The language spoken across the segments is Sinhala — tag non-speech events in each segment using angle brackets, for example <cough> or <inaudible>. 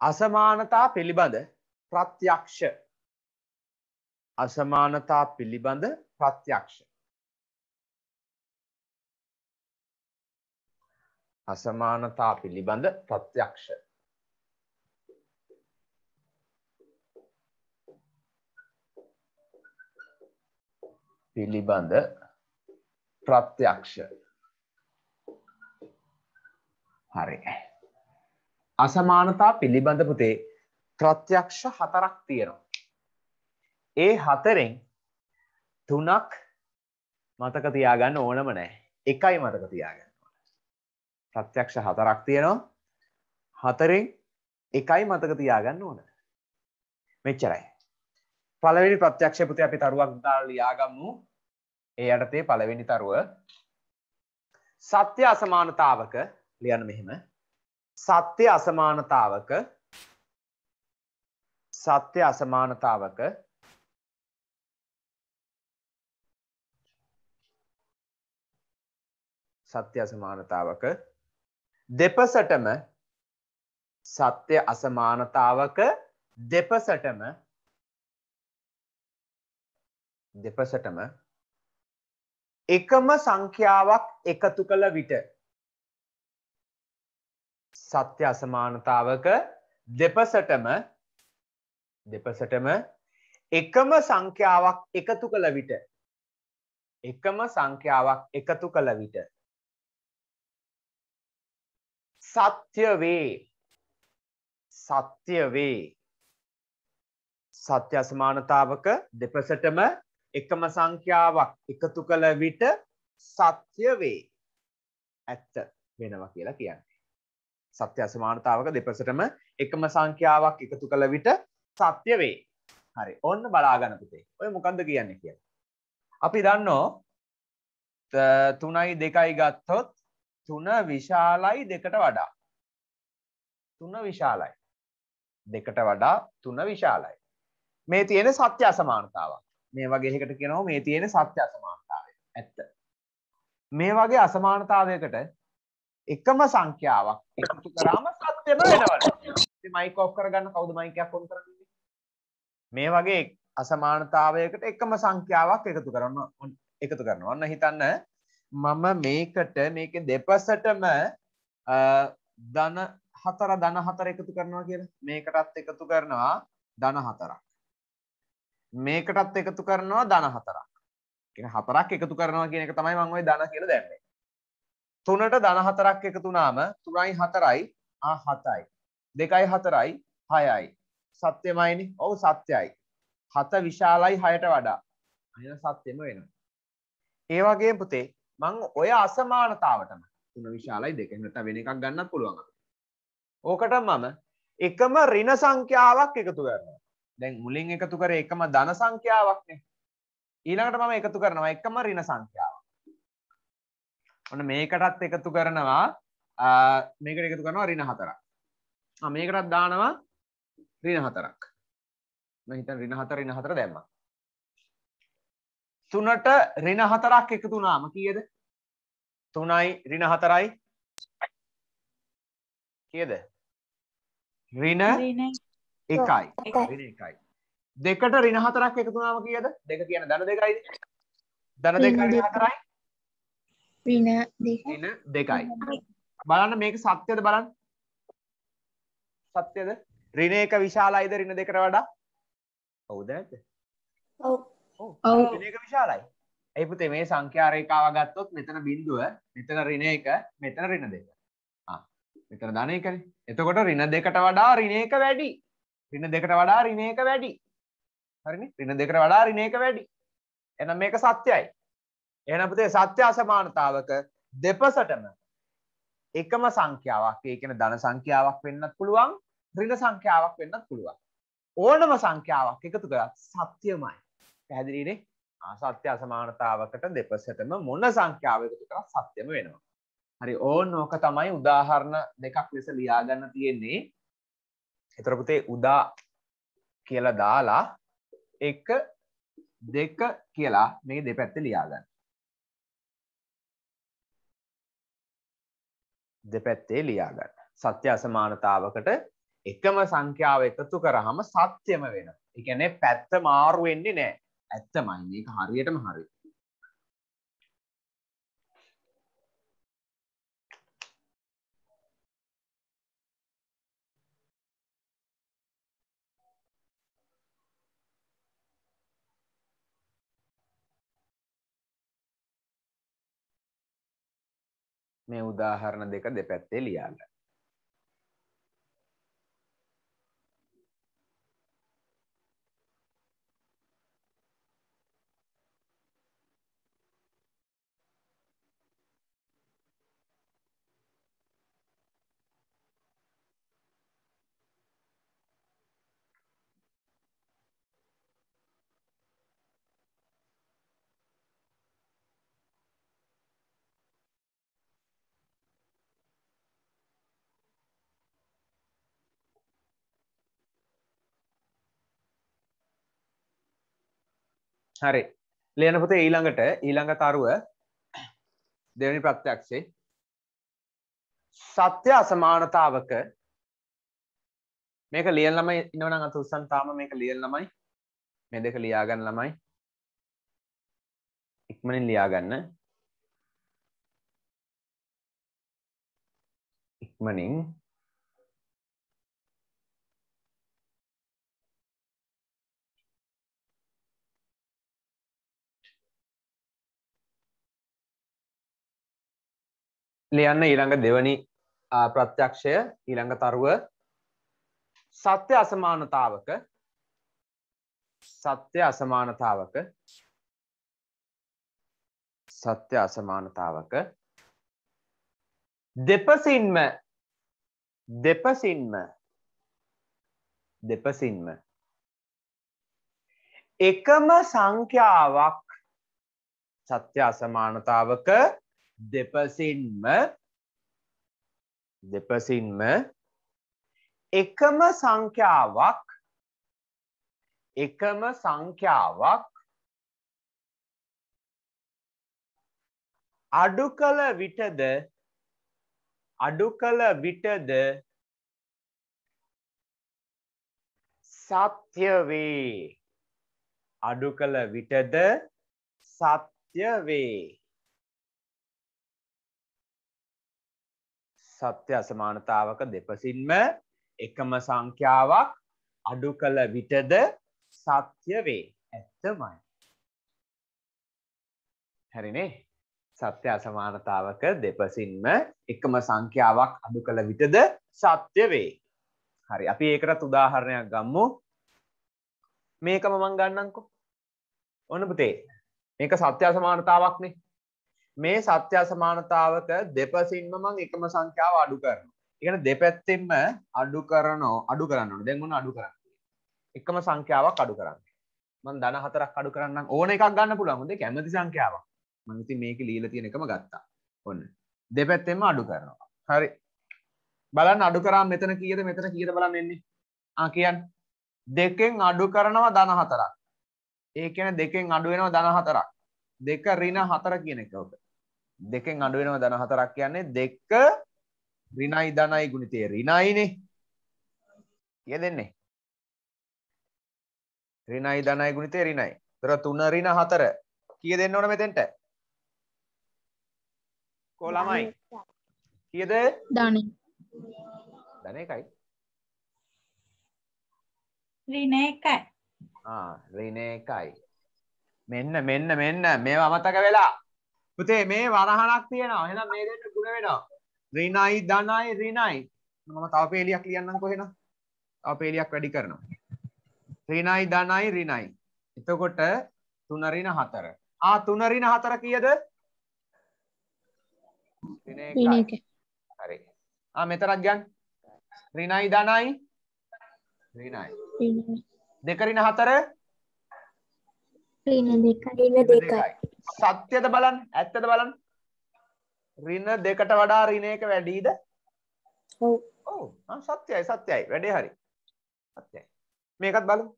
අසමානතා පිළිබඳ ප්‍රත්‍යක්ෂ. අසමානතා පිළිබඳ ප්‍රත්‍යක්ෂ. අසමානතා පිළිබඳ ප්‍රත්‍යක්ෂ. පිළිබඳ ප්‍රත්‍යක්ෂ. හරි. අසමානතා පිළිබඳ පුතේ ප්‍රත්‍යක්ෂ හතරක් තියෙනවා. ඒ හතරෙන් තුනක් මතක තියාගන්න ඕනම නෑ එකයි මතක තියාගන්න ප්‍රත්‍යක්ෂ හතරක් තියෙනවා. හතරෙන් එකයි මතක තියාගන්න ඕන. මෙච්චරයි. පළවෙනි ප්‍රත්‍යක්ෂ පුතේ අපි තරුවක් දාලා ලියාගමු. ඒ යටතේ පළවෙනි තරුව සත්‍ය අසමානතාවක ලියන්න මෙහෙම. සත්‍ය අසමානතාවක සත්‍ය අසමානතාවක සත්‍ය අසමානතාවක දෙපසටම සත්‍ය අසමානතාවක දෙපසටම දෙපසටම එකම සංඛ්‍යාවක් එකතු කළ විට සත්‍ය අසමානතාවක දෙපසටම දෙපසටම එකම සංඛ්‍යාවක් එකතු කළ විට එකම සංඛ්‍යාවක් එකතු කළ විට සත්‍ය වේ. සත්‍ය වේ. සත්‍ය අසමානතාවක දෙපසටම එකම සංඛ්‍යාවක් එකතු කළ විට සත්‍ය වේ. ඇත්ත වෙනවා කියලා කියන්නේ. සත්‍ය අසමානතාවක දෙපසටම එකම සංඛ්‍යාවක් එකතු කළ විට සත්‍ය වේ. හරි. ඔන්න බලාගන්න පුතේ. ඔය මොකක්ද කියන්නේ කියලා. අපි දන්නෝ තුනයි දෙකයි ගත්තොත් තුන විශාලයි දෙකට වඩා. තුන විශාලයි. දෙකට වඩා තුන විශාලයි. මේ තියෙන සත්‍ය අසමානතාවක්. මේ වගේ එකට කියනවා මේ තියෙන සත්‍ය අසමානතාවය. ඇත්ත. මේ වගේ අසමානතාවයකට එකම සංඛ්‍යාවක්. එකතු කරාම සත්‍යම වෙනවල මයික ඔෆ් කරගන්න කවුද මයිකයක් ඔන් කරන්නේ? මේ වගේ අසමානතාවයකට එකම සංඛ්‍යාවක් එකතු කරන්න එකතු කරනවා. ඔන්න හිතන්න මම මේකට මේක දෙපසටම ධන හතර ධන හතර එකතු කරනවා කියලා. මේකටත් එකතු කරනවා ධන හතරක්. මේකටත් එකතු කරනවා ධන හතරක්. හතරක් එකතු කරනවා කියන එක තමයි මම ওই ධන කියලා දැම්මේ. තුනට ධන හතරක් එකතු වුණාම 3යි 4යි ආ 7යි 2යි 4යි 6යි සත්‍යමයිනේ ඔව් සත්‍යයි 7 විශාලයි 6ට වඩා අනින සත්‍යෙම වෙනවා ඒ වගේ පුතේ මං ඔය අසමානතාවටම තුන විශාලයි දෙක නැත්නම් වෙන එකක් ගන්නත් පුළුවන් අපිට. ඕකට මම එකම ඍණ සංඛ්‍යාවක් එකතු කරනවා. දැන් මුලින් එකතු කරේ එකම ධන සංඛ්‍යාවක්නේ. ඊළඟට මම එකතු කරනවා එකම ඍණ සංඛ්‍යාවක්. ඔන්න මේකටත් එකතු කරනවා මේකට එකතු කරනවා ඍණ හතරක්. මේකටත් දානවා ඍණ හතරක්. හිතන ඍණ හතර ඍණ හතර දැම්මා. තුනට රින හතරක් එකතු වුණාම කීයද? තුනයි රින හතරයි. කියද? රින එකයි. රින එකයි. දෙකට රින හතරක් එකතු වුණාම කීයද? දෙක කියන ධන දෙකයිද ධන දෙකයි හතරයි රින රින දෙකයි. බලන්න මේක සත්‍යද බලන්න. සත්‍යද? රින එක විශාලයිද? රින දෙකට වඩා? ඔව්ද නැද්ද ඔව්. ඔව්. එක විශාලයි. ඇයි පුතේ මේ සංඛ්‍යා රේඛාව ගත්තොත් මෙතන බිඳුව මෙතන ඍණ එක මෙතන ඍණ දෙක. ආ මෙතන ධන එකනේ. එතකොට ඍණ දෙකට වඩා ඍණ එක වැඩි. ඍණ දෙකට වඩා ඍණ එක වැඩි. හරිනේ? ඍණ දෙකට වඩා ඍණ එක වැඩි. එහෙනම් මේක සත්‍යයි එහෙනම් පුතේ සත්‍ය අසමානතාවක දෙපසටම එකම සංඛ්‍යාවක් ඒ කියන්නේ ධන සංඛ්‍යාවක් වෙන්නත් පුළුවන් ඍණ සංඛ්‍යාවක් වෙන්නත් පුළුවන් ඕනම සංඛ්‍යාවක් එකතු කරත් සත්‍යමයි පැහැදිලිනේ සත්‍ය අසමානතාවකට දෙපසටම මොන සංඛ්‍යාව එකතු කරත් සත්‍යම වෙනවා. හරි ඕන ඕක තමයි උදාහරණ දෙකක් ලෙස ලියාගන්න තියෙන්නේ. ඒතර පුතේ උදා කියලා දාලා එක දෙක කියලා මේ දෙපැත්තේ ලියාගන්න. දෙපැත්තේ ලියාගන්න. සත්‍ය අසමානතාවකට එකම සංඛ්‍යාව එකතු කරාම සත්‍යම වෙනවා. ඒ කියන්නේ පැත්ත මාරු වෙන්නේ නැහැ. ඇත්තමයි මේක හරියටම හරි. මේ උදාහරණ දෙක දෙපැත්තේ ලියන්න. හරි. ලියන පුතේ ඊළඟට ඊළඟ තරුව දෙවැනි ප්‍රත්‍යක්ෂේ. සත්‍ය අසමානතාවක මේක ලියන ළමයි ඉන්නවනම් අත උස්සන් තාම මේක ලියන ළමයි මේ දෙක ලියාගන්න ළමයි ඉක්මනින් ලියාගන්න. ඉක්මනින් ලියන්න ඊළඟ දෙවනි ප්‍රත්‍යක්ෂය ඊළඟ තරුව. සත්‍ය අසමානතාවක සත්‍ය අසමානතාවක සත්‍ය අසමානතාවක දෙපසින්ම දෙපසින්ම දෙපසින්ම එකම සංඛ්‍යාවක් සත්‍ය අසමානතාවක දෙපසින්ම දෙපසින්ම එකම සංඛ්‍යාවක් එකම සංඛ්‍යාවක් අඩු කළ විටද අඩු කළ විටද සත්‍ය වේ? අඩු කළ විටද සත්‍ය වේ? සත්‍ය අසමානතාවක දෙපසින්ම එකම සංඛ්‍යාවක් අඩු කළ විටද සත්‍ය වේ. ඇත්තමයි. හැරිනේ? සත්‍ය අසමානතාවක දෙපසින්ම එකම සංඛ්‍යාවක් අඩු කළ විටද සත්‍ය වේ. හරි අපි ඒකටත් උදාහරණයක් ගම්මු මේකම මං ගන්නම්කෝ. ඔන්න පුතේ මේක සත්‍ය අසමානතාවක්නේ. මේ සත්‍ය අසමානතාවක දෙපසින්ම මං එකම සංඛ්‍යාව අඩු කරනවා. ඒ කියන්නේ දෙපැත්තෙන්ම අඩු කරනෝ අඩු කරන්න ඕනේ. දැන් මොන අඩු කරන්නේ? එකම සංඛ්‍යාවක් අඩු කරන්න. මං ධන හතරක් අඩු කරන්නම් ඕන එකක් ගන්න පුළුවන්. හොඳේ කැමති සංඛ්‍යාවක්. මං ඉතින් මේකේ ලියලා තියෙන එකම ගත්තා. ඔන්න. දෙපැත්තෙන්ම අඩු කරනවා. හරි. බලන්න අඩු කරාම මෙතන කීයද මෙතන කීයද බලන්න එන්නේ. ආ කියන්න. දෙකෙන් අඩු කරනවා ධන හතරක්. ඒ කියන්නේ දෙකෙන් අඩු වෙනවා ධන හතරක්. දෙක ඍණ හතර කියන එක උඩ. දෙකෙන් අඩු වෙනවා ධන හතරක් කියන්නේ දෙක ඍණයි ධනයි ගුණිතය ඍණයිනේ. කිය දෙන්නේ? ඍණයි ධනයි ගුණිතය ඍණයි. ඒතර 3 ඍණ 4 කීය දෙන්න ඕන මෙතෙන්ට? කො ළමයි? කීයද? ධනෙ ධන එකයි. ඍණ එකයි. ආ ඍණ එකයි. මෙන්න මෙන්න මෙන්න මේවා අමතක වෙලා. පුතේ මේ වරහණක් තියෙනවා. එහෙනම් මේ දෙන්න ගුණ වෙනවා. ඍණයි ධනයි ඍණයි. මම තව පේලියක් ලියන්නම් කොහෙනම්. තව පේලියක් වැඩි කරනවා. ඍණයි ධනයි ඍණයි. එතකොට 3 ඍණ 4. ආ 3 ඍණ 4 කීයද? ඍණ ඍණ එකයි. එක හරි. ආ මෙතනක් ගන්න. ඍණයි ධනයි ඍණයි. ඍණ දෙක ඍණ 4 ඍණ දෙකයි ඍණ දෙකයි සත්‍යද බලන්න ඇත්තද බලන්න. රින දෙකට වඩා රින එක වැඩීද? ඔව්. සත්‍යයි සත්‍යයි. වැඩේ හරි. සත්‍යයි. මේකත් බලමු.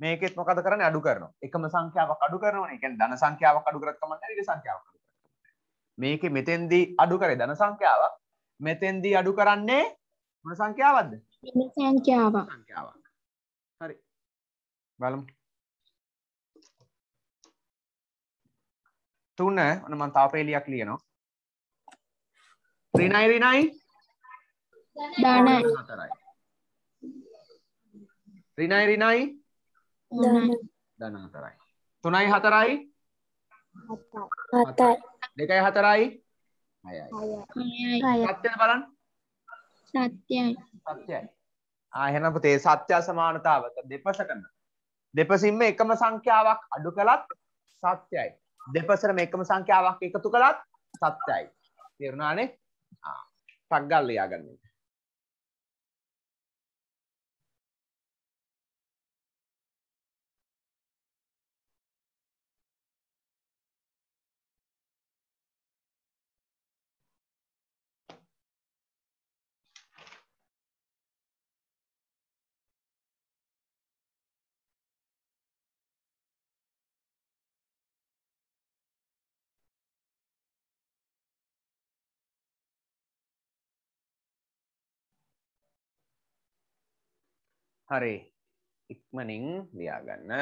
මේකෙත් මොකද කරන්නේ? අඩු කරනවා. එකම සංඛ්‍යාවක් අඩු කරනවනේ. කියන්නේ ධන සංඛ්‍යාවක් අඩු කරත් කමක් නැහැ ඍණ සංඛ්‍යාවක් අඩු කරත් මේකේ මෙතෙන්දී අඩු කරේ ධන සංඛ්‍යාවක්. මෙතෙන්දී අඩු කරන්නේ මොන සංඛ්‍යාවක්ද? වෙන සංඛ්‍යාවක්. සංඛ්‍යාවක්. හරි. බලමු තුන ඔන්න මම තව පේලියක් ලියනවා. රිනයි රිනයි. ධනයි. හතරයි රිනයි රිනයි. ධනයි. ධන හතරයි තුනයි හතරයි. හතයි. දෙකයි හතරයි. හයයි. හයයි. සත්‍යද බලන්න. සත්‍යයි. සත්‍යයි. ආ එහෙනම් පුතේ සත්‍ය අසමානතාවක දෙපස කරන දෙපසින්ම එකම සංඛ්‍යාවක් අඩු කළත් සත්‍යයි දෙපසටම එකම සංඛ්‍යාවක් එකතු කළත් සත්‍යයි. තේරුණානේ? ආ ටක් ගාලා ලියාගන්න. හරි. ඉක්මනින් ලියාගන්න.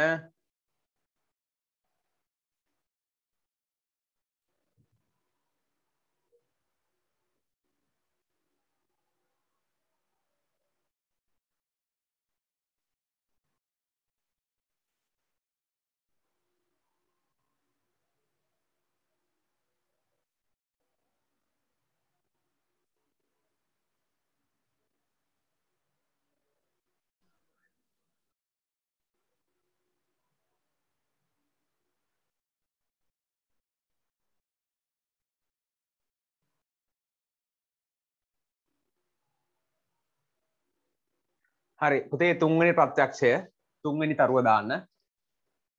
හරි. පුතේ තුන්වෙනි ප්‍රත්‍යක්ෂය. තුන්වෙනි තරුව දාන්න.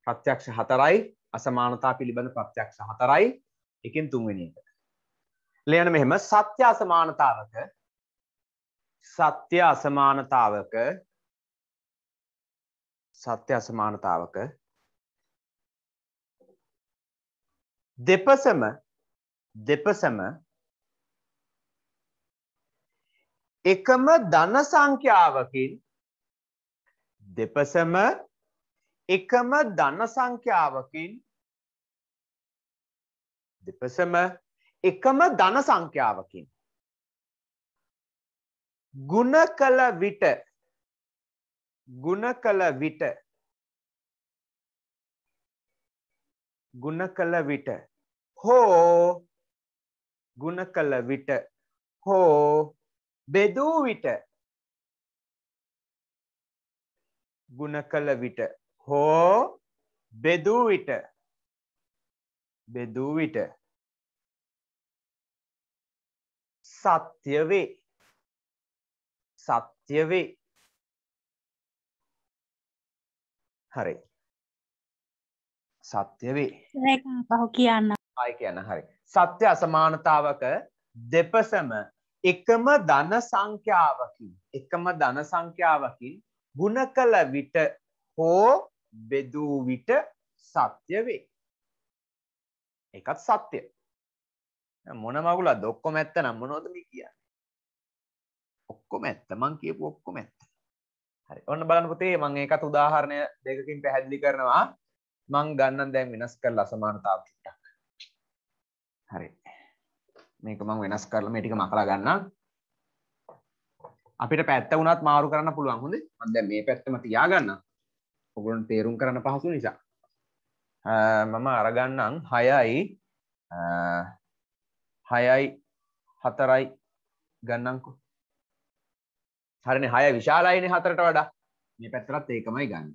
ප්‍රත්‍යක්ෂ හතරයි. අසමානතා පිළිබඳ ප්‍රත්‍යක්ෂ හතරයි. එකෙන් තුන්වෙනි එක. ලියන මෙහෙම. සත්‍ය අසමානතාවක සත්‍ය අසමානතාවක සත්‍ය අසමානතාවක දෙපසම දෙපසම එකම ධන සංඛ්‍යාවකින් දෙපසම එකම ධන සංඛ්‍යාවකින් දෙපසම එකම ධන සංඛ්‍යාවකින් ගුණ කළ විට ගුණ කළ විට ගුණ කළ විට හෝ ගුණ කළ විට හෝ බෙදූ විට ගුණ කළ විට හෝ බෙදූ විට බෙදූ විට සත්‍ය වේ. සත්‍ය වේ. හරි. සත්‍ය වේ. පහු කියන්න. ආයි කියන්න හරි. සත්‍ය අසමානතාවක දෙපසම එකම ධන සංඛ්‍යාවකින් එකම ධන සංඛ්‍යාවකින් ගුණ කළ විට හෝ බෙදූ විට සත්‍ය වේ. එකත් සත්‍ය. මොන මගුලක්ද? ඔක්කොම ඇත්ත නම් මොනවද මේ කියන්නේ? ඔක්කොම ඇත්ත. මං කියපු ඔක්කොම ඇත්ත. හරි. ඔන්න බලන්න පුතේ මම ඒකත් උදාහරණය දෙකකින් පැහැදිලි කරනවා. මං ගන්නම් දැන් වෙනස් කරලා අසමානතාව ටිකක්. හරි. මේක මං වෙනස් කරලා මේ ටික මකලා ගන්නම්. අපිට පැත්ත වුණත් මාරු කරන්න පුළුවන්. හොඳේ? මම දැන් මේ පැත්තම තියාගන්නම් ඔයගොල්ලන්ට තේරුම් කරන්න පහසු නිසා. මම අරගන්නම්. 6යි 6යි 4යි ගන්නම්කෝ. හරිනේ 6 විශාලයිනේ 4ට වඩා. මේ පැත්තටත් ඒකමයි ගන්න.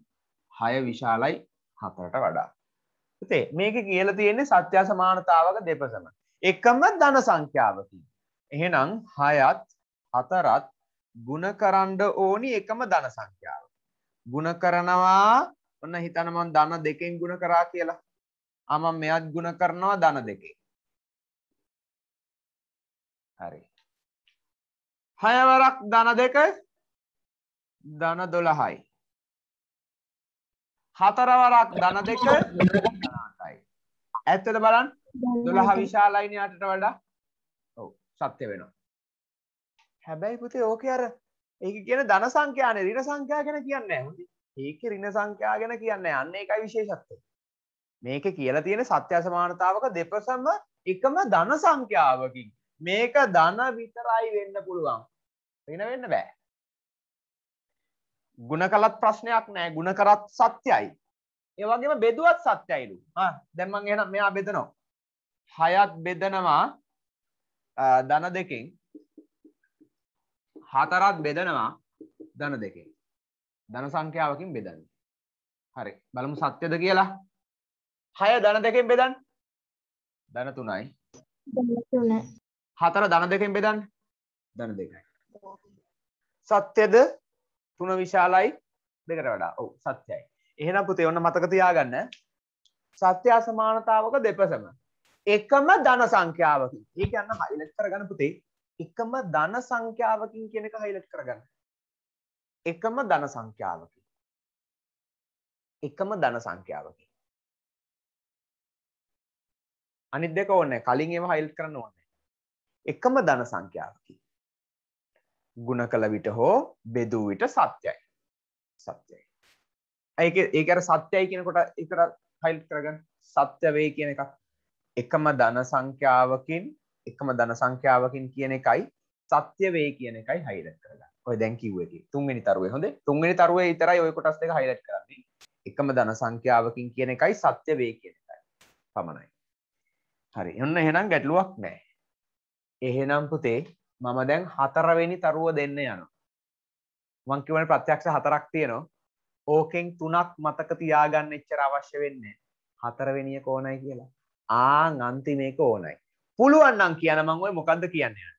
6 විශාලයි 4ට වඩා. පුතේ මේකේ කියලා තියෙන්නේ සත්‍ය සමානතාවක දෙපසම. එකම ධන සංඛ්‍යාවකින්. එහෙනම් 6ත් 4ත් ගුණ කරන්න ඕනි එකම ධන සංඛ්‍යාව. ගුණ කරනවා ඔන්න හිතන්න මම ධන දෙකෙන් ගුණ කරා කියලා. ආ මම මෙයත් ගුණ කරනවා ධන දෙකෙන්. හරි. හයවරක් ධන දෙක ධන 12යි හතරවරක් ධන දෙක ධන 8යි ඇත්තද බලන්න? 12 විශාලයිනේ 8ට වඩා? ඔව් සත්‍ය වෙනවා. හැබැයි පුතේ ඕකේ අර ඒක කියන ධන සංඛ්‍යානේ ඍණ සංඛ්‍යා ගැන කියන්නේ නැහැ හොඳේ. ඒකේ ඍණ සංඛ්‍යා ගැන කියන්නේ අන්න ඒකයි විශේෂත්වය. මේකේ කියලා තියෙන සත්‍ය අසමානතාවක දෙපසම එකම ධන සංඛ්‍යාවකින් මේක ධන විතරයි වෙන්න පුළුවන්. ඍණ වෙන්න බෑ. ಗುಣ කලත් ප්‍රශ්නයක් නෑ ಗುಣ කරත් සත්‍යයි. ඒ වගේම බෙදුවත් සත්‍යයිලු. ආ දැන් මම එහෙනම් මෙයා බෙදනවා. හයක් බෙදනවා ධන දෙකෙන් හතරත් බෙදනවා ධන දෙකෙන්. ධන සංඛ්‍යාවකින් බෙදන්නේ. හරි. බලමු සත්‍යද කියලා. 6 ධන දෙකෙන් බෙදන්න. ධන 3යි. තුන හතර ධන දෙකෙන් බෙදන්න. ධන දෙකයි. සත්‍යද තුන විශාලයි දෙකට වඩා. ඔව් සත්‍යයි. එහෙනම් පුතේ ඔන්න මතක තියාගන්න. සත්‍ය අසමානතාවක දෙපසම එකම ධන සංඛ්‍යාවකින්. ඒක යන්න හයිලයිට් කරගන්න පුතේ. එකම ධන සංඛ්‍යාවකින් කියන එක හයිලයිට් කරගන්න. එකම ධන සංඛ්‍යාවකින්. එකම ධන සංඛ්‍යාවකින්. අනිත් දෙක ඕනේ කලින් ඒවා හයිලයිට් කරන්න ඕනේ. එකම ධන සංඛ්‍යාවකින්. ගුණ කළ විට හෝ බෙදූ විට සත්‍යයි. සත්‍යයි. ඒක ඒක අර සත්‍යයි කියනකොට ඒකට හයිලයිට් කරගන්න. සත්‍ය වේ කියන එකක්. එකම ධන සංඛ්‍යාවකින් එකම ධන සංඛ්‍යාවකින් කියන එකයි සත්‍ය වේ කියන එකයි හයිලයිට් කරගන්න. ඔය දැන් කිව්ව එකේ තුන්වෙනි තරුවේ හොඳේ. තුන්වෙනි තරුවේ විතරයි ওই කොටස් දෙක හයිලයිට් කරන්නේ. එකම ධන සංඛ්‍යාවකින් කියන එකයි සත්‍ය වේ කියන එකයි. පමණයි. හරි. ඔන්න එහෙනම් ගැටලුවක් නැහැ. එහෙනම් පුතේ මම දැන් හතරවෙනි තරුව දෙන්න යනවා. මං කියවනේ ප්‍රත්‍යක්ෂ හතරක් තියෙනවා. ඕකෙන් තුනක් මතක තියාගන්න එච්චර අවශ්‍ය වෙන්නේ හතරවෙනි එක ඕනයි කියලා. ආන් අන්තිම එක ඕනයි. පුළුවන් නම් කියන මං ඔය මොකද්ද කියන්නේ?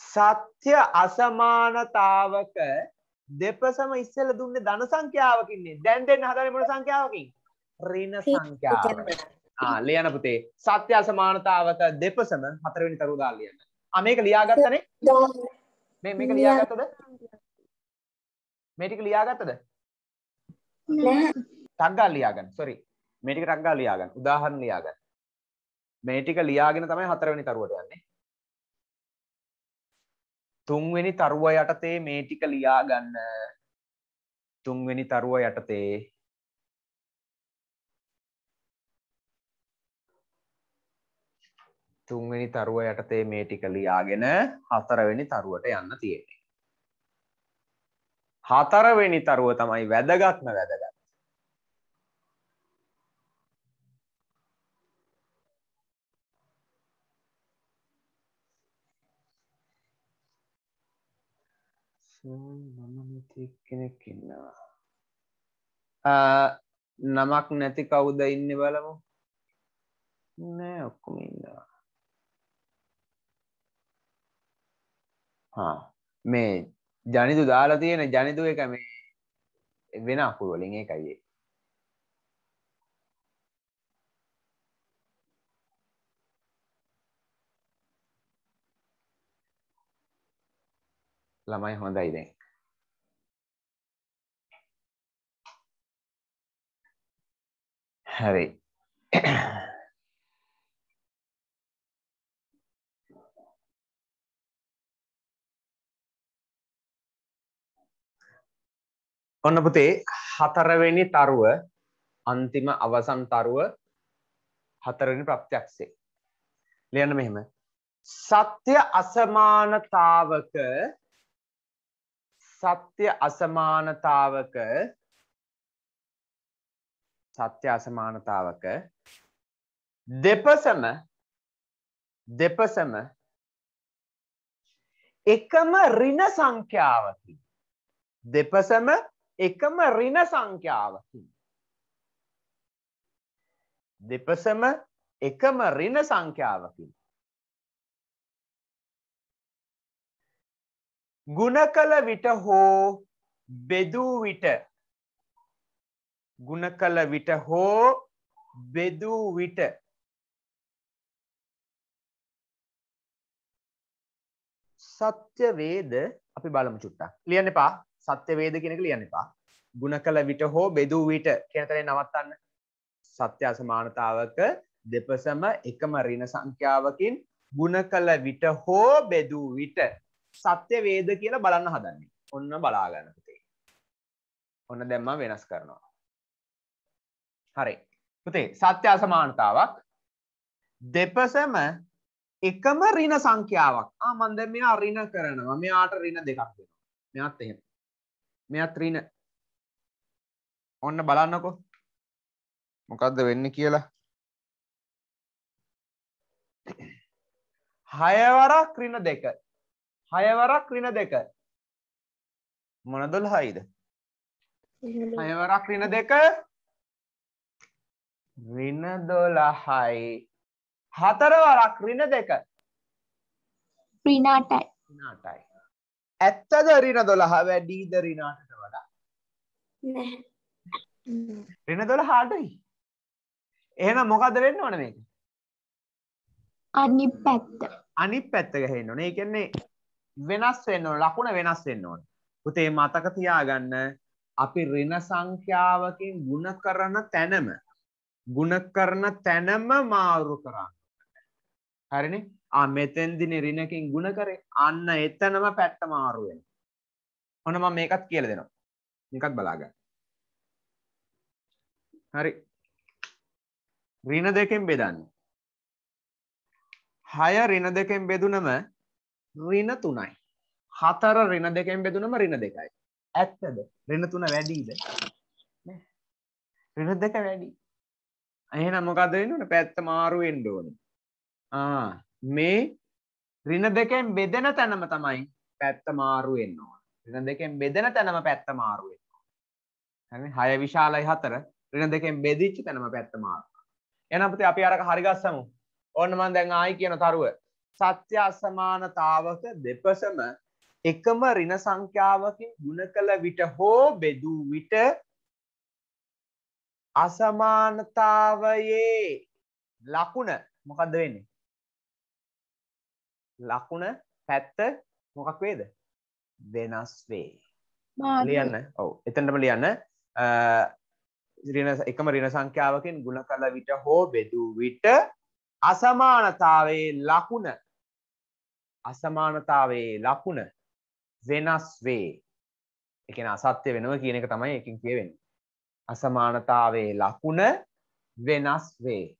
සත්‍ය අසමානතාවක දෙපසම ඉස්සෙල්ල දුන්නේ ධන සංඛ්‍යාවකින්නේ. දැන් දෙන්න හදන්නේ මොන සංඛ්‍යාවකින්? ඍණ සංඛ්‍යාවකින්. ආ ලියන පුතේ සත්‍ය අසමානතාවක දෙපසම හතරවෙනි තරුව දාලා ලියන්න. ආ මේක ලියාගත්තනේ? මේ මේක ලියාගත්තද? මේ ටික ලියාගත්තද? නැහැ ටක් ගාලා ලියාගන්න. sorry. මේ ටික ටක් ගාලා ලියාගන්න. උදාහරණ ලියාගන්න. මේ ටික ලියාගෙන තමයි හතරවෙනි තරුවට යන්නේ. තුන්වෙනි තරුව යටතේ මේ ටික ලියාගන්න. තුන්වෙනි තරුව යටතේ තුන්වෙනි තරුව යටතේ මේ ටික ලියාගෙන හතරවෙනි තරුවට යන්න තියෙන්නේ. හතරවෙනි තරුව තමයි වැදගත්ම වැදගත්. මම නැති කෙනෙක් ඉන්නවා. නමක් නැති කවුද ඉන්න බලමු නෑ ඔක්කොම ඉන්නවා. හා මේ ජනිදු දාලා තියෙන ජනිදු එක මේ වෙන අකුරු වලින් ඒකයි ඒ. ළමයි හොඳයි දැන්. හරි. ඔන්න පුතේ හතරවෙනි තරුව අන්තිම අවසන් තරුව හතරවෙනි ප්‍රත්‍යක්ෂේ. ලියන්න මෙහෙම. සත්‍ය අසමානතාවක සත්‍ය අසමානතාවක සත්‍ය අසමානතාවක දෙපසම දෙපසම එකම ඍණ සංඛ්‍යාවකින් දෙපසම එකම ඍණ සංඛ්‍යාවකින් දෙපසම එකම ඍණ සංඛ්‍යාවකින් ගුණ කළ විට හෝ බෙදූ විට ගුණ කළ විට හෝ බෙදූ විට සත්‍ය වේද අපි බලමු චුට්ටක් ලියන්න එපා සත්‍ය වේද කියන එක ලියන්න එපා ගුණ කළ විට හෝ බෙදූ විට කියන තැනේ නවත්තන්න සත්‍ය අසමානතාවක දෙපසම එකම ඍණ සංඛ්‍යාවකින් ගුණ කළ විට හෝ බෙදූ විට සත්‍ය වේද කියලා බලන්න හදන්නේ. ඔන්න බලාගන්න පුතේ. ඔන්න දැන් මම වෙනස් කරනවා. හරි. පුතේ සත්‍ය අසමානතාවක් දෙපසම එකම ඍණ සංඛ්‍යාවක්. ආ මම දැන් මෙයා ඍණ කරනවා. මෙයාට ඍණ දෙකක් දෙනවා. මෙයාත් එහෙම. මෙයාත් ඍණ. ඔන්න බලන්නකෝ. මොකද්ද වෙන්නේ කියලා. හයවරක් ඍණ දෙක. හයවරක් ඍණ දෙක. මොන 12යිද? හයවරක් ඍණ දෙක. ඍණ 12යි. හතරවරක් ඍණ දෙක. රිනාටයි ඍණටයි. ඇත්තද ඍණ 12 වැඩිද ඍණාටට වඩා? නැහැ ඍණ 12ටයි. එහෙනම් මොකද්ද වෙන්න ඕන මේක? අනිත් පැත්ත අනිත් පැත්ත ගහන්න ඕනේ. ඒ කියන්නේ වෙනස් වෙන්න ඕන. ලකුණ වෙනස් වෙන්න ඕන. පුතේ මතක තියාගන්න අපි ඍණ සංඛ්‍යාවකින් ಗುಣ කරන තැනම ගුණ කරන තැනම මාරු කරන්න. හරිනේ ආ මෙතෙන්දින රිනකින් ගුණ කරේ අන්න එතනම පැත්ත මාරුවෙන්. ඔන්න මම මේකත් කියලා දෙනවා. මේකත් බලාගන්න. හරි. ඍණ දෙකෙන් බෙදන්න. 6 ඍණ දෙකෙන් බෙදුනම ඍණ 3යි. 4 ඍණ දෙකෙන් බෙදුනම ඍණ 2යි. ඇත්තද? ඍණ 3 වැඩිද? ඍණ 2 වැඩි. එහෙනම් මොකද වෙන්න ඕනේ? පැත්ත මාරු වෙන්න ඕනේ. ආ මේ ඍණ දෙකෙන් බෙදෙන තැනම තමයි පැත්ත මාරු වෙන්න ඕනේ. ඍණ දෙකෙන් බෙදෙන තැනම පැත්ත මාරු වෙන්න ඕනේ. හරිනේ? 6 විශාලයි 4 ඍණ දෙකෙන් බෙදිච්ච තැනම පැත්ත මාරු. එහෙනම් පුතේ අපි අරක හරි ගස්සමු. ඕන්න මම දැන් ආයි කියන තරුව. සත්‍ය අසමානතාවක දෙපසම එකම ඍණ සංඛ්‍යාවකින් ගුණ කළ විට හෝ බෙදූ විට අසමානතාවයේ ලකුණ මොකක්ද වෙන්නේ? ලකුණ පැත්ත මොකක් වේද? වෙනස් වේ. ලියන්න. ඔව්. එතනටම ලියන්න. ඍණ එකම ඍණ සංඛ්‍යාවකින් ගුණ කළ විට හෝ බෙදූ විට අසමානතාවයේ ලකුණ අසමානතාවයේ ලකුණ වෙනස් වේ. ඒ කියන්නේ අසත්‍ය වෙනව කියන එක තමයි එකකින් කියවෙන්නේ. අසමානතාවයේ ලකුණ වෙනස් වේ.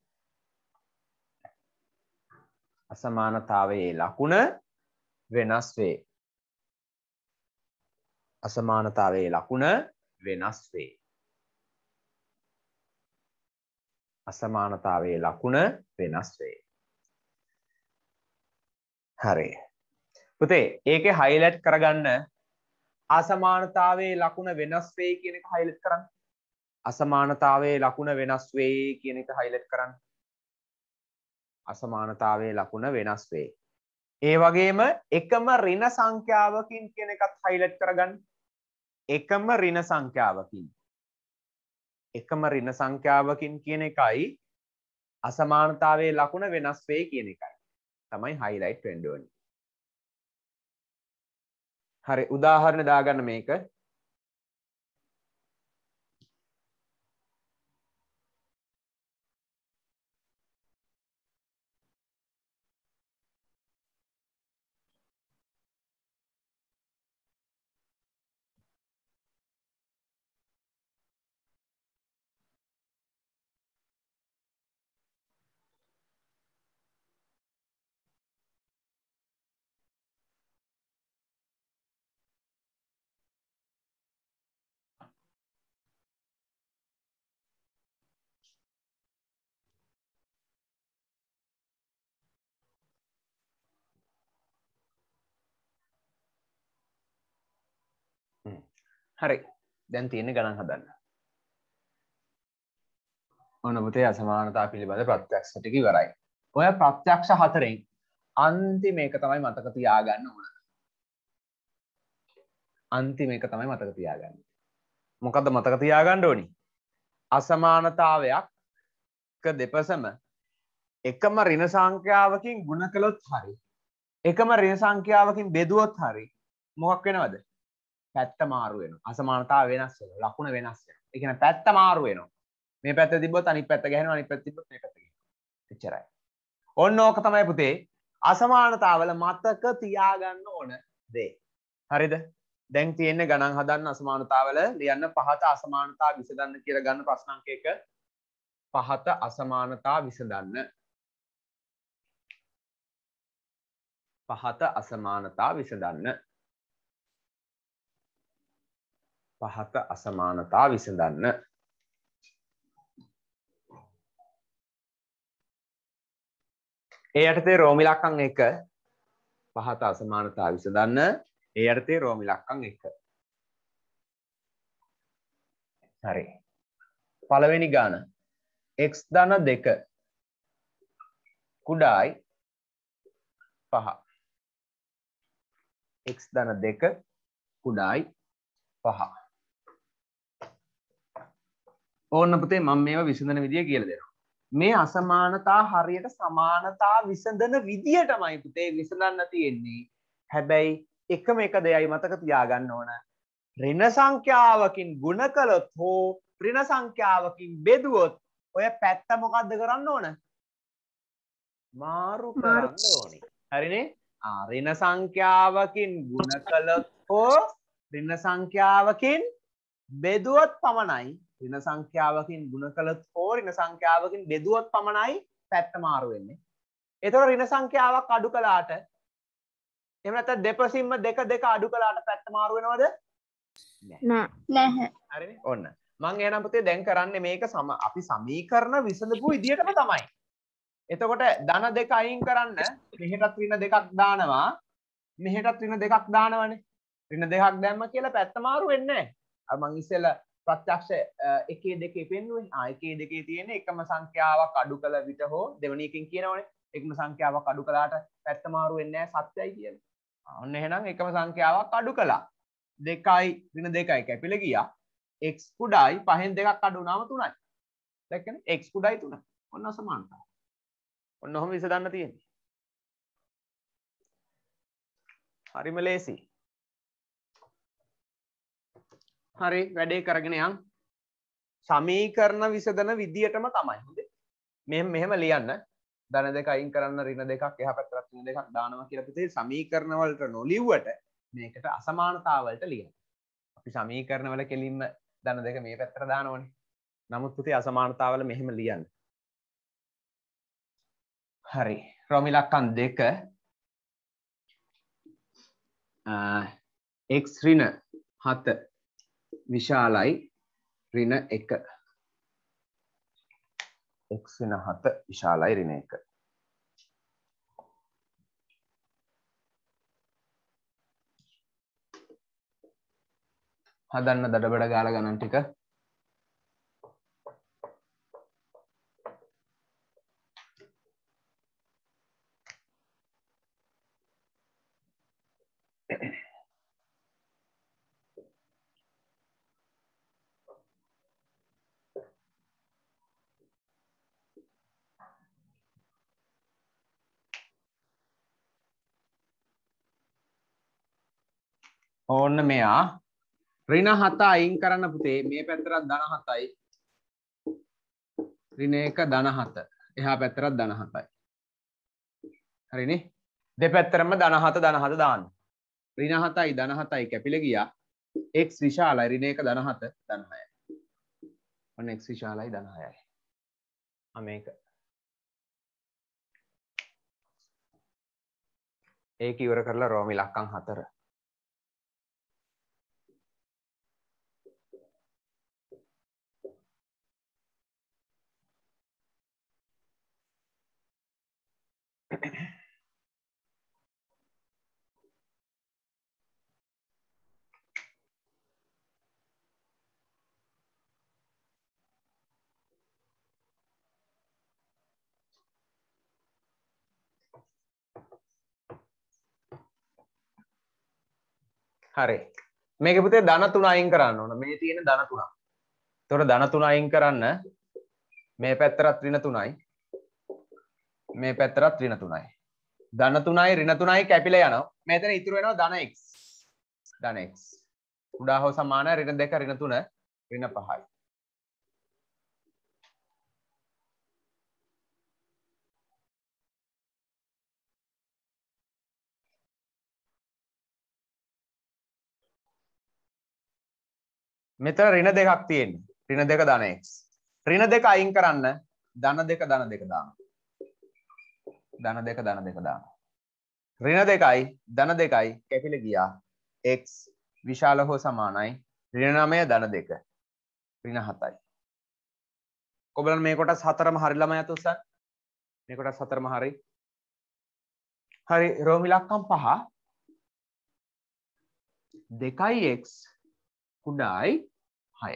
අසමානතාවයේ ලකුණ වෙනස් වේ. අසමානතාවයේ ලකුණ වෙනස් වේ. අසමානතාවයේ ලකුණ වෙනස් වේ. හරි. පුතේ ඒකේ හයිලයිට් කරගන්න අසමානතාවයේ ලකුණ වෙනස් වේ කියන එක හයිලයිට් කරන්න. අසමානතාවයේ ලකුණ වෙනස් වේ කියන එක හයිලයිට් කරන්න. අසමානතාවයේ ලකුණ වෙනස් වේ. ඒ වගේම එකම ඍණ සංඛ්‍යාවකින් කියන එකත් හයිලයිට් කරගන්න. එකම ඍණ සංඛ්‍යාවකින්. එකම ඍණ සංඛ්‍යාවකින් කියන එකයි අසමානතාවයේ ලකුණ වෙනස් වේ කියන එකයි. තමයි හයිලයිට් වෙන්න ඕනේ. හරි උදාහරණ දාගන්න මේක හරි දැන් තියෙන ගණන් හදන්න ඔන්න පුතේ අසමානතා පිළිබඳ ප්‍රත්‍යක්ෂ ටික ඉවරයි. ඔය ප්‍රත්‍යක්ෂ හතරෙන් අන්තිම එක තමයි මතක තියාගන්න ඕන. අන්තිම එක තමයි මතක තියාගන්න. මොකද්ද මතක තියාගන්න ඕනි? අසමානතාවයක් දෙපසම එකම ඍණ සංඛ්‍යාවකින් ගුණ කළොත් හරි එකම ඍණ සංඛ්‍යාවකින් බෙදුවොත් හරි මොකක් වෙනවද? පැත්ත මාරු වෙනවා. අසමානතාව වෙනස් වෙනවා. ලකුණ වෙනස් වෙනවා. ඒ කියන්නේ පැත්ත මාරු වෙනවා. මේ පැත්ත තිබ්බොත් අනිත් පැත්ත ගහනවා අනිත් පැත්ත තිබ්බොත් මේ පැත්ත ගහනවා. එච්චරයි. ඔන්න ඕක තමයි පුතේ අසමානතාවල මතක තියාගන්න ඕන දේ හරිද දැන් තියෙන්නේ ගණන් හදන්න අසමානතාවල ලියන්න පහත අසමානතා විසඳන්න කියලා ගන්න ප්‍රශ්න අංක එක පහත අසමානතා විසඳන්න පහත අසමානතා විසඳන්න පහත අසමානතා විසඳන්න. ඒ යටතේ රෝමිලක්කං එක පහත අසමානතා විසඳන්න. ඒ යටතේ රෝමිලක්කං එක. හරි. පළවෙනි ගාන. X ධන දෙක. කුඩායි පහ. X ධන දෙක කුඩායි පහ. ඕන්න පුතේ මම මේවා විසඳන විදිය කියලා දෙනවා. මේ අසමානතා හරියට සමානතා විසඳන විදියටමයි පුතේ විසඳන්න තියෙන්නේ. හැබැයි එකම එක දෙයයි මතක තියාගන්න ඕන. ඍණ සංඛ්‍යාවකින් ගුණ කළොත් හෝ ඍණ සංඛ්‍යාවකින් බෙදුවොත් ඔය පැත්ත මොකද්ද කරන්න ඕන? මාරු කරන්න ඕනේ. හරිනේ? ආ ඍණ සංඛ්‍යාවකින් ගුණ කළොත් හෝ ඍණ සංඛ්‍යාවකින් බෙදුවොත් පමණයි ඍණ සංඛ්‍යාවකින් ගුණ කළොත් හෝ ඍණ සංඛ්‍යාවකින් බෙදුවොත් පමණයි පැත්ත මාරු වෙන්නේ. එතකොට ඍණ සංඛ්‍යාවක් අඩු කළාට එහෙම නැත්නම් දෙපසින්ම දෙක දෙක අඩු කළාට පැත්ත මාරු වෙනවද? නෑ නැහැ. හරිනේ. ඔන්න. මං එහෙනම් පුතේ දැන් කරන්නේ මේක සම අපි සමීකරණ විසඳපු විදියටම තමයි. එතකොට ධන දෙක අයින් කරන්න මෙහෙටත් ඍණ දෙකක් දානවා මෙහෙටත් ඍණ දෙකක් දානවනේ. ඍණ දෙකක් දැම්ම කියලා පැත්ත මාරු වෙන්නේ නැහැ. අර මං ඉස්සෙල්ලා ප්‍රත්‍යක්ෂ එකේ දෙකේ පෙන්වුවේ. ආ එකේ දෙකේ තියෙන එකම සංඛ්‍යාවක් අඩු කළ විට හෝ දෙවෙනි එකෙන් කියනවනේ. එකම සංඛ්‍යාවක් අඩු කළාට පැත්ත මාරු වෙන්නේ නැහැ සත්‍යයි කියලා. ආ, ඔන්න එහෙනම් එකම සංඛ්‍යාවක් අඩු කළා. දෙකයි ඍණ දෙකයි කැපිලා ගියා. x කුඩායි පහෙන් දෙකක් අඩු වුණාම 3යි. දැක්කනේ x කුඩායි 3. ඔන්න අසමානතාව. ඔන්න ඔහොම විසඳන්න තියෙන්නේ. හරිම ලේසි. හරි වැඩේ කරගෙන යන්. සමීකරණ විසඳන විදියටම තමයි. හොඳේ. මෙහෙම මෙහෙම ලියන්න. ධන දෙක අයින් කරන්න ඍණ දෙකක් එහා පැත්තට ඍණ දෙකක් දානවා කියලා පුතේ සමීකරණ වලට නොලිව්වට මේකට අසමානතාව වලට ලියන්න. අපි සමීකරණ වල කෙලින්ම ධන දෙක මේ පැත්තට දානවනේ. නමුත් පුතේ අසමානතාවල මෙහෙම ලියන්න. හරි. රොමිලක්කන් දෙක එක් ඍණ හත විශාලයි. ඍණ එක. එක් ඍණ හත විශාලයි ඍණ එක. හදන්න දඩබඩ ගාල ගණන් ටික ඕන්න මෙයා. ඍණ හත අයින් කරන්න පුතේ. මේ පැත්තරත් ධන හතයි. ඍණ එක ධන හත. එහා පැත්තරත් ධන හතයි. හරිනේ? දෙපැත්තරම ධන හත ධන හත දාන්න. ඍණ හතයි ධන හතයි කැපිලා ගියා. X විශාලයි ඍණ එක ධන හත ධන 6යි ඔන්න x විශාලයි ධන 6යි ආ මේක. ඒක ඉවර කරලා රෝමි ලක්කම් 4 හරි. මේක පුතේ ධන තුන අයින් කරන්න ඕන. මේ තියෙන ධන තුනක්. එතකොට ධන තුන අයින් කරන්න මේ පැත්තරත් ඍණ තුනයි. මේ පැත්තරත් ඍණ 3යි. ධන 3යි ඍණ 3යි කැපිලා යනවා. මෙතන ඉතුරු වෙනවා ධන x. ධන x. කුඩා හෝ සමාන ඍණ 2 ඍණ 3 ඍණ 5යි. මෙතන ඍණ දෙකක් තියෙන්නේ. ඍණ 2 ධන x. ඍණ 2 අයින් කරන්න ධන 2 ධන 2 දානවා. ධන දෙක ධන දෙක දාන්න. ඍණ දෙකයි ධන දෙකයි කැපිලා ගියා. x විශාල හෝ සමානයි ඍණ 9 ධන දෙක. ඍණ 7යි. කොබලන් මේ කොටස් හතරම හරි ළමයි අත උස්සන්න. මේ කොටස් හතරම හරි. හරි රෝමි ඉලක්කම් පහ දෙකයි x කුඩායි හය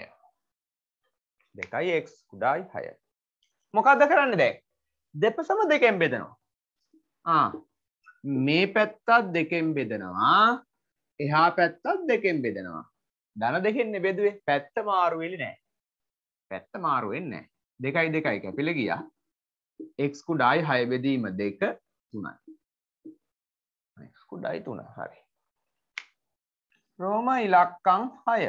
දෙකයි x කුඩායි හය මොකක්ද කරන්න දැන් දෙපසම දෙකෙන් බෙදනවා ආ මේ පැත්තත් දෙකෙන් බෙදනවා. එහා පැත්තත් දෙකෙන් බෙදනවා. ධන දෙකෙන් බෙදුවේ. පැත්ත මාරු වෙලි නෑ. පැත්ත මාරු වෙන්නේ දෙකයි දෙකයි කැපිල ගියා. x කුඩායි හය බෙදීම දෙක තුනයි. x කුඩායි තුන. හරි. රෝම ඉලක්කං හය.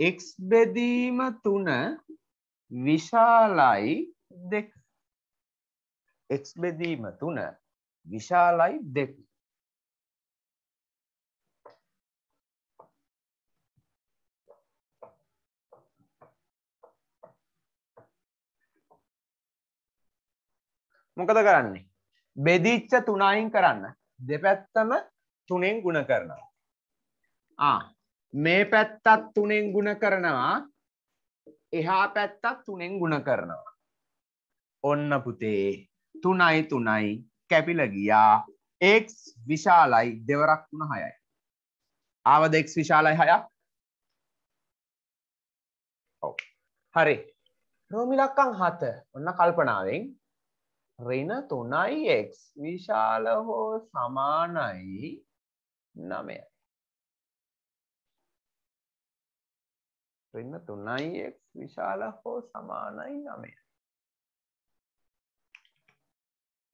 එක් බෙදීම තුන විශාලයි දෙක. එක් බෙදීම තුන විශාලයි දෙක මොකද කරන්නේ? බෙදිච්ච තුනයින් කරන්න. දෙපැත්තම තුනෙන් ගුණ කරනවා. ආ මේ පැත්තත් තුනෙන් ගුණ කරනවා. එහා පැත්තත් තුනෙන් ගුණ කරනවා. ඔන්න පුතේ. තුනයි තුනයි කැපිල ගියා. එක් විශාලයි දෙවරක් තුන හයයි. ආව දෙක් විශාලයි හයක්? ඔව්. හරි. රෝමිලක්කං හත. ඔන්න කල්පනාවෙන්. රින තුනයි එක් විශාල හෝ සමානයි නමය. රින්න තුනයි එක් විශාල හෝ සමානයි නමය.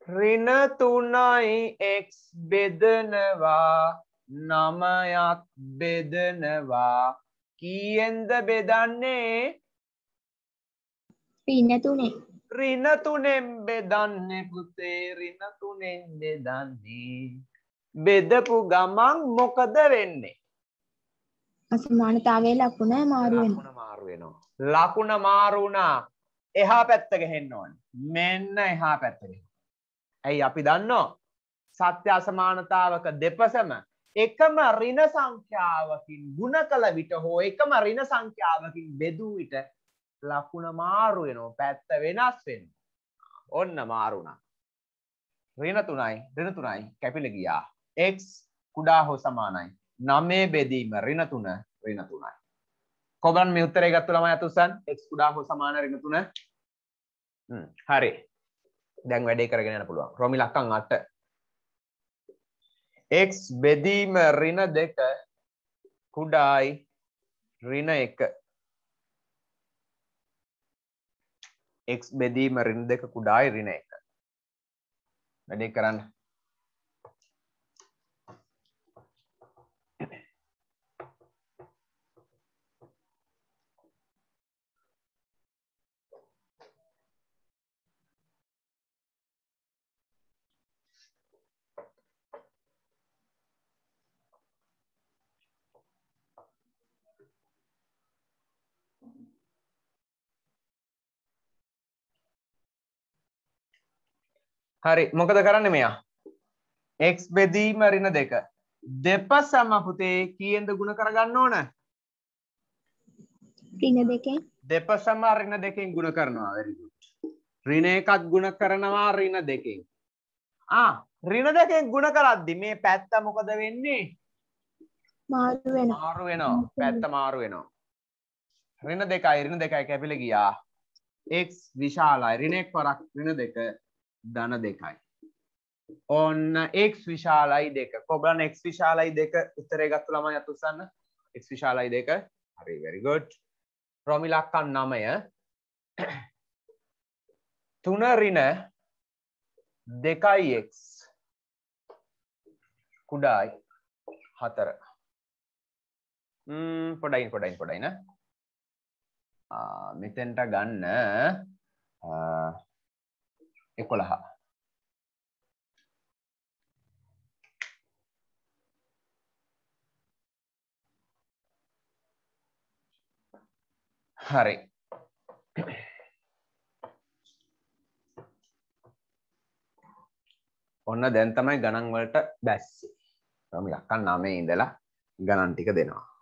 රින තුනයි එක් බෙදනවා නමයක් බෙදනවා. කීයෙන්ද බෙදන්නේ? පින්න තුනේ රින තුනෙන් බෙදන්නේ පුතේ රින තුනෙන් බෙදන්නේ. බෙදපු ගමන් මොකද වෙන්නේ? අසමානතාවයේ ලකුණ මාරු වෙනවා. ලකුණ මාරු වෙනවා. ලකුණ මාරු වුණා. එහා පැත්ත ගහෙන්න ඕනේ. මෙන්න එහා පැත්ත ගහෙන්න ඇයි අපි දන්නවා සත්‍ය අසමානතාවක දෙපසම එකම ඍණ සංඛ්‍යාවකින් ගුණ කළ විට හෝ එකම ඍණ සංඛ්‍යාවකින් බෙදූ විට ලකුණ මාරු වෙනවා පැත්ත වෙනස් වෙනවා. ඔන්න මාරු වුණා ඍණ තුනයි ඍණ තුනයි. කැපිලා ගියා. X කුඩා හෝ සමානයි. 9 බෙදීම ඍණ 3 ඍණ 3යි කොබන් මේ උත්තරේ ගත්ත ළමයි අත උස්සන් x කුඩා හෝ සමාන ඍණ 3 හ්ම් හරි. දැන් වැඩේ කරගෙන යන්න පුළුවන්. රොමි ලක්කම් 8 x බෙදීම ඍණ 2 කුඩායි ඍණ 1 x බෙදීම ඍණ 2 කුඩායි ඍණ 1 වැඩේ කරන්න. හරි මොකද කරන්න මෙයා? එක් බෙදීම රින දෙක. දෙපසම පුතේ කියෙන්ද ගුණ කරගන්න ඕන? පින්න දෙකෙන්. දෙපසම රින දෙකින් ගුණ කරනවා රින එකත් ගුණ කරනවා රින දෙකින්. ආ රින දෙකෙන් ගුණ කරද්දි මේ පැත්ත මොකද වෙන්නේ? මාරු වෙනවා. මාරු වෙනවා. පැත්ත මාරු වෙනවා. රින දෙකයි රින දෙකයි කැපිල ගියා. එක් විශාලයි. රිනෙක් පරක් රින දෙක ධන දෙකයි. ඔන්න එක් විශාලයි දෙක. කොබලන් එක් විශාලයි දෙක උත්තරේ ගත්තු ළමයි අත උස්සන්න. එක් විශාලයි දෙක. හරි very good. රොමිලක්කම් නමය. තුන රින දෙකයි එක් කුඩායි හතර. පොඩයින් පොඩයින් පොඩයින මෙතෙන්ට ගන්න එකොළහා හරි ඔන්න දැන් තමයි ගණන් වලට බැස්සේ. මම ලක්කන් 9 ඉඳලා ගණන් ටික දෙනවා.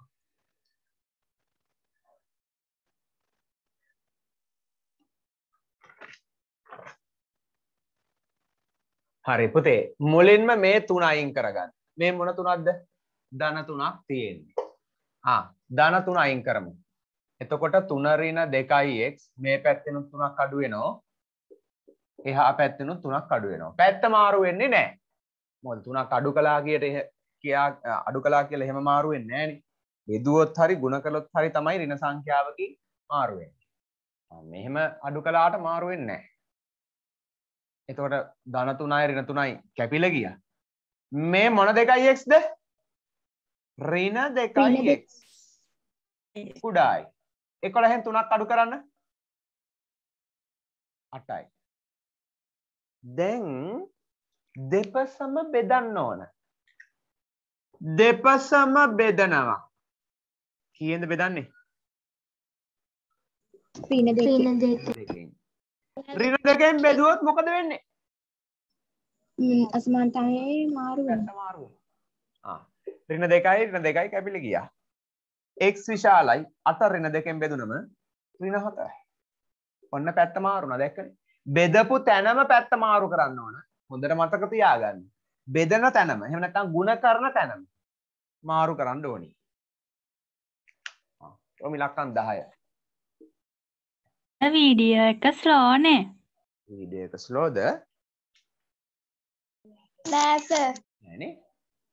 හරි. පුතේ මුලින්ම මේ තුන අයින් කරගන්න. මේ මොන තුනක්ද? ධන තුනක් තියෙන්නේ. ආ ධන තුන අයින් කරමු. එතකොට තුන ඍණ 2x මේ පැත්තෙනුත් තුනක් අඩු වෙනවා. එහා පැත්තෙනුත් තුනක් අඩු වෙනවා. පැත්ත මාරු වෙන්නේ නැහැ. මොකද තුනක් අඩු කළා කියට එහෙ කියා අඩු කළා කියලා එහෙම මාරු වෙන්නේ නැහනේ බෙදුවොත් හරි ගුණ කළොත් හරි තමයි ඍණ සංඛ්‍යාවකින් මාරු වෙන්නේ. ආ, මෙහෙම අඩු කළාට මාරු වෙන්නේ නැහැ. එතකොට ධන 3යි ඍණ 3යි කැපිලා ගියා. මේ මොන දෙකයි x ද? ඍණ 2යි x. කුඩායි. 11න් 3ක් අඩු කරන්න. 8යි දැන් දෙපසම බෙදන්න ඕන. දෙපසම බෙදනවා. කීයෙන්ද බෙදන්නේ? ඍණ දෙකෙන් දෙකෙන් ඍණ දෙකෙන් බෙදුවොත් මොකද වෙන්නේ? ම්, අසමානතාවයේ මාරු මාරු ඍණ දෙකයි ඍණ දෙකයි කැපිලා ගියා. X විශාලයි 8 ඍණ දෙකෙන් බෙදුනම ඍණ 7යි ඔන්න පැත්ත මාරුණා දැක්කනේ? බෙදපු තැනම පැත්ත මාරු කරන්න ඕන. හොඳට මතක තියාගන්න. බෙදන තැනම එහෙම නැත්නම් ಗುಣ කරන තැනම මාරු කරන්න ඕනි. ආ ඔමි ලක්කන් 10 වීඩියෝ එක ස්ලෝනේ වීඩියෝ එක ස්ලෝද නෑ සර් නෑනේ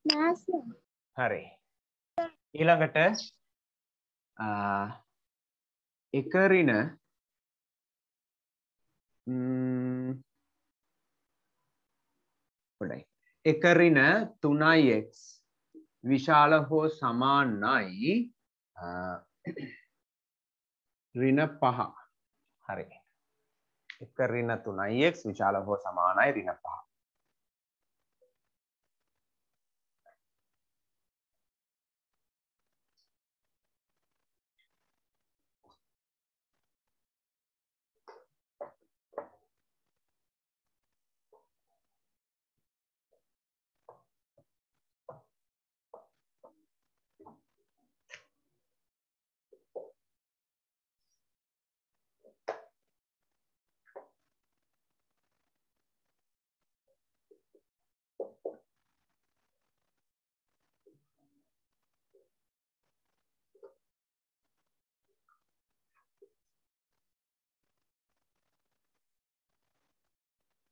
නෑ. සර් හරි. ඊළඟට ආ, එක ඍණ ම්ම්, හොඳයි. එක ඍණ 3x විශාල හෝ සමානයි ඍණ 5 හරි. එක ඍණ 3x විශාල හෝ සමානයි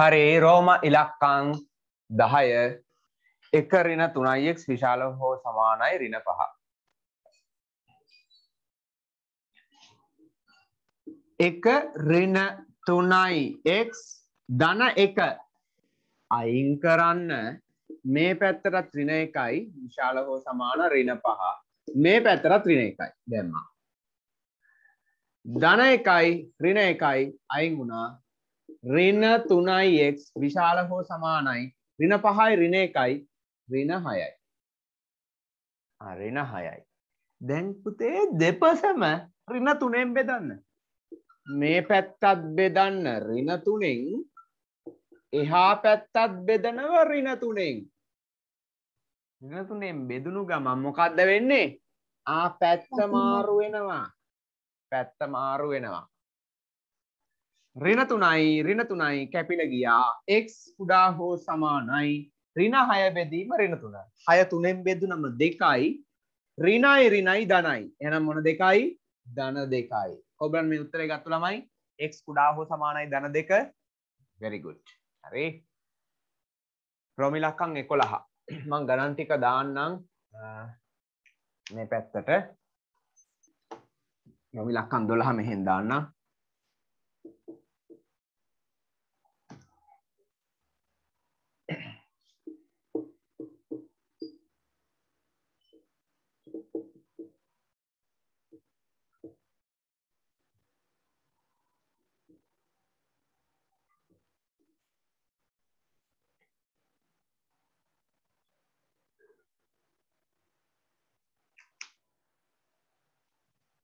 හරි රෝම ඉලක්කං දහය එක රින තුනයික් විශාල හෝ සමානයි රින පහ. එක රින තුනයි එක් ධන එක. අයින් කරන්න මේ පැත්තරත් රින එකයි විශාල හෝ සමාන රින පහ. මේ පැත්තරත් රින එකයි. දැම්මා. ධන එකයි රින එකයි අයින් වුණා. රින තුනයි එක් විශාල හෝ සමානයි. රින පහයි රින එකයි. රින හයයි. රින හයයි. දැන් පුතේ දෙපසම රින තුනෙන් බෙදන්න. මේ පැත්තත් බෙදන්න රින තුනෙන් එහා පැත්තත් බෙදනව රින තුනෙන්. රින තුනෙන් බෙදුණු ගමන් මොකක්ද වෙන්නේ? ආ පැත්ත මාරු වෙනවා. පැත්ත මාරු වෙනවා රින තුනයි රින තුනයි කැපිල ගියා. X කුඩා හෝ සමානයි. රින හය බෙදීම රින තුන හය තුනෙන් බෙදුනම දෙකයි. රිනයි රිනයි ධනයි. එහෙනම් මොන දෙකයි? ධන දෙකයි. ඔබන් මේ උත්තරේ ගත්තු ළමයි x කුඩා හෝ සමානයි ධන දෙක. Very good. හරි. රෝමි ලක්කම් 11 මං ගණන් ටික දාන්නම්. අ, මේ පැත්තට. රෝමි ලක්කම් 12 මෙහෙන් දාන්නම්.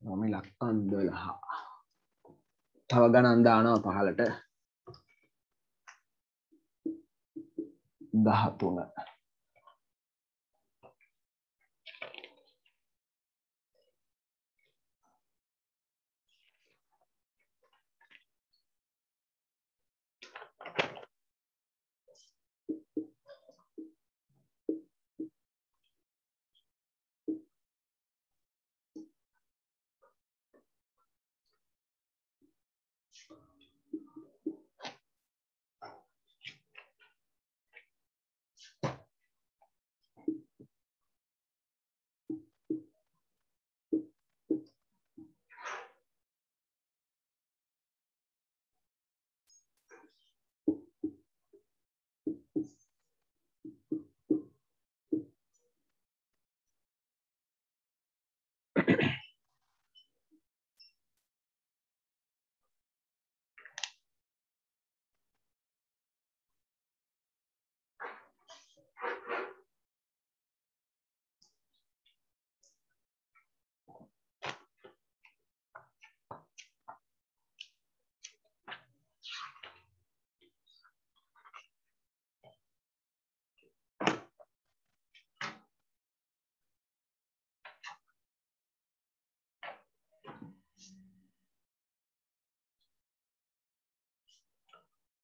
රෝමි ලක්කම් 12 තව ගණන් දානවා පහලට. 13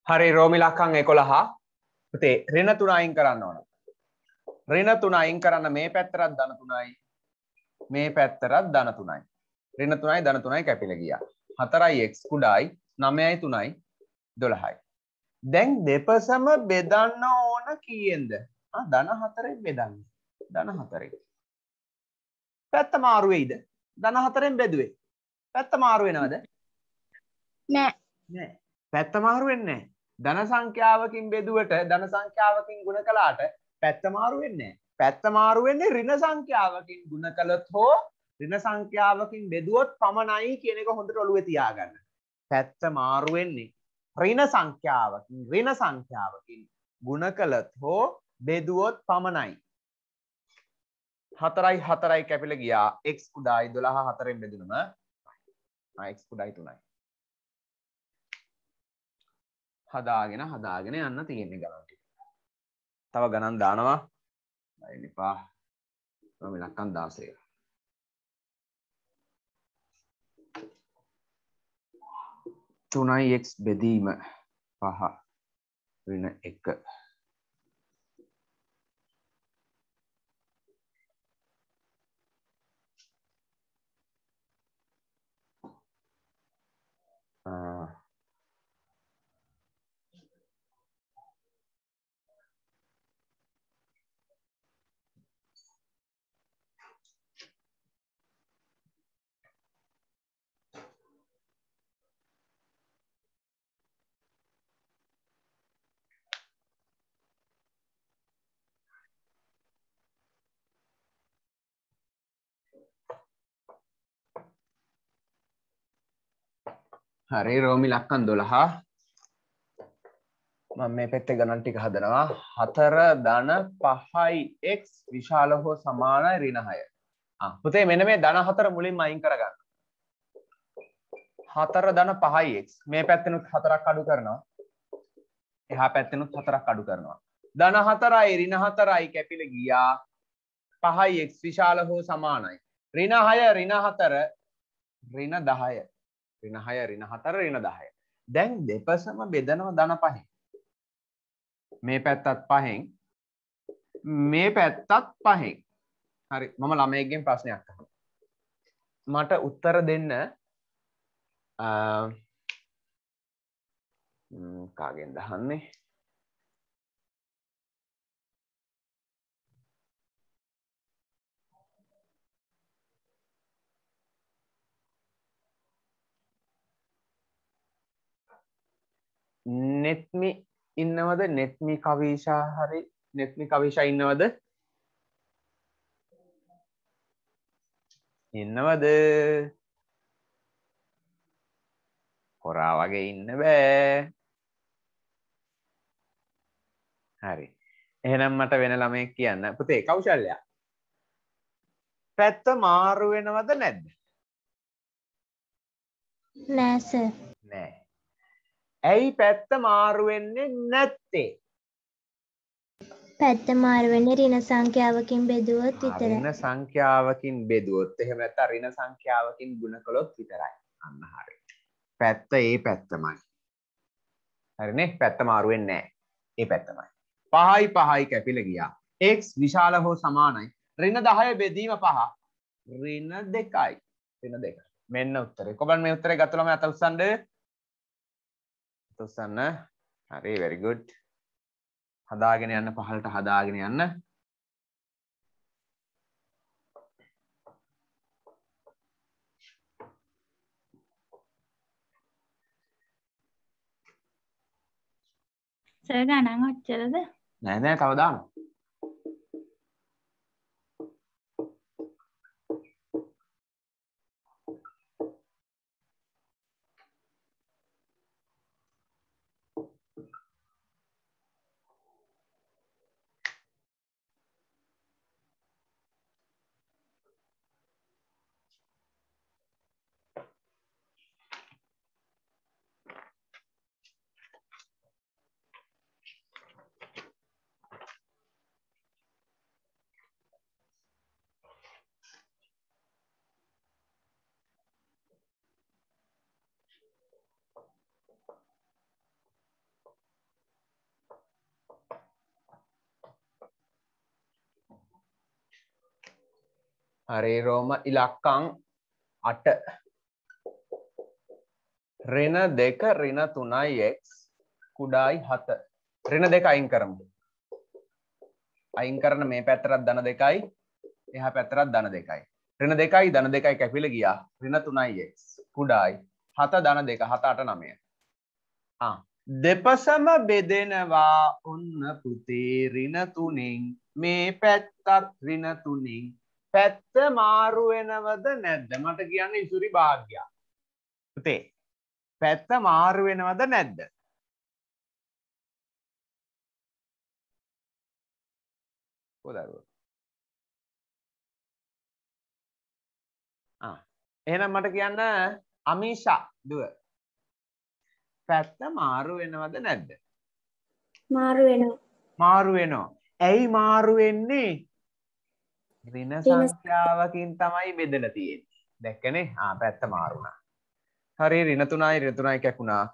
හරි රෝමි ලක්කම් 11 පුතේ ඍණ තුන අයින් කරන්න ඕන. ඍණ තුන අයින් කරන්න මේ පැත්තරත් ධන තුනයි. මේ පැත්තරත් ධන තුනයි. ඍණ තුනයි ධන තුනයි කැපිලා ගියා. 4යි x කුඩායි 9යි 3යි 12යි. දැන් දෙපසම බෙදන්න ඕන කීයෙන්ද? ධන 4ෙන් බෙදන්න. ධන 4ෙන්. පැත්ත මාරු වෙයිද? ධන 4ෙන් බෙදුවේ. පැත්ත මාරු වෙනවද? නෑ. පැත්ත මාරු වෙන්නේ නැහැ. ධන සංඛ්‍යාවකින් බෙදුවට ධන සංඛ්‍යාවකින් ගුණ කළාට පැත්ත මාරු වෙන්නේ නැහැ. පැත්ත මාරු වෙන්නේ ඍණ සංඛ්‍යාවකින් ගුණ කළොත් හෝ ඍණ සංඛ්‍යාවකින් බෙදුවොත් පමණයි කියන එක හොඳට ඔළුවේ තියාගන්න. පැත්ත මාරු වෙන්නේ ඍණ සංඛ්‍යාවකින් ඍණ සංඛ්‍යාවකින් ගුණ කළොත් හෝ බෙදුවොත් පමණයි. 4යි 4යි කැපිලා ගියා x කුඩායි 12 4ෙන් බෙදුනම x කුඩායි 3යි. හදාගෙන හදාගෙන යන්න තියෙන්නේ ගණන් ටික. තව ගණන් දානවා. එපා. ලක්කම් 16. තුනයි x බෙදීම පහ ඍණ 1 ආ හරි රෝමි ලක්කන් 12 මම මේ පැත්තේ ගණන් ටික හදනවා. 4 ධන 5යි x විශාල හෝ සමානයි ඍණ 6 ආ පුතේ මෙන්න මේ ධන 4 මුලින්ම අයින් කරගන්න. 4 ධන 5යි x. මේ පැත්තෙනුත් 4ක් අඩු කරනවා. එහා පැත්තෙනුත් 4ක් අඩු කරනවා. ධන 4යි ඍණ 4යි කැපිලා ගියා. 5යි x විශාල හෝ සමානයි. ඍණ 6 ඍණ 4 ඍණ 10 රින හය රින හතර රින දහය දැන් දෙපසම බෙදනව ධන පහෙන්. මේ පැත්තත් පහෙන්. මේ පැත්තත් පහෙන්. හරි මම ළමයගෙන් ප්‍රශ්නයක් අහනවා. මට උත්තර දෙන්න කාගෙන් දහන්නේ නෙත්මි ඉන්නවද? නෙත්මි කවීශා හරි? නෙත්මි කවිශා ඉන්නවද? ඉන්නවද? හොරා වගේ ඉන්න බෑ. හරි. එහෙනම් මට වෙන ළමයෙක් කියන්න. පුතේ කෞශල්‍යයා පැත්ත මාරු වෙනවද නැද්ද? නෑ සර් නෑ ඇයි පැත්ත මාරු වෙන්නේ නැත්තේ? පැත්ත මාරු වෙන්නේ ඍණ සංඛ්‍යාවකින් බෙදුවොත් විතරයි. ඍණ සංඛ්‍යාවකින් බෙදුවොත් එහෙම නැත්නම් ඍණ සංඛ්‍යාවකින් ගුණ කළොත් විතරයි. අන්න හරි. පැත්ත ඒ පැත්තමයි. හරිනේ? පැත්ත මාරු වෙන්නේ නැහැ. ඒ පැත්තමයි. පහයි පහයි කැපිලා ගියා. X විශාල හෝ සමානයි. ඍණ 10 බෙදීම පහ. ඍණ දෙකයි. ඍණ දෙක. මෙන්න උත්තරේ. කොබන් මේ උත්තරේ ගත්තලම අත උස්සන්න උස්සන්න හරි good. හදාගෙන යන්න පහළට හදාගෙන යන්න. සර් ගණන් ඔච්චරද? නෑ නෑ තව දාන්න හරි රෝම ඉලක්කං අට. රෙන දෙක රෙන තුනයි එක් කුඩායි හත. රෙන දෙක අයින් කරමු. අයින් කරන මේ පැත්තරත් දන දෙකයි එහ පැත්තරත් දන දෙකයි. රෙන දෙකයි දන දෙකයි කැපිල ගියා. රෙන තුනයි එක් කුඩායි හත දන දෙක හත අට නමය දෙපසම බෙදෙනවා ඔන්න පුතේ රින තුනින්. මේ පැත්තත් රින තුනින්. පැත්ත මාරු වෙනවද නැද්ද? මට කියන්න ඉසුරි භාග්‍යයා පුතේ. පැත්ත මාරු වෙනවද නැද්ද? කොදරුව එහෙනම් මට කියන්න අමීෂා දුව. පැත්ත මාරු වෙනවද නැද්ද? මාරු වෙනවා. මාරු වෙනවා. ඇයි මාරු වෙන්නේ රින සංඛ්‍යාවකින් තමයි බෙදලා තියෙන්නේ. දැක්කනේ? ආ පැත්ත මාරුණා. හරි රින 3යි රින 3යි කැපුණා.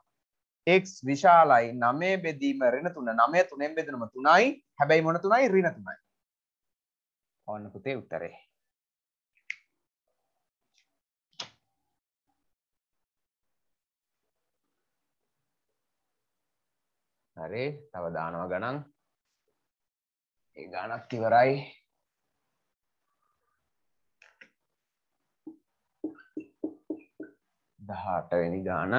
x විශාලයි 9 බෙදීම රින 3 9 3ෙන් බෙදනම 3යි. හැබැයි මොන 3යි රින 3යි. ඕන්න පුතේ උත්තරේ. හරි තව දානවා ගණන්. ඒ ගණක් ඉවරයි. දහටවෙනි ගාන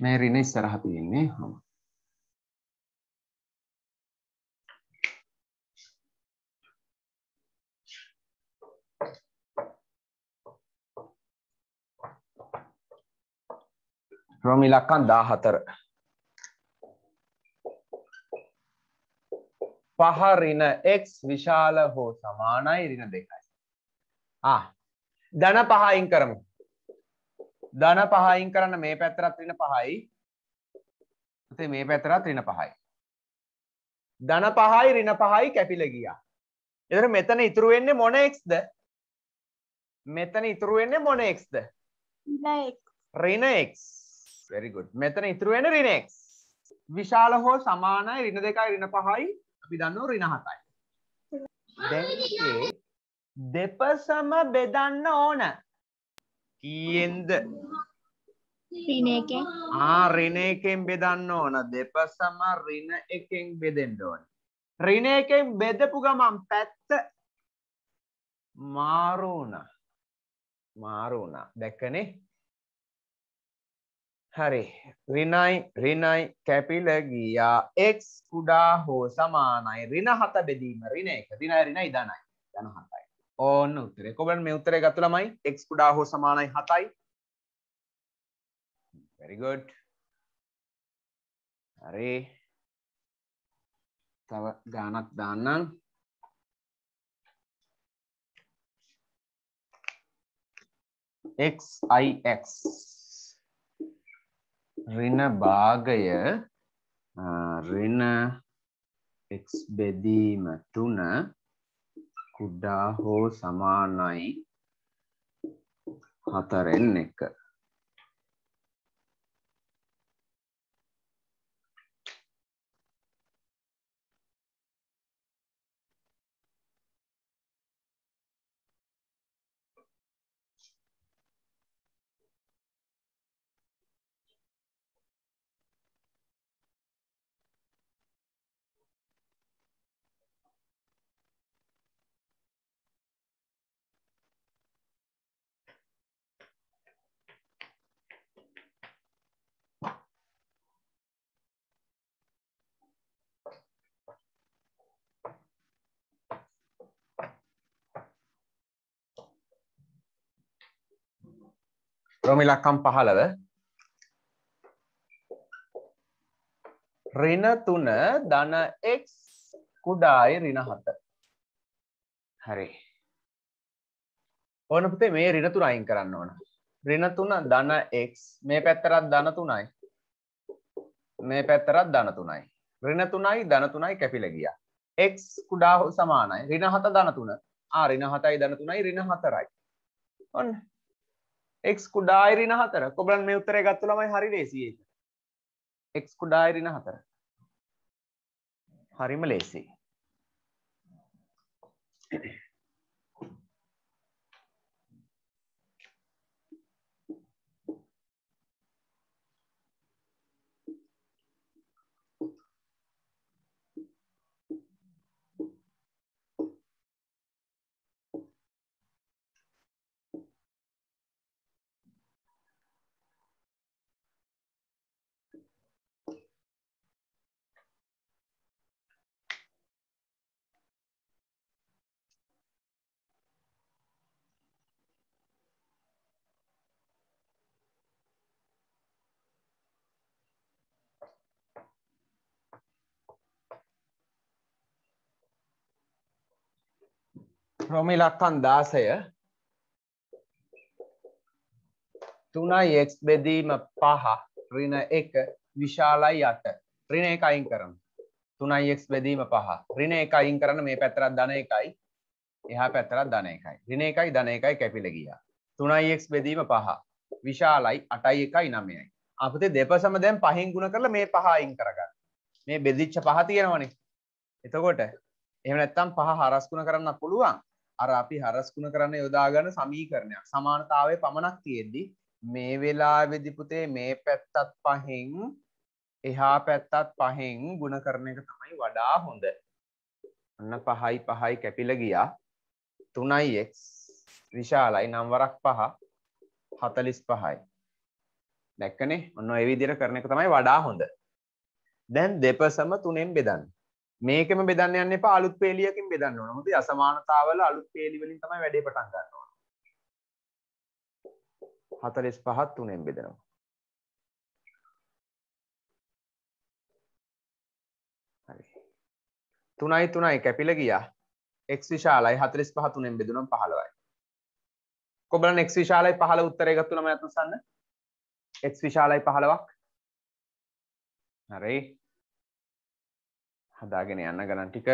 මේ රින ඉස්සරහ තියෙන්නේ හම රොම ඉලක්කන් දා හතර පහ රින එක් විශාල හෝ සමානයි රින දෙකයි. ආ ධන පහයින් කරමු. ධන පහයින් කරන්න මේ පැත්තරත් රින පහයි. තේ මේ පැත්තරත් රින පහයි. ධන පහයි රින පහයි කැපිල ගියා. එතන මෙතන ඉතුරු වෙන්නේ මොන එක්ස්ද මෙතන ඉතුරු වෙන්නේ මොන එක්ස්ද රින එක්ස් very good. මෙතන ඉතුරු වෙන්නේ රින එක්ස් විශාල හෝ සමානයි රින දෙකයි රින පහයි. අපි දන්නවා රින හතයි. දැන් දෙපසම බෙදන්න ඕන කීයෙන්ද රින එකෙන් ආ රින එකෙන් බෙදන්න ඕන. දෙපසම රින එකෙන් බෙදෙන්න ඕන. රින එකෙන් බෙදපු ගමන් පැත්ත මාරු වුණා. මාරු වුණා. දැක්කනේ? හරි. රිනයි රිනයි කැපිල ගියා. X කුඩා හෝ සමානයි. රින හත බෙදීම රින එක රිනයි රිනයි ධනයි. ධන හතයි ඕන්න උත්තරේ. කොබලන් මේ උත්තරේ ගත්ත ළමයි x කුඩා හෝ සමානයි 7යි very good. හරි. තව ගානක් දාන්නම්. Xix ඍණ භාගය ඍණ x බෙදීම 3 කුඩා හෝ සමානයි හතරෙන් එක. රොමිලක්කම් පහළව. රින තුන ධන එක් කුඩායි රින හත. හරි. ඕන පුතේ මේ රින තුන අයින් කරන්න ඕන. රින තුන ධන එක් මේ පැත්තරත් ධන තුනයි. මේ පැත්තරත් ධන තුනයි. රින තුනයි ධන තුනයි කැපිල ගියා. එක් කුඩා හෝ සමානයි. රින හත ධන තුන. ආ රින හතයි ධන තුනයි රින හතරයි. ඔන්න. X කුඩායි ඍණ 4 කොබලන් මේ උත්තරය ගත්ත ළමයි හරි ලේසි ඒක. X කුඩායි ඍණ 4 හරිම ලේසි රොමි ලක්කන් දාසය තුනයි එක් බෙදීම පහ රින එක විශාලයි අට. රින එක අයින් කරන තුනයි එක් බෙදීම පහ. රින එක අයින් කරන මේ පැතරත් ධන එකයි. එහා පැතරත් ධන එකයි. රින එකයි ධන එකයි කැපිල ගියා. තුනයි එක් බෙදීම පහ. විශාලයි අටයි එකයි නමයයි අපතේ දෙපසම දැන් පහින් ගුණ කරලා මේ පහ අයින් කරගන්න. මේ බෙදිච්ච පහ තියෙනවනේ. එතකොට එහෙම නැත්තම් පහ හරස්කුණ කරන්න පුළුවන්. අර අපි හරස්කුණ කරන්න යොදාගන්න සමීකරණයක්. සමානතාවය පමණක් තියෙද්දි මේ වෙලාවෙදි පුතේ මේ පැත්තත් පහෙන් එහා පැත්තත් පහෙන් ගුණ කරන එක තමයි වඩා හොඳ. අන්න පහයි පහයි කැපිල ගියා. තුනයි එක් විශාලයි නම් වරක් පහ හතලිස් පහයි. දැක්කනේ? ඔන්න ඒ විදිහට කරන එක තමයි වඩා හොඳ. දැන් දෙපසම තුනෙන් බෙදන්න. මේකම බෙදන්න යන්න එපා අලුත් පේලියකින් බෙදන්න ඕන. මොකද අසමානතාවල අලුත් පේලි වලින් තමයි වැඩේ පටන් ගන්න ඕන. 45ත් තුනෙන් බෙදනවා. හරි. 3යි 3යි කැපිල ගියා. X විශාලයි 45 තුනෙන් බෙදුනම 15යි කොබලන් x විශාලයි 15 උත්තරය ගත්තු ළමයි අතසන්න x විශාලයි 15ක් හරි. හදාගෙන යන්න ගණන් ටික.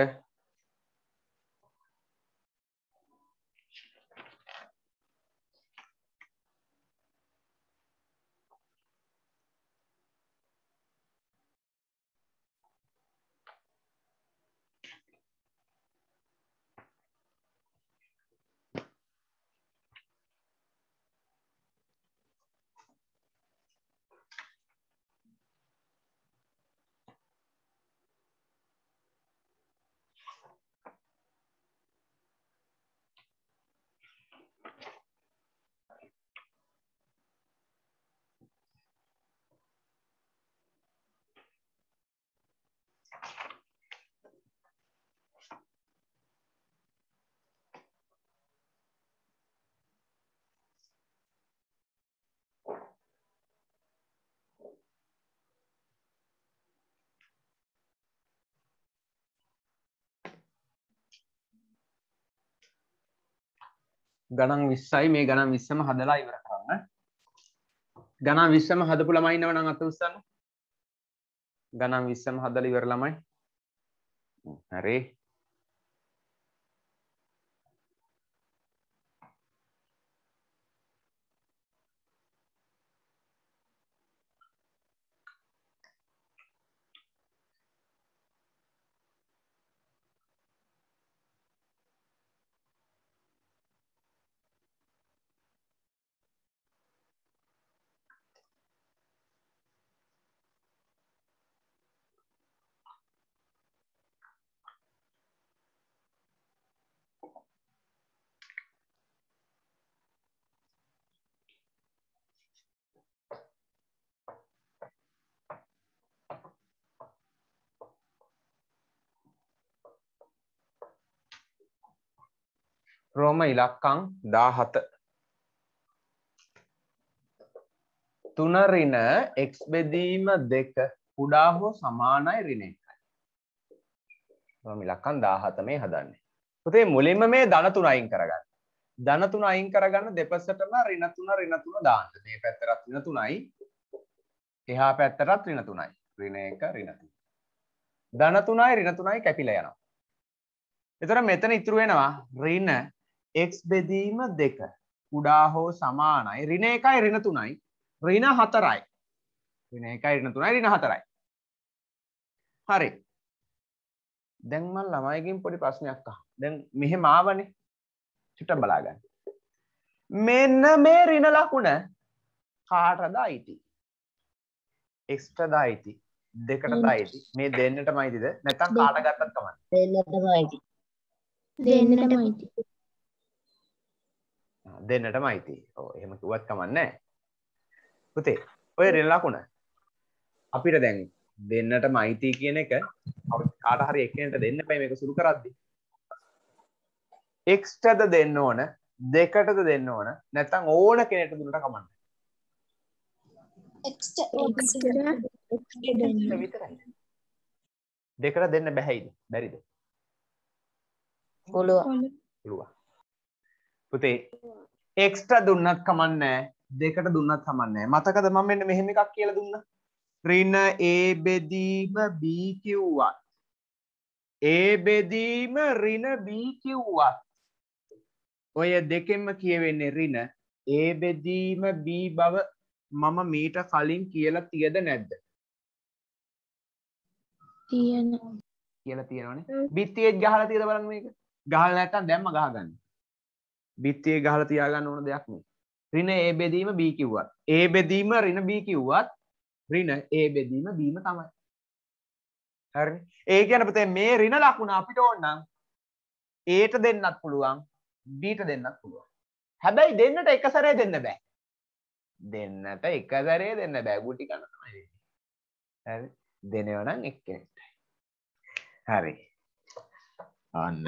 ගණන් 20යි මේ ගණන් 20ම හදලා ඉවර කරන්න. ගණන් 20ම හදපු ළමයි ඉන්නව නම් අත උස්සන්න. ගණන් 20ම හදලා ඉවර ළමයි. හරි. රෝම ඉලක්කං 17 තුන ඍණ x බෙදීම දෙක කුඩා හෝ සමානයි ඍණ එකයි. රෝම ඉලක්කං 17 මේ හදන්නේ. පුතේ මුලින්ම මේ ධන තුන අයින් කරගන්න. ධන තුන අයින් කරගන්න දෙපසටම ඍණ තුන ඍණ තුන දාන්න. මේ පැත්තටත් ඍණ තුනයි. එහා පැත්තටත් ඍණ තුනයි. ඍණ එක ඍණ තුන. ධන තුනයි ඍණ තුනයි කැපිලා යනවා. එතකොට මෙතන ඉතුරු වෙනවා ඍණ x බෙදීම දෙක. කුඩා හෝ සමානයි. ඍණ එකයි ඍණ තුනයි. ඍණ හතරයි. ඍණ එකයි ඍණ තුනයි ඍණ හතරයි. හරි. දැන් මම ළමයිගෙන් පොඩි ප්‍රශ්නයක් අහන්න දැන් මෙහෙම ආවනේ. චුට්ටක් බලාගන්න. මෙන්න මේ ඍණ ලකුණ කාටද අයිති? එක්ස්ට්‍රාද අයිති? දෙකටද අයිති? මේ දෙන්නටම අයිතිද? නැත්නම් කාට ගත්තත් කමන්නේ? දෙන්නටමයි දෙන්නටමයි දෙන්නටම අයිති ඕ එහෙම කිව්වත් කමන්නේ පුතේ ඔය රින ලකුණ. අපිට දැන් දෙන්නටම අයිති කියන එක කාට හරි එක්කෙනෙක්ට දෙන්න එපයි මේක සුළු කරද්දි. එක්ස්ටද දෙන්න ඕන දෙකටද දෙන්න ඕන නැත්නම් ඕන කෙනෙක්ට දුන්නට කමන්නේ විතරයි. දෙකට දෙන්න බැහැයිද? බැරිද? පුළුවන් පුතේ එක්ස්ට්‍රා දුන්නත් කමන්නේ දෙකට දුන්නත් කමන්නේ මතකද මම මෙන්න මෙහෙම එකක් කියලා දුන්නා? ඍණ a බෙදීම b කිව්වත්. A බෙදීම ඍණ b කිව්වත්. ඔය දෙකෙන්ම කියවෙන්නේ ඍණ. A බෙදීම b බව මම මීට කලින් කියලා තියද නැද්ද? තියෙන කියලා තියෙනවනේ. බිත්තියේ ගහලා තියද බලන්න මේක. ගහලා නැත්තම් දැම්ම ගහගන්න බිත්තියේ ගහලා තියාගන්න ඕන දෙයක් නේ ඍණ A බෙදීම B කිව්වත්. A බෙදීම ඍණ B කිව්වත් ඍණ A බෙදීම B ම තමයි. හරිනේ ඒ කියන්නේ පුතේ මේ ඍණ ලකුණ අපිට ඕන නම් A ට දෙන්නත් පුළුවන් B ට දෙන්නත් පුළුවන්. හැබැයි දෙන්නට එක සැරේ දෙන්න බෑ. දෙන්නට එක සැරේ දෙන්න බෑ. ගුටි කන තමයි දෙන්නේ හරි? දෙනව නම් එක්කෙනෙක්ට හරි. අන්න.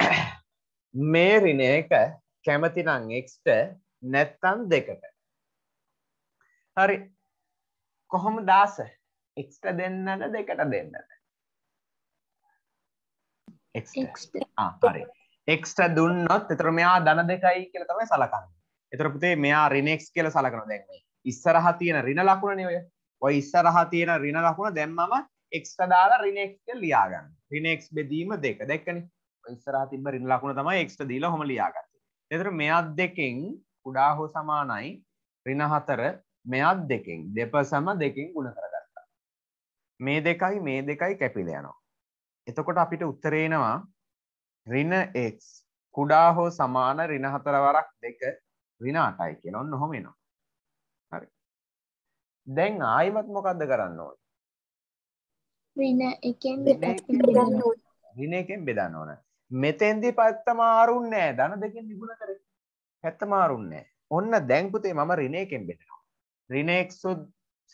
<coughs> මේ රින එක කැමති නම් එක්ට නැත්තම් දෙකට හරි කොහොම දාස එක්ට දෙන්නට දෙකට දෙන්නට හරි එක්ට දුන්නොත් එතර මෙයා දන දෙකයි කියල තමයි සලකන්න එතකොට පුතේ මෙයා x කියලා සලකනවා දැන් මේ. ඉස්සරහා තියෙන ඍණ ලකුණනේ ඔය. ඔය ඉස්සරහා තියෙන ඍණ ලකුණ දැන් මම x ට දාලා ඍණ x කියලා ලියා ගන්න. ඍණ x බෙදීම 2. දැක්කනේ? ඉස්සරහා තිබ්බ ඍණ ලකුණ තමයි x දීලා ඔහම ලියාගත්තේ. එතකොට මෙයත් දෙකෙන් කුඩා හෝ සමානයි ඍණ 4 මෙයත් දෙකෙන් දෙපසම දෙකෙන් ගුණ කරගත්තා. මේ දෙකයි මේ දෙකයි කැපිලා යනවා. එතකොට අපිට උත්තරේ එනවා ඍණ x කුඩා හෝ සමාන ඍණ 4 වරක් 2 ඍණ 8යි කියන ඔන්න ඔහොම එනවා. හරි. දැන් ආයිමත් මොකද්ද කරන්න ඕනේ? ඍණ එකෙන් එකෙන් බෙදන්න ඕනේ. ඍණ එකෙන් බෙදන්න ඕන. මෙතෙන්දි පැත්ත මාරුන්නේ නැහැ. ධන දෙකෙන් නිගුණ කරේ. පැත්ත මාරුන්නේ නැහැ. ඔන්න දැන් පුතේ මම ඍණ එකෙන් බෙදනවා. ඍණ x උත්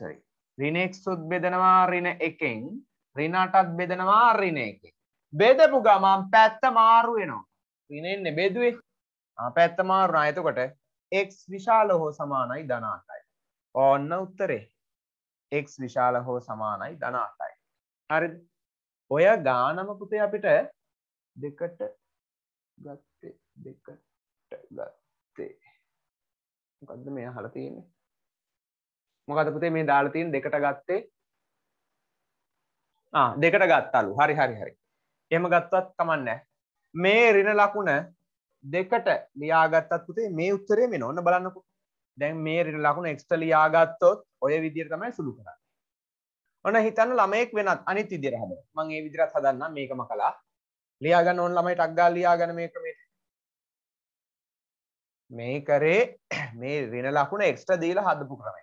sorry. ඍණ x උත් බෙදනවා ඍණ එකෙන්. ඍණ 8ත් බෙදනවා ඍණ එකෙන්. බෙදපු ගමන් පැත්ත මාරු වෙනවා. ඍණෙන්නේ බෙදුවේ. ආ පැත්ත මාරුනා. එතකොට x විශාල හෝ සමානයි ධන 8යි. ඔන්න උත්තරේ. x විශාල හෝ සමානයි ධන 8යි. හරිද? ඔය ගානම පුතේ අපිට දෙකට ගත්තේ දෙකට ගත්තේ. මොකද්ද මේ අහලා තියෙන්නේ? මොකද්ද පුතේ මේ දාලා තියෙන දෙකට ගත්තේ? ආ දෙකට ගත්තලු. හරි හරි හරි. එහෙම ගත්තත් කමන්නේ මේ ඍණ ලකුණ දෙකට ලියාගත්තත් පුතේ මේ උත්තරේ මෙන්න ඔන්න බලන්නකෝ. දැන් මේ ඍණ ලකුණ x ට ලියාගත්තොත් ඔය විදිහට තමයි සුළු කරන්නේ. ඔන්න හිතන්න ළමයෙක් වෙනත් අනිත් විදිහට හදන්න මම ඒ විදිහට හදන්නම් මේකම කළා. ලියා ගන්න ඕන ළමයි ටක් ගාලා ලියා ගන්න මේ ක්‍රමයට මේ කරේ <clears throat> මේ ඍණ ලකුණ එක්ස්ට්‍රා දීලා හදපු ක්‍රමය.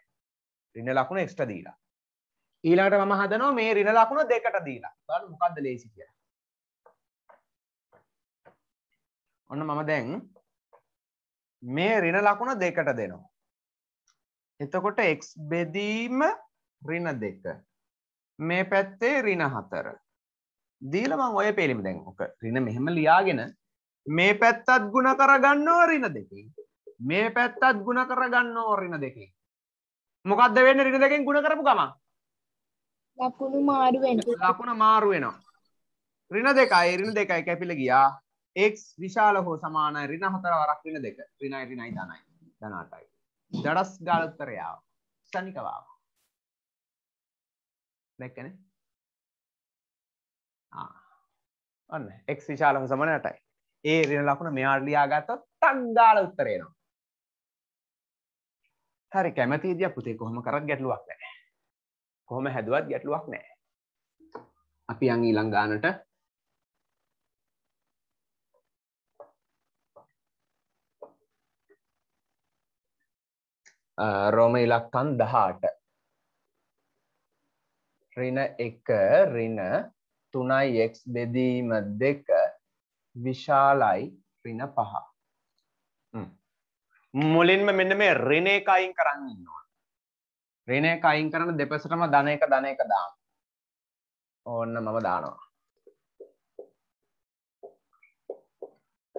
ඍණ ලකුණ එක්ස්ට්‍රා දීලා. ඊළඟට මම හදනවා මේ ඍණ ලකුණ දෙකට දීලා. බලන්න මොකද්ද ලේසි කියලා. ඔන්න මම දැන් මේ ඍණ ලකුණ දෙකට දෙනවා. එතකොට x බෙදීම ඍණ දෙක. මේ පැත්තේ ඍණ හතර. දීලමං ඔය පෙළිම දැන් ඕක රින මෙහෙම ලියාගෙන මේ පැත්තත් ගුණ කරගන්න ඕරින දෙකින්. මේ පැත්තත් ගුණ කරගන්න ඕරින දෙකින්. මොකක්ද වෙන්න රින දෙකෙන් ගුණ කරපු ගමන්? ලකුණු මාරු වෙනවා ලකුණ මාරු වෙනවා. රින දෙකයි රින දෙකයි කැපිලා ගියා. X විශාල හෝ සමානයි. රින හතර වරක් රින දෙක. රිනයි රිනයි ධනයි. ධනාටයි. දඩස් ගාල උත්තරය ආවා. ශනිකව ආවා. දැක්කනේ? ඔන්න x විශාල හෝ සමාන 8යි ඒ ඍණ ලකුණ මෙයාට ලියාගත්තොත් ටක් ගාලා උත්තරේ එනවා. හරි කැමති විදියක් පුතේ කොහොම කරත් ගැටලුවක් නැහැ. කොහොම හැදුවත් ගැටලුවක් නැහැ. අපි යන් ඊළඟ ගානට. රෝම ඉලක්කන් 18 ඍණ 1 ඍණ 3x බෙදීම 2 විශාලයි ඍණ 5 මුලින්ම මෙන්න මේ එක අයින් කරන්න ඉන්නවා එක අයින් කරන දෙපසටම ධන එක ධන එක දාන්න. ඕන්න මම දානවා.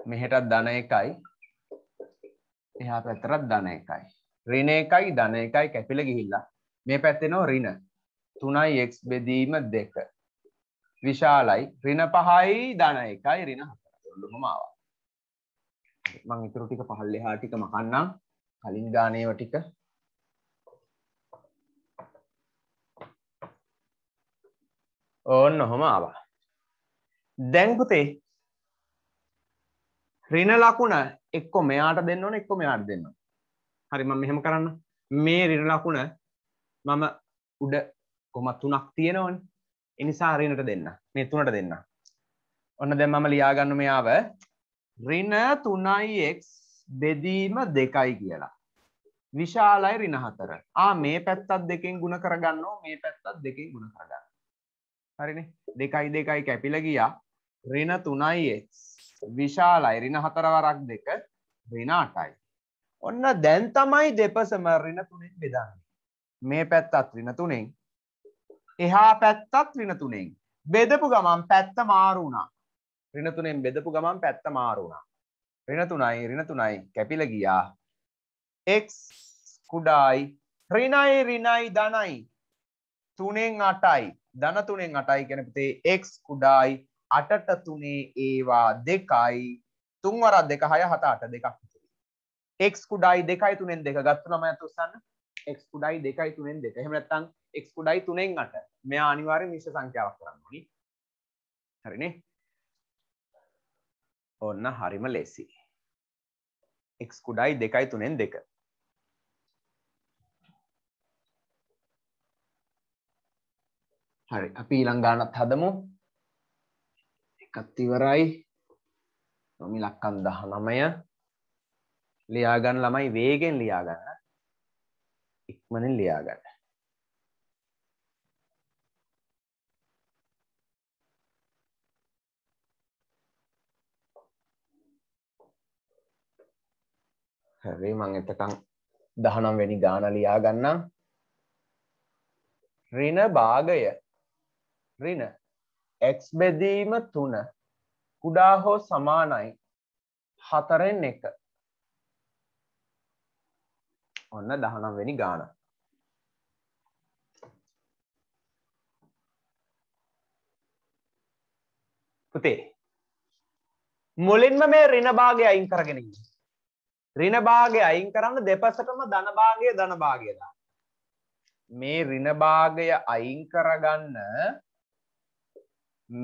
මෙහෙටත් ධන එකයි. එහා පැත්තටත් ධන එකයි. ඍණ එකයි ධන එකයි කැපිලා ගිහිල්ලා. මේ පැත්තේ නෝ ඍණ. 3x බෙදීම 2 විශාලයි. ඍණ 5යි ධන එකයි ඍණ 4යි ඔන්නම ආවා. මං ඉතුරු ටික පහළ එහා ටික මකන්නම්. කලින් ගානේව ටික. ඕන්න ඔහොම ආවා. දැන් පුතේ ඍණ ලකුණ එක්ක මෙයාට දෙන්න ඕන එක්ක මෙයාට දෙන්න ඕන? හරි මම මෙහෙම කරන්න. මේ ඍණ ලකුණ මම උඩ කොහොමත් තුනක් තියෙනවනේ. එනිසා රිනට දෙන්න. මේ තුනට දෙන්න. ඔන්න දැන් මම ලියාගන්න මෙයාව රින තුනයි එක්ස් බෙදීම දෙකයි කියලා. විශාලයි රින හතර. ආ මේ පැත්තත් දෙකෙන් ගුණ කරගන්න මේ පැත්තත් දෙකෙන් ගුණ කරගන්න. හරිනේ? දෙකයි දෙකයි කැපිල ගියා. රින තුනයි එක්ස් විශාලයි. රින හතර වරක් දෙක රින අටයි. ඔන්න දැන් තමයි දෙපසම රින තුනෙන් බෙදන්නේ. මේ පැත්තත් රින තුනෙන්. එහා පැත්තත් ඍණ 3ෙන් බෙදපු ගමන් පැත්ත මාරු වුණා. ඍණ 3ෙන් බෙදපු ගමන් පැත්ත මාරු වුණා. ඍණ 3යි ඍණ 3යි කැපිලා ගියා. X කුඩායි ඍණයි ඍණයි ධනයි. 3ෙන් 8යි ධන 3ෙන් 8යි කියන පුතේ x කුඩායි 8ට 3 ඒවා දෙකයි. 3 වරක් 2 6 7 8 දෙකක් x කුඩායි දෙකයි තුනෙන් දෙක ගත්තු ළමයාත් උස්සන්න x කුඩායි දෙකයි තුනෙන් දෙක. එහෙම නැත්නම් x කුඩායි තුනෙන් අට. මෙයා අනිවාර්යෙන් මිශ්‍ර සංඛ්‍යාවක් කරන්න ඕනි. හරිනේ? ඔන්න හරිම ලේසි. X කුඩායි දෙකයි තුනෙන් දෙක. හරි අපි ඊළඟ ගානත් හදමු. එකත් ඉවරයි. නොමි ලක්කන් 19 ලියා ගන්න ළමයි වේගෙන් ලියා ගන්න ඉක්මනින් ලියා ගන්න හරි මං එතකන් 19 වෙනි ගාන ලියා ගන්නම්. ඍණ භාගය. ඍණ. X බෙදීම 3 කුඩා හෝ සමානයි. 4න් 1 ඔන්න 19 වෙනි ගාන. පුතේ. මුලින්ම මේ ඍණ භාගය අයින් කරගෙන ඉන්න. ඍණ භාගය අයින් කරන්න දෙපසටම ධන භාගය ධන භාගය දාන්න. මේ ඍණ භාගය අයින් කරගන්න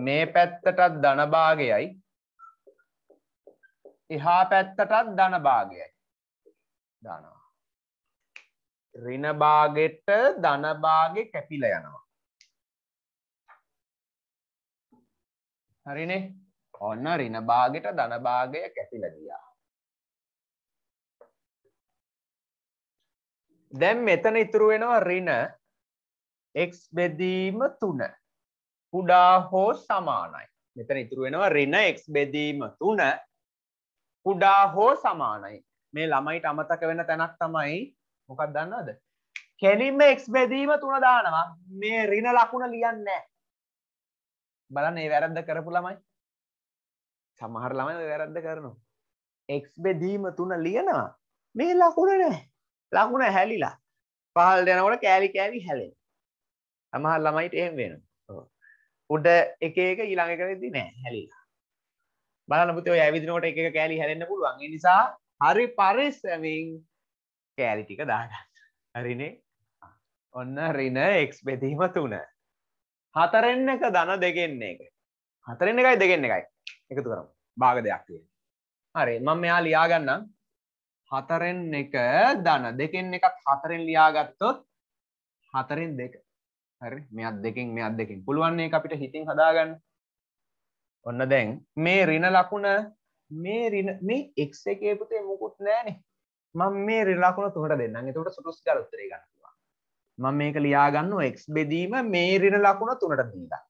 මේ පැත්තටත් ධන භාගයයි එහා පැත්තටත් ධන භාගයයි දානවා. ඍණ භාගෙට ධන භාගෙ කැපිලා යනවා. හරිනේ? ඔන්න ඍණ භාගෙට ධන භාගය කැපිලා ගියා. දැන් මෙතන ඉතුරු වෙනවා ඍණ x බෙදීම 3 කුඩා හෝ සමානයි. මෙතන ඉතුරු වෙනවා ඍණ x බෙදීම 3 කුඩා හෝ සමානයි. මේ ළමයිට අමතක වෙන තැනක් තමයි මොකක්ද දන්නවද? කෙලින්ම x බෙදීම 3 දානවා. මේ ඍණ ලකුණ ලියන්නේ නැහැ. බලන්න මේ වැරද්ද කරපු ළමයි. සමහර ළමයි ඔය වැරද්ද කරනවා. x බෙදීම 3 ලියනවා. මේ ලකුණ නැහැ. ලකුණ හැලිලා. පහල් යනකොට කෑලි කෑලි හැලෙන. සමහර ළමයිට එහෙම වෙනවා. උඩ එක එක ඊළඟ එකේදී නෑ හැලිලා. බලන්න පුතේ ඔය ඇවිදිනකොට එක එක කෑලි හැලෙන්න පුළුවන්. ඒ නිසා හරි පරිස්සමින් කෑලි ටික දාගන්න. හරිනේ? ඔන්න ඍණ x බෙදීම 3 හතරෙන් එක ධන දෙකෙන් එක. හතරෙන් එකයි දෙකෙන් එකයි. එකතු කරමු. භාග දෙයක් තියෙනවා. හරි. මම මෙයා ලියා ගන්නම් හතරෙන් එක ධන දෙකෙන් එකත් හතරෙන් ලියාගත්තොත් හතරෙන් දෙක. හරි? මෙත් දෙකින් මෙත් දෙකින්. පුළුවන් ඒක අපිට හිතින් හදාගන්න. ඔන්න දැන් මේ ඍණ ලකුණ මේ ඍණ මේ x එකේ පුතේ මුකුත් නැහනේ. මම මේ ඍණ ලකුණ තුනට දෙන්නම්. එතකොට සුදුසු ගාල උත්තරේ ගන්න පුළුවන්. මම මේක ලියා ගන්නවා x බෙදීම මේ ඍණ ලකුණ තුනට දීලා.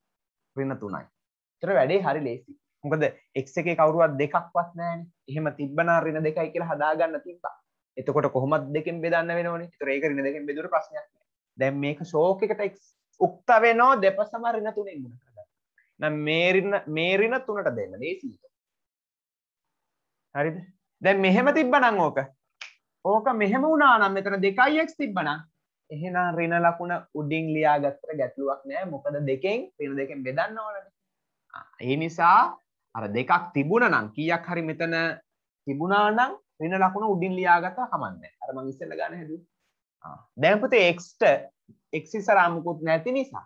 ඍණ තුනයි. ඒතර වැඩේ හරි ලේසි මොකද x එකේ කවුරුවත් දෙකක්වත් නැහැනේ. එහෙම තිබ්බනම් ඍණ දෙකයි කියලා හදාගන්න තිබ්බා. එතකොට කොහොමද දෙකෙන් බෙදන්න වෙනවනේ. ඒතර ඒක ඍණ දෙකෙන් බෙදුවට ප්‍රශ්නයක් නැහැ. දැන් මේක ෂෝක් එකට x උක්ත වෙනවා දෙපසම ඍණ තුනෙන් ගුණ කරගන්න. නම් මේ ඍණ මේ ඍණ තුනට දෙන්න ලේසියි. හරිද? දැන් මෙහෙම තිබ්බනම් ඕක. ඕක මෙහෙම වුණා නම් මෙතන 2x තිබ්බනම් එහෙනම් ඍණ ලකුණ උඩින් ලියාගත්තට ගැටලුවක් නැහැ. මොකද දෙකෙන් ඍණ දෙකෙන් බෙදන්න ඕනනේ. ඒ නිසා අර දෙකක් තිබුණ නම් කීයක් හරි මෙතන තිබුණා නම් ඍණ ලකුණ උඩින් ලියාගත්තා කමන්නේ. අර මං ඉස්සෙල්ලා ගන්න හැදුවේ. ආ දැන් පුතේ x ට x ඉස්සරහා මුකුත් නැති නිසා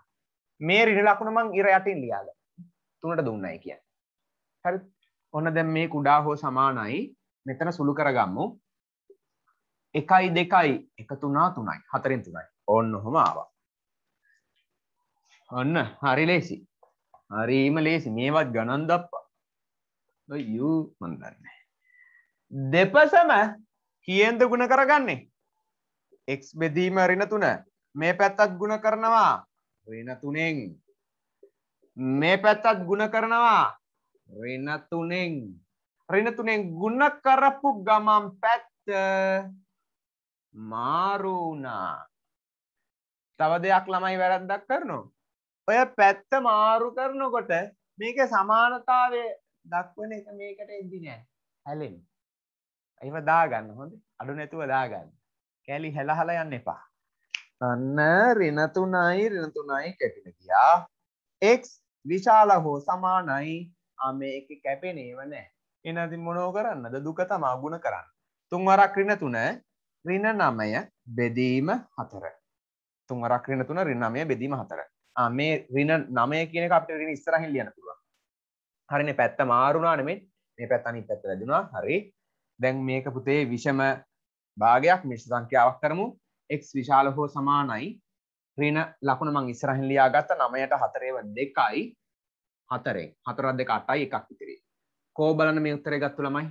මේ ඍණ ලකුණ මං ඉර යටින් ලියාගත්තා. තුනට දුන්නයි කියන්නේ. හරි. ඔන්න දැන් මේ කුඩා හෝ සමානයි මෙතන සුළු කරගමු. 1යි 2යි 1 3 3යි 4න් 3යි. ඕන්න ඔහොම ආවා. ඔන්න හරි ලේසි. හරිම ලේසි. මේවත් ගණන් දප්පා. යූ මන්දන්න දෙපසම කියන්ද ගුණ කරගන්නේ? එක් බෙදීම රින තුන. මේ පැත්තත් ගුණ කරනවා. රින තුනෙන්. මේ පැත්තත් ගුණ කරනවා. රින තුනෙන්. රින තුනෙන් ගුණ කරපු ගමන් පැත්ත මාරුණා තව දෙයක් ළමයි වැරද්දක් කරනවා. ඔය පැත්ත මාරු කරනකොට මේක සමානතාවය දක්වන එක මේකට එද්දි නෑ. හැලෙන් එම දාගන්න හොඳ. අඩු නැතුව දාගන්න. කැලි හැලහල යන්න එපා. අන්න රිනතුනයි රිනතුනයි කැපිල ගියා. එක් විශාල හෝ සමානයි. මේක කැපෙනේව නෑ. එනති මොනෝ කරන්නද? දුක තමා ගුණ කරන්න. තුන්වරක් රින තුන. රින නමය බෙදීම හතර. තුන්වරක් රින තුන රින නමය බෙදීම හතර. ආ මේ රින නමය කියන එක අපිට රින ඉස්සරහින් ලියන්න පුළුවන්. හරිනේ පැත්ත මාරුණා නෙමෙයි. මේ පැත්ත අනිත් පැත්ත වැදුනා. හරි. දැන් මේක පුතේ විෂම භාගයක්. මිශ්‍ර සංඛ්‍යාවක් කරමු. X විශාල හෝ සමානයි. ඍණ ලකුණ මං ඉස්සරහින් ලියාගත්ත 9ට 4 2යි 4 4ක් දෙක 8යි එකක් ඉතිරි. කෝ බලන්න මේ උත්තරේ ගත්තු ළමයි.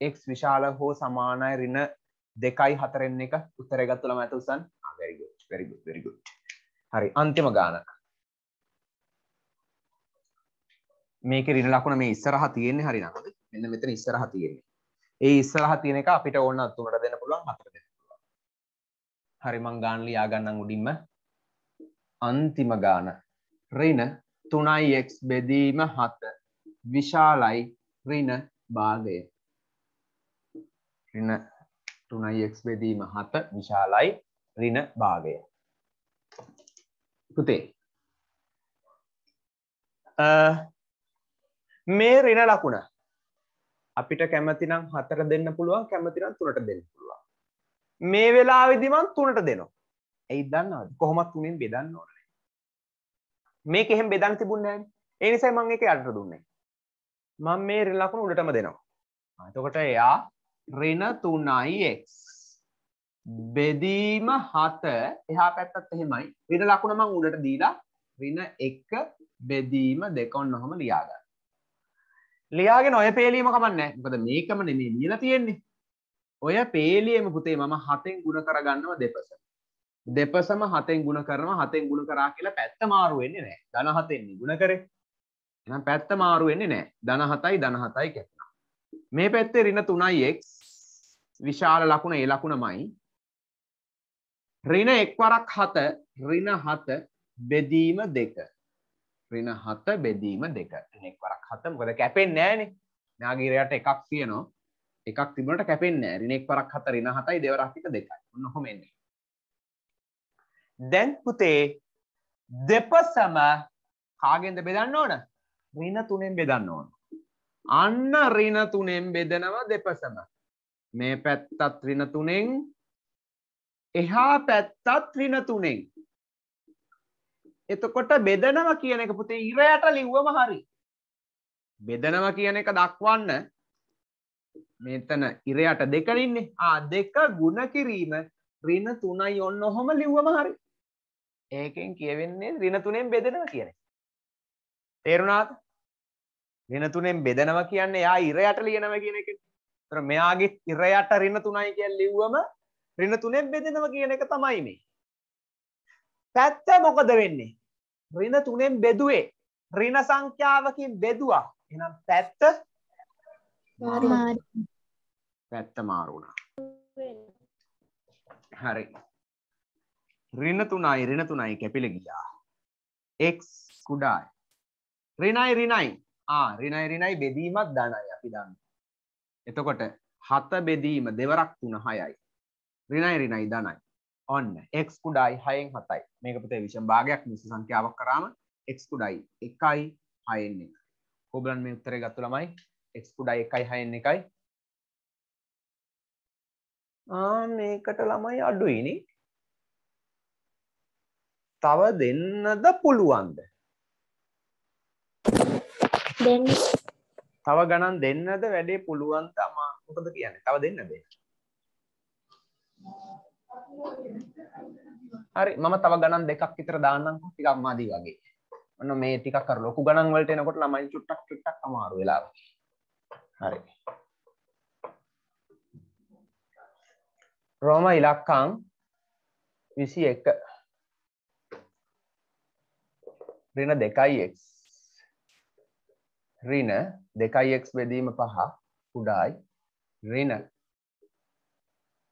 X විශාල හෝ සමානයි. ඍණ 2යි 4න් එක. උත්තරේ ගත්තු ළමයි අත උසන්. ආ ah, very good. Very good. Very good. හරි. අන්තිම ගාන. මේකේ ඍණ ලකුණ මේ ඉස්සරහා තියෙන්නේ හරි නේද? මෙන්න මෙතන ඉස්සරහා තියෙන්නේ. ඒ ඉස්සරහා තියෙන එක අපිට ඕන 3ට දෙන්න පුළුවන් 4ට දෙන්න පුළුවන්. හරි මං ගාන ලියා ගන්නම් උඩින්ම අන්තිම ගාන ඍණ 3x බෙදීම 7 විශාලයි ඍණ භාගය. ඍණ 3x බෙදීම 7 විශාලයි ඍණ භාගය. පුතේ මේ ඍණ ලකුණ අපිට කැමති නම් 4 දෙන්න පුළුවන් කැමති නම් 3ට දෙන්න පුළුවන්. මේ වෙලාවේදී මම 3ට දෙනවා. ඇයි දන්නවද? කොහොමත් තුනෙන් බෙදන්න ඕනේ. මේක එහෙම බෙදන්න තිබුණේ නැහැ. ඒ නිසා මම ඒක යටට දුන්නේ. මම මේ ඍණ ලකුණ උඩටම දෙනවා. එතකොට එයා ඍණ 3x බෙදීම 7 එහා පැත්තත් එහෙමයි. ඍණ ලකුණ මම උඩට දීලා ඍණ 1 බෙදීම 2 ඔන්නෝම ලියා ගන්න. ලියාගෙන ඔය පේලීම කමන්න ද මේකම නෙමේ නිල තියෙන්නේ. ඔය පේලියම පුතේ මම හතෙන් ගුණ කරගන්නවා දෙපස. දෙපසම හතෙන් ගුණ කරම හතෙන් ගුණ කරා කියලා පැත්ත මාරුවෙන්නේ නෑ දන හතෙන්නේ ගුණ කරේ. එනම් පැත්ත මාරුවෙන්නේ නෑ දන හතයි දන හතයි කැත්නා මේ පැත්තේ රින තුනයි එක් විශාල ලකුණ ඒ ලකුණමයි. රින එක්වරක් හත රින හත බෙදීම දෙක. ඍණ 7 බෙදීම 2. ඍණ එක් වරක් 7 මොකද කැපෙන්නේ නැහනේ. මෙයාගේ ඉරයට එකක් තියෙනවා. එකක් තිබුණට කැපෙන්නේ නැහැ. ඍණ එක් වරක් 7 ඍණ 7යි දෙවරක් එක 2යි. ඔන්න ඔහොම එන්නේ. දැන් පුතේ දෙපසම කාගෙන්ද බෙදන්න ඕන? ඍණ 3ෙන් බෙදන්න ඕන. අන්න ඍණ 3ෙන් බෙදනවා දෙපසම. මේ පැත්තත් ඍණ 3ෙන් එහා පැත්තත් ඍණ 3ෙන්. එතකොට බෙදනවා කියන එක පුතේ ඉරයට ලිව්වම හරි. බෙදනවා කියන එක දක්වන්න මෙතන ඉරයට දෙකනින්නේ ආ දෙක ගුණ කිරීම ඍණ 3යි ඔන්න ඔහොම ලිව්වම හරි. ඒකෙන් කියවෙන්නේ ඍණ 3ෙන් බෙදනවා කියන එක. තේරුණාද? ඍණ 3ෙන් බෙදනවා කියන්නේ යා ඉරයට ලියනවා කියන එක. ඒතර මෙයාගේ ඉරයට ඍණ 3යි කියලා ලිව්වම ඍණ 3ෙන් බෙදනවා කියන එක තමයි මේ. පැත්ත මොකද වෙන්නේ? ඍණ 3ෙන් බෙදුවේ ඍණ සංඛ්‍යාවකින් බෙදුවා. එහෙනම් පැත්ත පැත්ත මාරු වුණා. හරි. ඍණ 3යි ඍණ 3යි කැපිලා ගියා. x කුඩායි. ඍණයි ඍණයි. ආ ඍණයි ඍණයි බෙදීමක් ධනයි අපි දන්නවා. එතකොට 7 බෙදීම දෙවරක් 3 6යි. ඍණයි ඍණයි ධනයි. ඔන්න x කුඩායි 6න් 7යි. මේක පුතේ විෂම භාගයක් මිශ්‍ර සංඛ්‍යාවක් කරාම x කුඩායි 1යි 6න් 1යි. ඔයගලන් මේ උත්තරේ ගත්ත ළමයි x කුඩායි 1යි 6න් 1යි. ආ මේකට ළමයි අඩුයිනේ. තව දෙන්නද පුළුවන්ද? දෙන්න තව ගණන් දෙන්නද වැඩේ පුළුවන් තමා මොකද කියන්නේ? තව දෙන්නද? හරි මම තව ගණන් දෙකක් විතර දාන්නම් ටිකක් අම්මාදී වගේ. ඔන්න මේ ටිකක් අර ලොකු ගණන් වලට එනකොට ළමයි චුට්ටක් චුට්ටක් අමාරු වෙලා. හරි. රෝම ඉලක්කම් 21 ඍණ 2x ඍණ 2x බෙදීම 5 කුඩායි ඍණ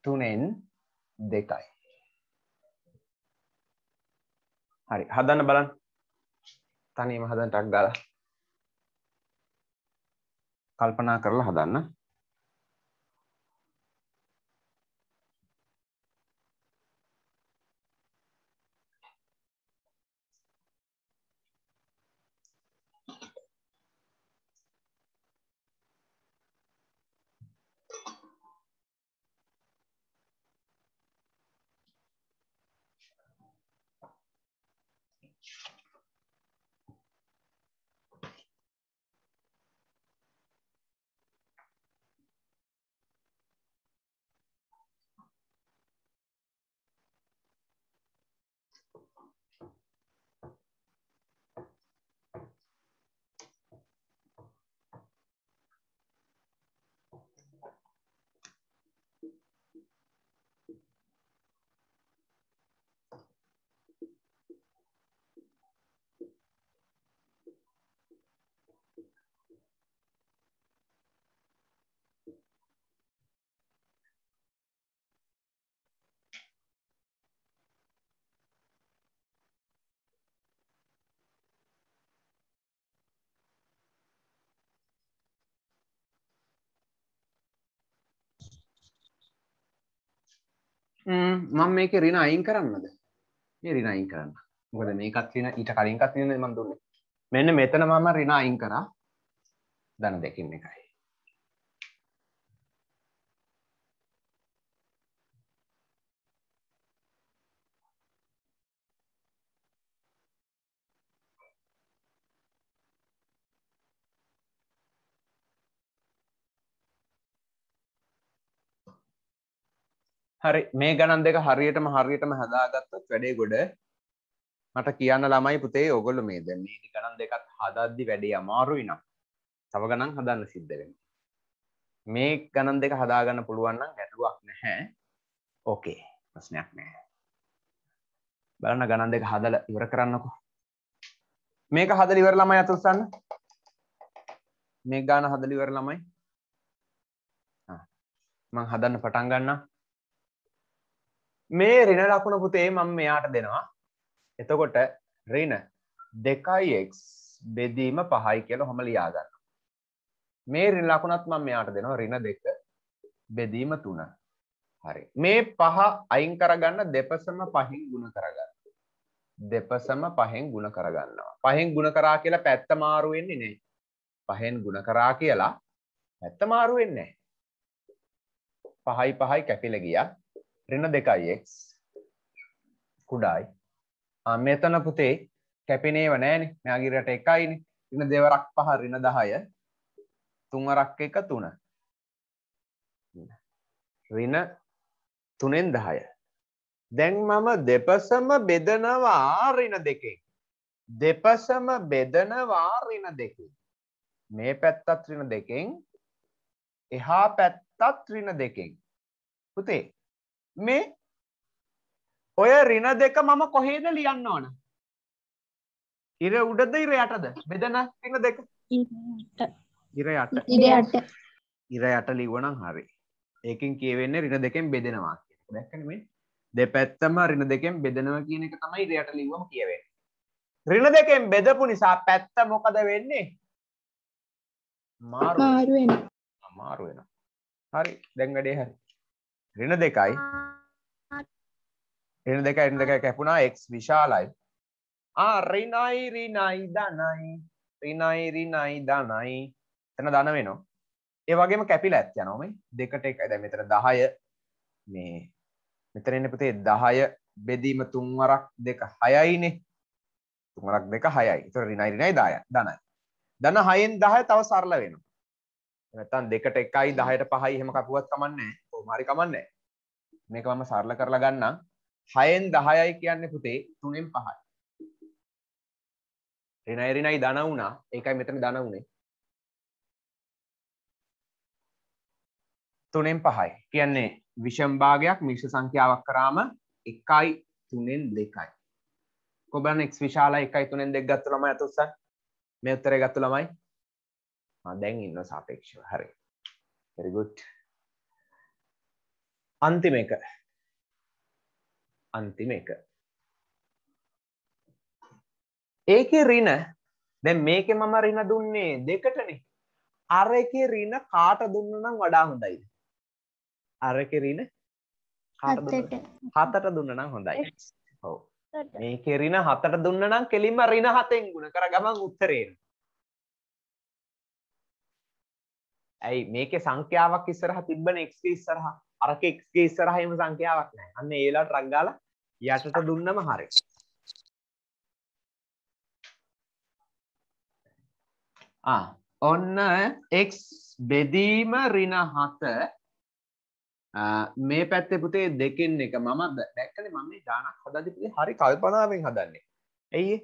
3න් 2යි හරි හදන්න බලන්න. තනියම හදන්න ටක් ගාලා. කල්පනා කරලා හදන්න. මම මේක රින අයින් කරන්නද? මේ රින අයින් කරන්න. මොකද මේකත් රින ඊට කලින්කත් රින මම දුන්නේ. මෙන්න මෙතන මම රින අයින් කරා. ධන දෙකින් එකයි. හරි මේ ගණන් දෙක හරියටම හරියටම හදාගත්තොත් වැඩේ ගොඩ. මට කියන්න ළමයි පුතේ ඔගොල්ලෝ මේ දැන් මේ ගණන් දෙකත් හදද්දි වැඩේ අමාරුයි නම් තව ගණන් හදන්න සිද්ධ වෙනවා. මේ ගණන් දෙක හදාගන්න පුළුවන් නම් ගැටලුවක් නැහැ. ඕකේ ප්‍රශ්නයක් නැහැ. බලන්න ගණන් දෙක හදලා ඉවර කරන්නකෝ. මේක හදලා ඉවර ළමයි අතුස්සන්න මේ ගාන හදලා ඉවර ළමයි. මං හදන්න පටන් ගන්නම්. මේ රින ලකුණ පුතේ මම මෙයාට දෙනවා. එතකොට රින දෙකයික් බෙදීම පහයි කියල හොම ලියාගන්න මේ රින ලකුණත් මම මෙයාට දෙනවා. රින දෙක බෙදීම තුන. හරි. මේ පහ අයින් කරගන්න දෙපසම පහින් ගුණ කරගන්න. දෙපසම පහෙන් ගුණ කරගන්නවා. පහෙන් ගුණ කරා කියලා පැත්ත මාරු වෙන්නේ නේ පහෙන් ගුණ කරා කියලා පැත්ත මාරු වෙන්නේ පහයි පහයි කැපිල ගියා රින දෙකයික් කුඩායි. මෙතන පුතේ කැපිනේව නෑන. මෙයාගිරට එකයිනි. ඉන්න දෙවරක් පහ රින දහය. තුන්වරක් එක තුන. රින තුනෙන් දහය. දැන් මම දෙපසම බෙදනවා රින දෙකෙන්. දෙපසම බෙදනවා රින දෙකින්. මේ පැත්තත් රින දෙකෙන්. එහා පැත්තත් රින දෙකෙන්. පුතේ මේ ඔය රින දෙක මම කොහේද ලියන්න ඕන? ඉර උඩද ඉර යටද? බෙදන රින දෙක? ඉර යට. ඉර යට. ලිවනම් හරි. ඒකින් කියවෙන්නේ රින දෙකෙන් බෙදෙනවා දැක්කන මේ? දෙපැත්තම රින දෙකෙන් බෙදනව කියන එක තමයි ඉරයට ලිවම කියවෙන්නේ. රින දෙකෙන් බෙදපු නිසා පැත්ත මොකද වෙන්නේ? මාරු මාරු වෙන අමාරු වෙන හරි. දැන්ගඩේ හරි රින දෙකයි. රින දෙක එන දෙක කැපුණා. එක් විශාලයි. ආ රිනයි රිනයි දනයි රිනයි රිනයි දනයි එතන දන වෙනවා. ඒ වගේම කැපිල ඇත් යනොම දෙකට එක දැ මෙතර දහය. මේ මෙතරන්න පුතේ දහය බෙදීම තුන්වරක් දෙක හයයිනේ. තුමරක් දෙක හයයි. ත රිනයි රිනයි දාය දනයි දන හයෙන් දහය තව සරල වෙනවා. නැතන් දෙකට එකයි දහයට පහයි හෙම කපුවත් කමන්නේ ඕමාරි කමන්නේ. මේක මම සරල කරලා ගන්නම්. හයෙන් දහයයි කියන්න පුතේ තුනෙන් පහයි. රිනයි රිනයි දන වුණා. ඒකයි මෙතන දන වුණේ තුනෙන් පහයි. කියන්නේ විෂම්භාගයක් මිශ්‍ර සංඛ්‍යාවක් කරාම එකයි තුනෙන් දෙකයි. කොබන එක් විශාල එකයි තුනෙන් දෙක් ගත්තු ළමයි අතුස්සන් මේ උත්තරේ ගත්තු ළමයි. දැන් ඉන්න සාපේක්ෂව. හරි. Very good. අන්තිම එක. අන්තිම එක. ඒකේ රින දැන් මේකේ මම රින දුන්නේ දෙකටනේ. අර එකේ රින කාට දුන්න නම් වඩා හොඳයිද? අර එකේ රින හතට. දුන්න නම් හොඳයි. ඔව්. මේකේ රින හතට දුන්න නම් කෙලින්ම රින හතෙන් ගුණ කර ගමන් උත්තරේ. ඇයි? මේකේ සංඛ්‍යාවක් ඉස්සරහ තිබ්බනේ x ඉස්සරහ අරක x ගේ ඉස්සරහ එහෙම සංඛ්‍යාවක් නැහැ. අන්න ඒ වෙලාවට රක් ගාලා යටට දුන්නම හරි. ආ ඔන්න x බෙදීම ඍණ 7 මේ පැත්තේ පුතේ දෙකෙන් එක මම දැක්කනේ මම මේ ගානක් හදද්දි පුතේ හරි කල්පනාවෙන් හදන්නේ. ඇයි ඒ?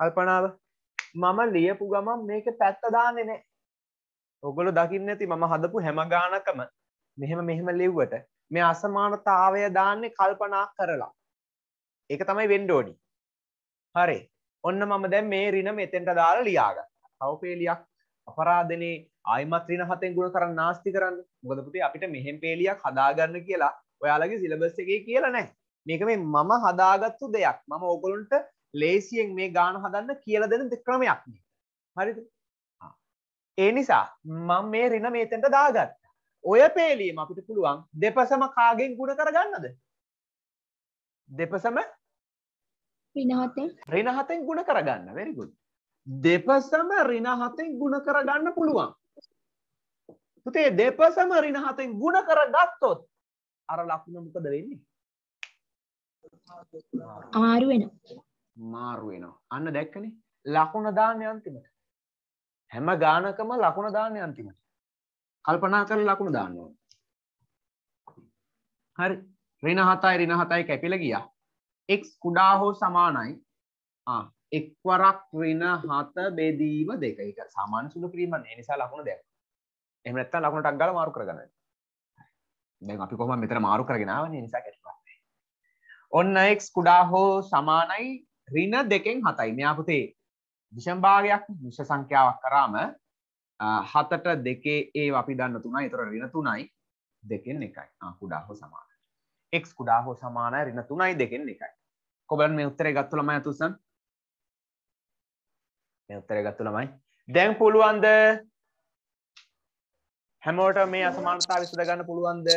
කල්පනාව මම ලියපු ගමන් මේකේ පැත්ත දාන්නේ නැහැ. ඔගොල්ලෝ දකින්න ඇති මම හදපු හැම ගානකම මෙහෙම මෙහෙම ලිව්වට මේ අසමානතාවය දාන්නේ කල්පනා කරලා. ඒක තමයි වෙන්න ඕනි. හරි. ඔන්න මම දැන් මේ ඍණ මෙතෙන්ට දාලා ලියාගත්තා. තව පේලියක් අපරාධනේ ආයිමත් ඍණ හතෙන් ගුණ කරන්න නාස්ති කරන්න. මොකද පුතේ අපිට මෙහෙම පේලියක් හදාගන්න කියලා ඔයාලගේ සිලබස් එකේ කියලා නැහැ. මේක මේ මම හදාගත්තු දෙයක්. මම ඕගොල්ලන්ට ලේසියෙන් මේ ගාන හදන්න කියලා දෙන ක්‍රමයක් නේ. හරිද? ඒ නිසා මම මේ ඍණ මේතෙන්ට දාගත්තා. ඔය පේලීම අපිට පුළුවන් දෙපසම කාගෙන් ගුණ කරගන්නද? දෙපසම රිනහතෙන්. ගුණ කරගන්න. වැරිගුල් දෙපසම රිනහතෙන් ගුණ කරගන්න පුළුවන්. පුතේ දෙපසම රිනහතෙන් ගුණ කර ගත්තොත් අර ලකුණ මොකද වෙන්නේ? ආරු වෙනවා. මාරු වෙනවා. අන්න දැක්කනේ. ලකුණ දාන්නේ අන්තිමට. හැම ගානකම ලකුණ දාන්නේ අන්තිමට. කල්පනා කරලා ලකුණ දාන්න ඕනේ. හරි. ඍණ 7යි ඍණ 7යි කැපිලා ගියා. x කුඩා හෝ සමානයි. ආ එක් වරක් ඍණ 7 බෙදීම 2 ඒක සාමාන්‍ය සුළු කිරීම නේ නිසා ලකුණ දැක්ක එහෙම නැත්නම් ලකුණ ටක් ගාලා මාරු කරගන්න. දැන් අපි කොහොමද මෙතන මාරු කරගෙන ආවනේ? ඒ නිසා ගැටලුවක් ඔන්න x කුඩා හෝ සමානයි. ඍණ දෙකෙන් 7යි මෙයා පුතේ විෂම භාගයක් මිශ්‍ර සංඛ්‍යාවක් කරාම හතට දෙකේ ඒ අපි දන්න තුනයි. ඒතර ඍණ තුනයි දෙකෙන් එකයි. කුඩා හෝ සමානයි. X කුඩා හෝ සමානයි ඍණ තුනයි දෙකෙන් එකයි. කොබලන් මේ උත්තරේ ගත්තු ළමයි අතුස්සන්? මේ උත්තරේ ගත්තු ළමයි. දැන් පුළුවන්ද? හැමෝට මේ අසමානතාව විසඳ ගන්න පුළුවන්ද?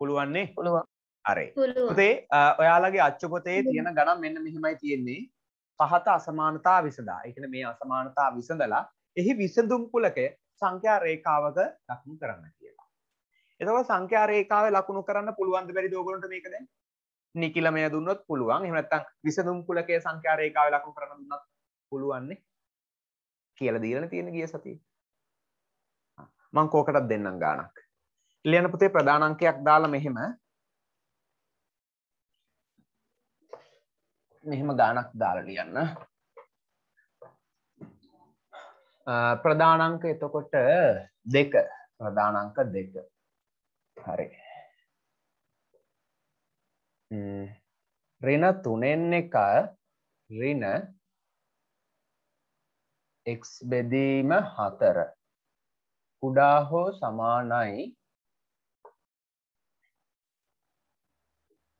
පුළුවන්නේ? පුළුවන්. අරේ. පුතේ ඔයාලගේ අච්චු පොතේ තියෙන ගණන් මෙන්න මෙහෙමයි තියෙන්නේ පහත අසමානතා විසඳා. ඒ කියන්නේ මේ අසමානතා විසඳලා එහි විසඳුම් කුලකය සංඛ්‍යා රේඛාවක ලකුණු කරන්න කියලා. එතකොට සංඛ්‍යා රේඛාවේ ලකුණු කරන්න පුළුවන්ද බැරිද ඕගොල්ලන්ට මේක දැන්? නිකිලමය දුන්නොත් පුළුවන්. එහෙම නැත්නම් විසඳුම් කුලකයේ සංඛ්‍යා රේඛාවේ ලකුණු කරන්න දුන්නත් පුළුවන් නේ. කියලා දීලානේ තියෙන ගිය සතියේ. මං කෝකටත් දෙන්නම් ගානක්. ලියන පුතේ ප්‍රධාන අංකයක් දාලා මෙහෙම මෙහෙම ගානක් දාලා ලියන්න. අ, ප්‍රධානාංක එතකොට දෙක. ප්‍රධානාංක දෙක. හරි. ම්, ඍණ තුනෙන් එක. ඍණ x බෙදීම හතර. කුඩා හෝ සමානයි.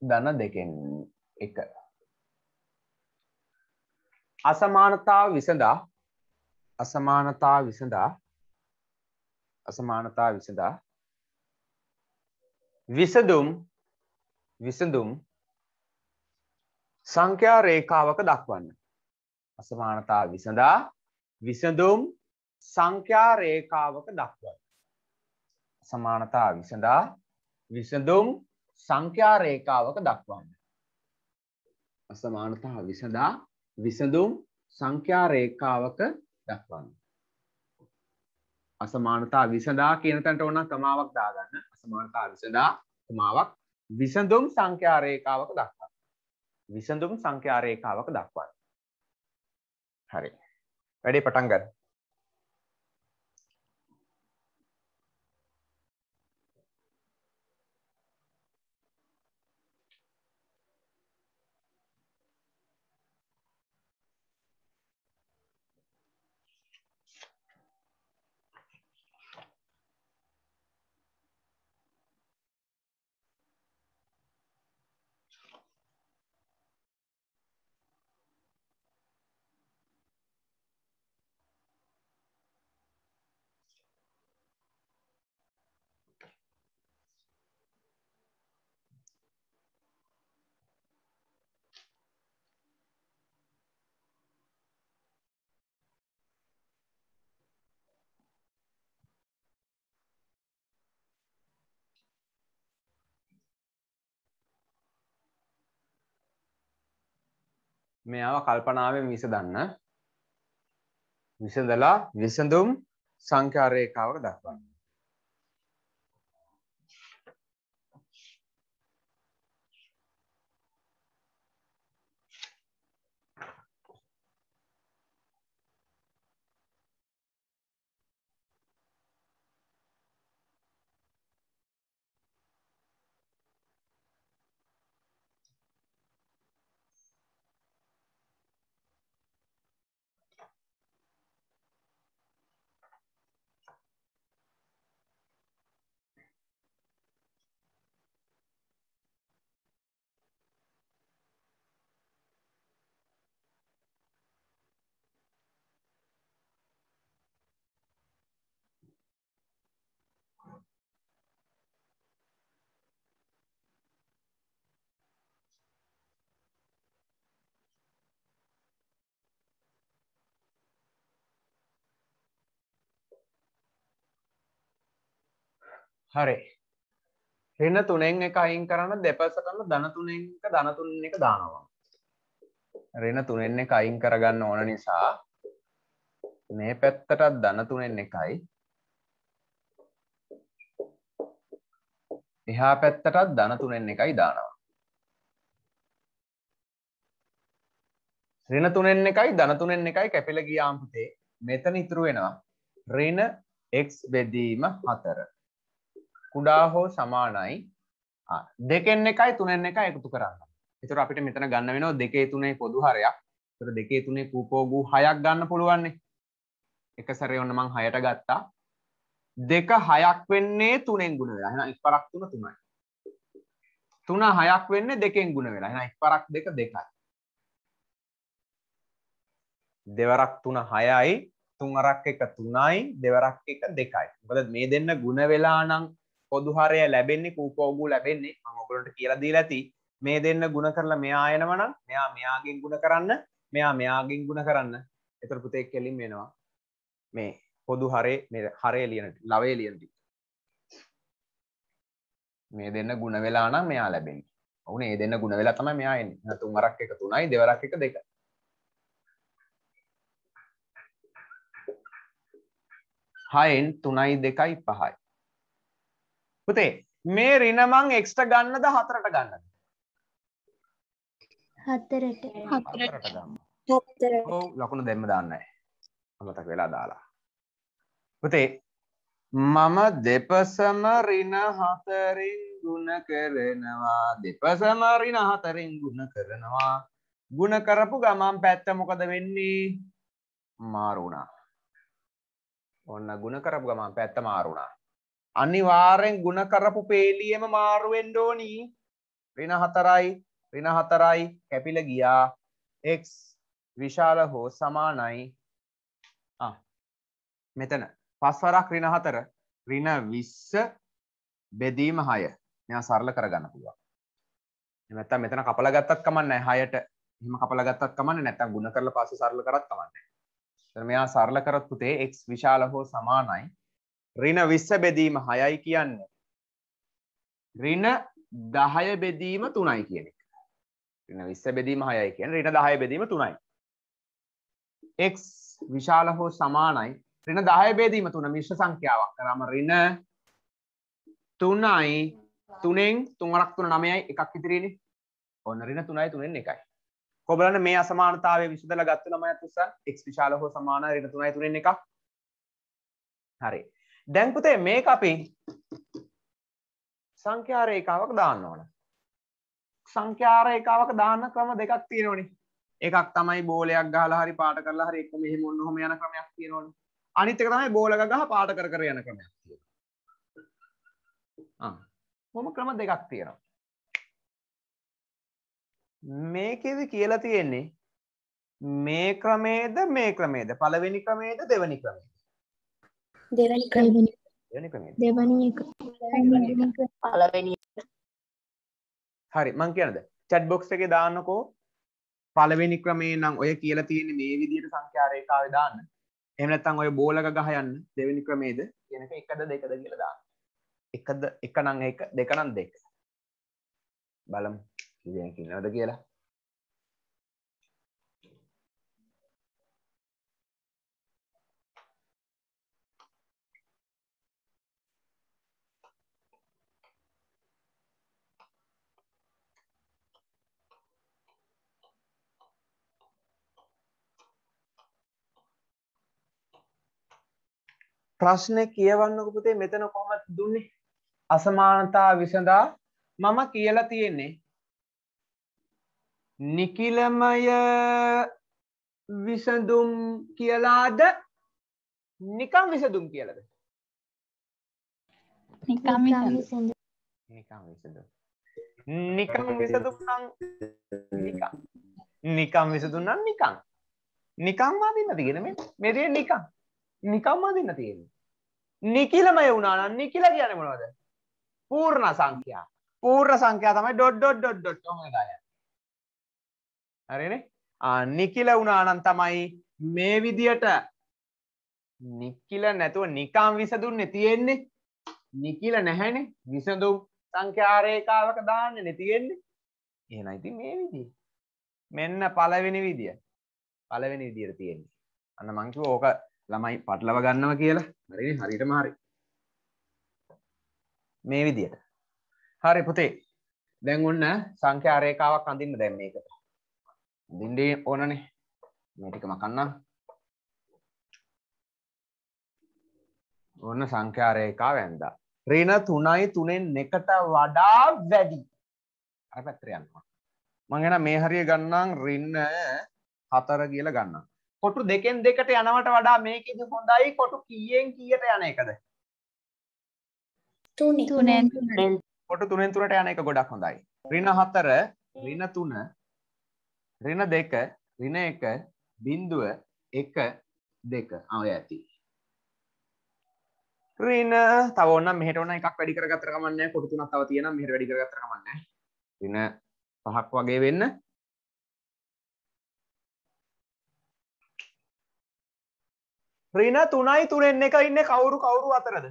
ධන දෙකෙන් එක. අසමානතාව විසඳා අසමානතා විසඳා අසමානතා විසඳා. විසඳුම් විසඳුම් සංඛ්‍යා රේඛාවක දක්වන්න. අසමානතා විසඳා විසඳුම් සංඛ්‍යා රේඛාවක දක්වන්න. සමානතා විසඳා විසඳුම් සංඛ්‍යා රේඛාවක දක්වන්න. අසමානතා විසඳා විසඳුම් සංඛ්‍යා රේඛාවක දක්වන්න. අසමානතා විසඳා කියන තැනට ඕන කමාවක් දාගන්න. අසමානතා විසඳා කමාවක් විසඳුම් සංඛ්‍යා රේඛාවක දක්වන්න. විසඳුම් සංඛ්‍යා රේඛාවක දක්වන්න. හරි. වැඩේ පටන් ගන්න. මෙයාව කල්පනාවෙන් විසඳන්න. විසඳලා විසඳුම් සංඛ්‍යා රේඛාවක දක්වන්න. හරි. රින තුනෙන් එක අයින් කරන්න දෙපසටම ධන තුනෙන් එක ධන තුනෙන් එක දානවා. රින තුනෙන් එක අයින් කරගන්න ඕන නිසා මේ පැත්තටත් ධන තුනෙන් එකයි. එහා පැත්තටත් ධන තුනෙන් එකයි දානවා. රින තුනෙන් එකයි ධන තුනෙන් එකයි කැපිල ගියාම් පුතේ මෙතන ඉතුරු වෙනවා. රින x බෙදීම හතර. කුඩා හෝ සමානයි. දෙකෙන් එකයි තුනෙන් එකයි එකතු කරන්න. එතුර අපිට මෙතන ගන්න වෙනවා දෙකේ තුනේ පොදු හරයක්. තුර දෙකේ තුනේ කූපෝගූ හයක් ගන්න පුළුවන්නේ. එක සැරේ ඔන්න මං හයට ගත්තා. දෙක හයක් වෙන්නේ තුනෙන් ගුණ වෙලා. එහෙනම් ඉස්පරක් තුන තුනයි. තුන හයක් වෙන්නේ දෙකෙන් ගුණ වෙලා. එහෙනම් ඉස්පරක් දෙක දෙකයි. දෙවරක් තුන හයයි. තුන් අරක් එක තුනයි. දෙවරක් එක දෙකයි. මොකද මේ දෙන්න ගුණ වෙලා නම් පොදු හරය ලැබෙන්නේ කූපෝගු ලැබෙන්නේ මම ඔයගොල්ලන්ට කියලා දීලා ඇති. මේ දෙන්න ගුණ කරලා මෙයා එනවා නම් මෙයා මෙයාගෙන් ගුණ කරන්න මෙයා මෙයාගෙන් ගුණ කරන්න. එතකොට පුතේ කෙලින් වෙනවා. මේ පොදු හරේ මේ හරේ ලියන ලවේ ලියන ටික. මේ දෙන්න ගුණ වෙලා නම් මෙයා ලැබෙන්නේ. ඔවුනේ මේ දෙන්න ගුණ වෙලා තමයි මෙයා එන්නේ. තුන් අරක් එක තුනයි දෙවරක් එක දෙකයි හයෙන් තුනයි දෙකයි පහයි. පුතේ මේ රිනමං එක්ස්ට ගන්නද හතරට ගන්නද? හතරට. හතරට. ගන්න හතරට. ඔව් ලකුණු දෙන්න දාන්නයි අමතක වෙලා දාලා. පුතේ මම දෙපසම රින හතරින් ගුණ කරනවා. දෙපසම රින හතරින් ගුණ කරනවා. ගුණ කරපු ගමන් පැත්ත මොකද වෙන්නේ? මාරුණා ඔන්න ගුණ කරපු ගමන් පැත්ත මාරුණා අනිවාර්යෙන් ගුණ කරපු පේලියම මාරු වෙන්න ඕනි. ඍණ හතරයි ඍණ හතරයි කැපිල ගියා. X විශාල හෝ සමානයි. ආ මෙතන. පස්වරක් ඍණ හතර. ඍණ 20 බෙදීම 6 මෙයා සරල කරගන්න පුළුවන්. එහෙම නැත්නම් මෙතන කපලා ගත්තත් කමන්නේ නැහැ. 6ට එහෙම කපලා ගත්තත් කමන්නේ නැත්නම් ගුණ කරලා පස්සේ සරල කරත් කමන්නේ නැහැ. මෙයා සරල කරත් පුතේ x විශාල හෝ සමානයි. රින විස්ස බෙදීම හයයි කියන්නේ. රින දහය බෙදීම තුනයි කියන එක. රින විස්ස බෙදීම හයයි කියන රින දහය බෙදීම තුනයි. එක් විශාල හෝ සමානයි. රින දහය බේදීම තුන මිශ්‍ර සංඛ්‍යාවක්. කරම රින තුනයි තුනෙන් තුන්වරක් තුන නමයයි එකක් ඉතිරිනි ඔන්න රින තුනයි තුනෙන් එකයි. කොබලන්න මේ අසමානතාවය විසදල ගත්ත නමයත් උත්සන් එක් විශාල හෝ සමාන රින තුනයි තුනෙන් එකක්. හරි. දැන් පුතේ මේක අපි සංඛ්‍යා රේඛාවක දාන්න ඕන. සංඛ්‍යා රේඛාවක දාන්න ක්‍රම දෙකක් තියෙනවනේ. එකක් තමයි බෝලයක් ගහලා හරි පාට කරලා හරි එක මෙහෙම ඔන්න ඔහම යන ක්‍රමයක් තියෙනවනේ. අනිත් එක තමයි බෝලක ගහ පාට කර කර යන ක්‍රමයක් තියෙනවා. ආ. මොම ක්‍රම දෙකක් තියෙනවා. මේකෙදි කියලා තියෙන්නේ මේ ක්‍රමේද මේ ක්‍රමේද පළවෙනි ක්‍රමේද දෙවෙනි ක්‍රමේද දෙවනි දෙවෙනි දෙවනි එක පළවෙනි හරි මං කියනද? චැට් බොක්ස් එකේ දාන්නකෝ. පළවෙනි ක්‍රමේ නම් ඔය කියලා තියෙන්නේ මේ විදිහට සංඛ්‍යා රේඛාවේ දාන්න. එහෙම නැත්නම් ඔය බෝලක ගහ යන්න දෙවෙනි ක්‍රමේද? කියන එක එකද දෙකද කියලා දාන්න. එකද එක නම් එක දෙක නම් දෙක. බලමු. ඉතින් කියනවද කියලා. ප්‍රශ්නය කියවන්නක පුතේ. මෙතන කොහොමද දුන්නේ? අසමානතා විසඳා මම කියලා තියෙන්නේ. නිකිලමය විසඳුම් කියලාද? නිකම් විසඳුම් කියලද? නිකම් විසඳ විසඳ නිකම් විසඳුම්. නිකම් විසඳුම් නම් නිකම්. නිකම් විසඳුම් නම් නිකම්. නිකම් අදින්න තියෙන මේ මේ තියෙන නිකම් නිකම් අදින්න තියෙන්නේ. නිකිලමය වුණා නම් නිකිල කියන්නේ මොනවද? පූර්ණ සංඛ්‍යා. පූර්ණ සංඛ්‍යා තමයි ඩොට් ඩොට් ඩොට් ඩොට් ඔහොම දාලා හරිනේ? ආ නිකිල වුණා නම් තමයි මේ විදියට නිකිල නැතුව නිකම් විසඳුන්නේ තියෙන්නේ. නිකිල නැහැනේ. විසඳුම් සංඛ්‍යා රේඛාවක දාන්නේ නේ තියෙන්නේ. එහෙනම් ඉතින් මේ විදිය. මෙන්න පළවෙනි විදිය. පළවෙනි විදියට තියෙන්නේ. අන්න මං කිව්වා ඕක ළමයි පටලව ගන්නවා කියලා. හරිනේ හරියටම හරි. මේ විදියට. හරි පුතේ. දැන් ඔන්න සංඛ්‍යා රේඛාවක් අඳින්න දැන් මේකට අඳින්න ඕනනේ. මේ ටික මකන්නම් ඔන්න සංඛ්‍යා රේඛාව ඇඳා ඍණ 3යි 3න් එකට වඩා වැඩි. අර පැත්තට යනවා මම එහෙනම් මේ හරිය ගන්නම් ඍණ 4 කියලා ගන්නම්. කොටු දෙකෙන් දෙකට යනවට වඩා මේකෙදි හොඳයි කොටු කීයෙන් කීයට යන එකද? තුනේ. තුනෙන් කොටු තුනෙන් තුනට යන එක ගොඩක් හොඳයි. ඍණ 4 ඍණ 3 ඍණ 2 ඍණ 1 බිංදුව 1 2 ආ ඔය ඇති. ඍණ. තව ඕනම් මෙහෙට ඕන එකක් වැඩි කරගත්තට කමක් නැහැ. කොටු තුනක් තව තියෙනවා මෙහෙට වැඩි කරගත්තට කමක් නැහැ. ඍණ පහක් වගේ වෙන්න ඍණ 3යි 3න් එක ඉන්නේ කවුරු කවුරු අතරද?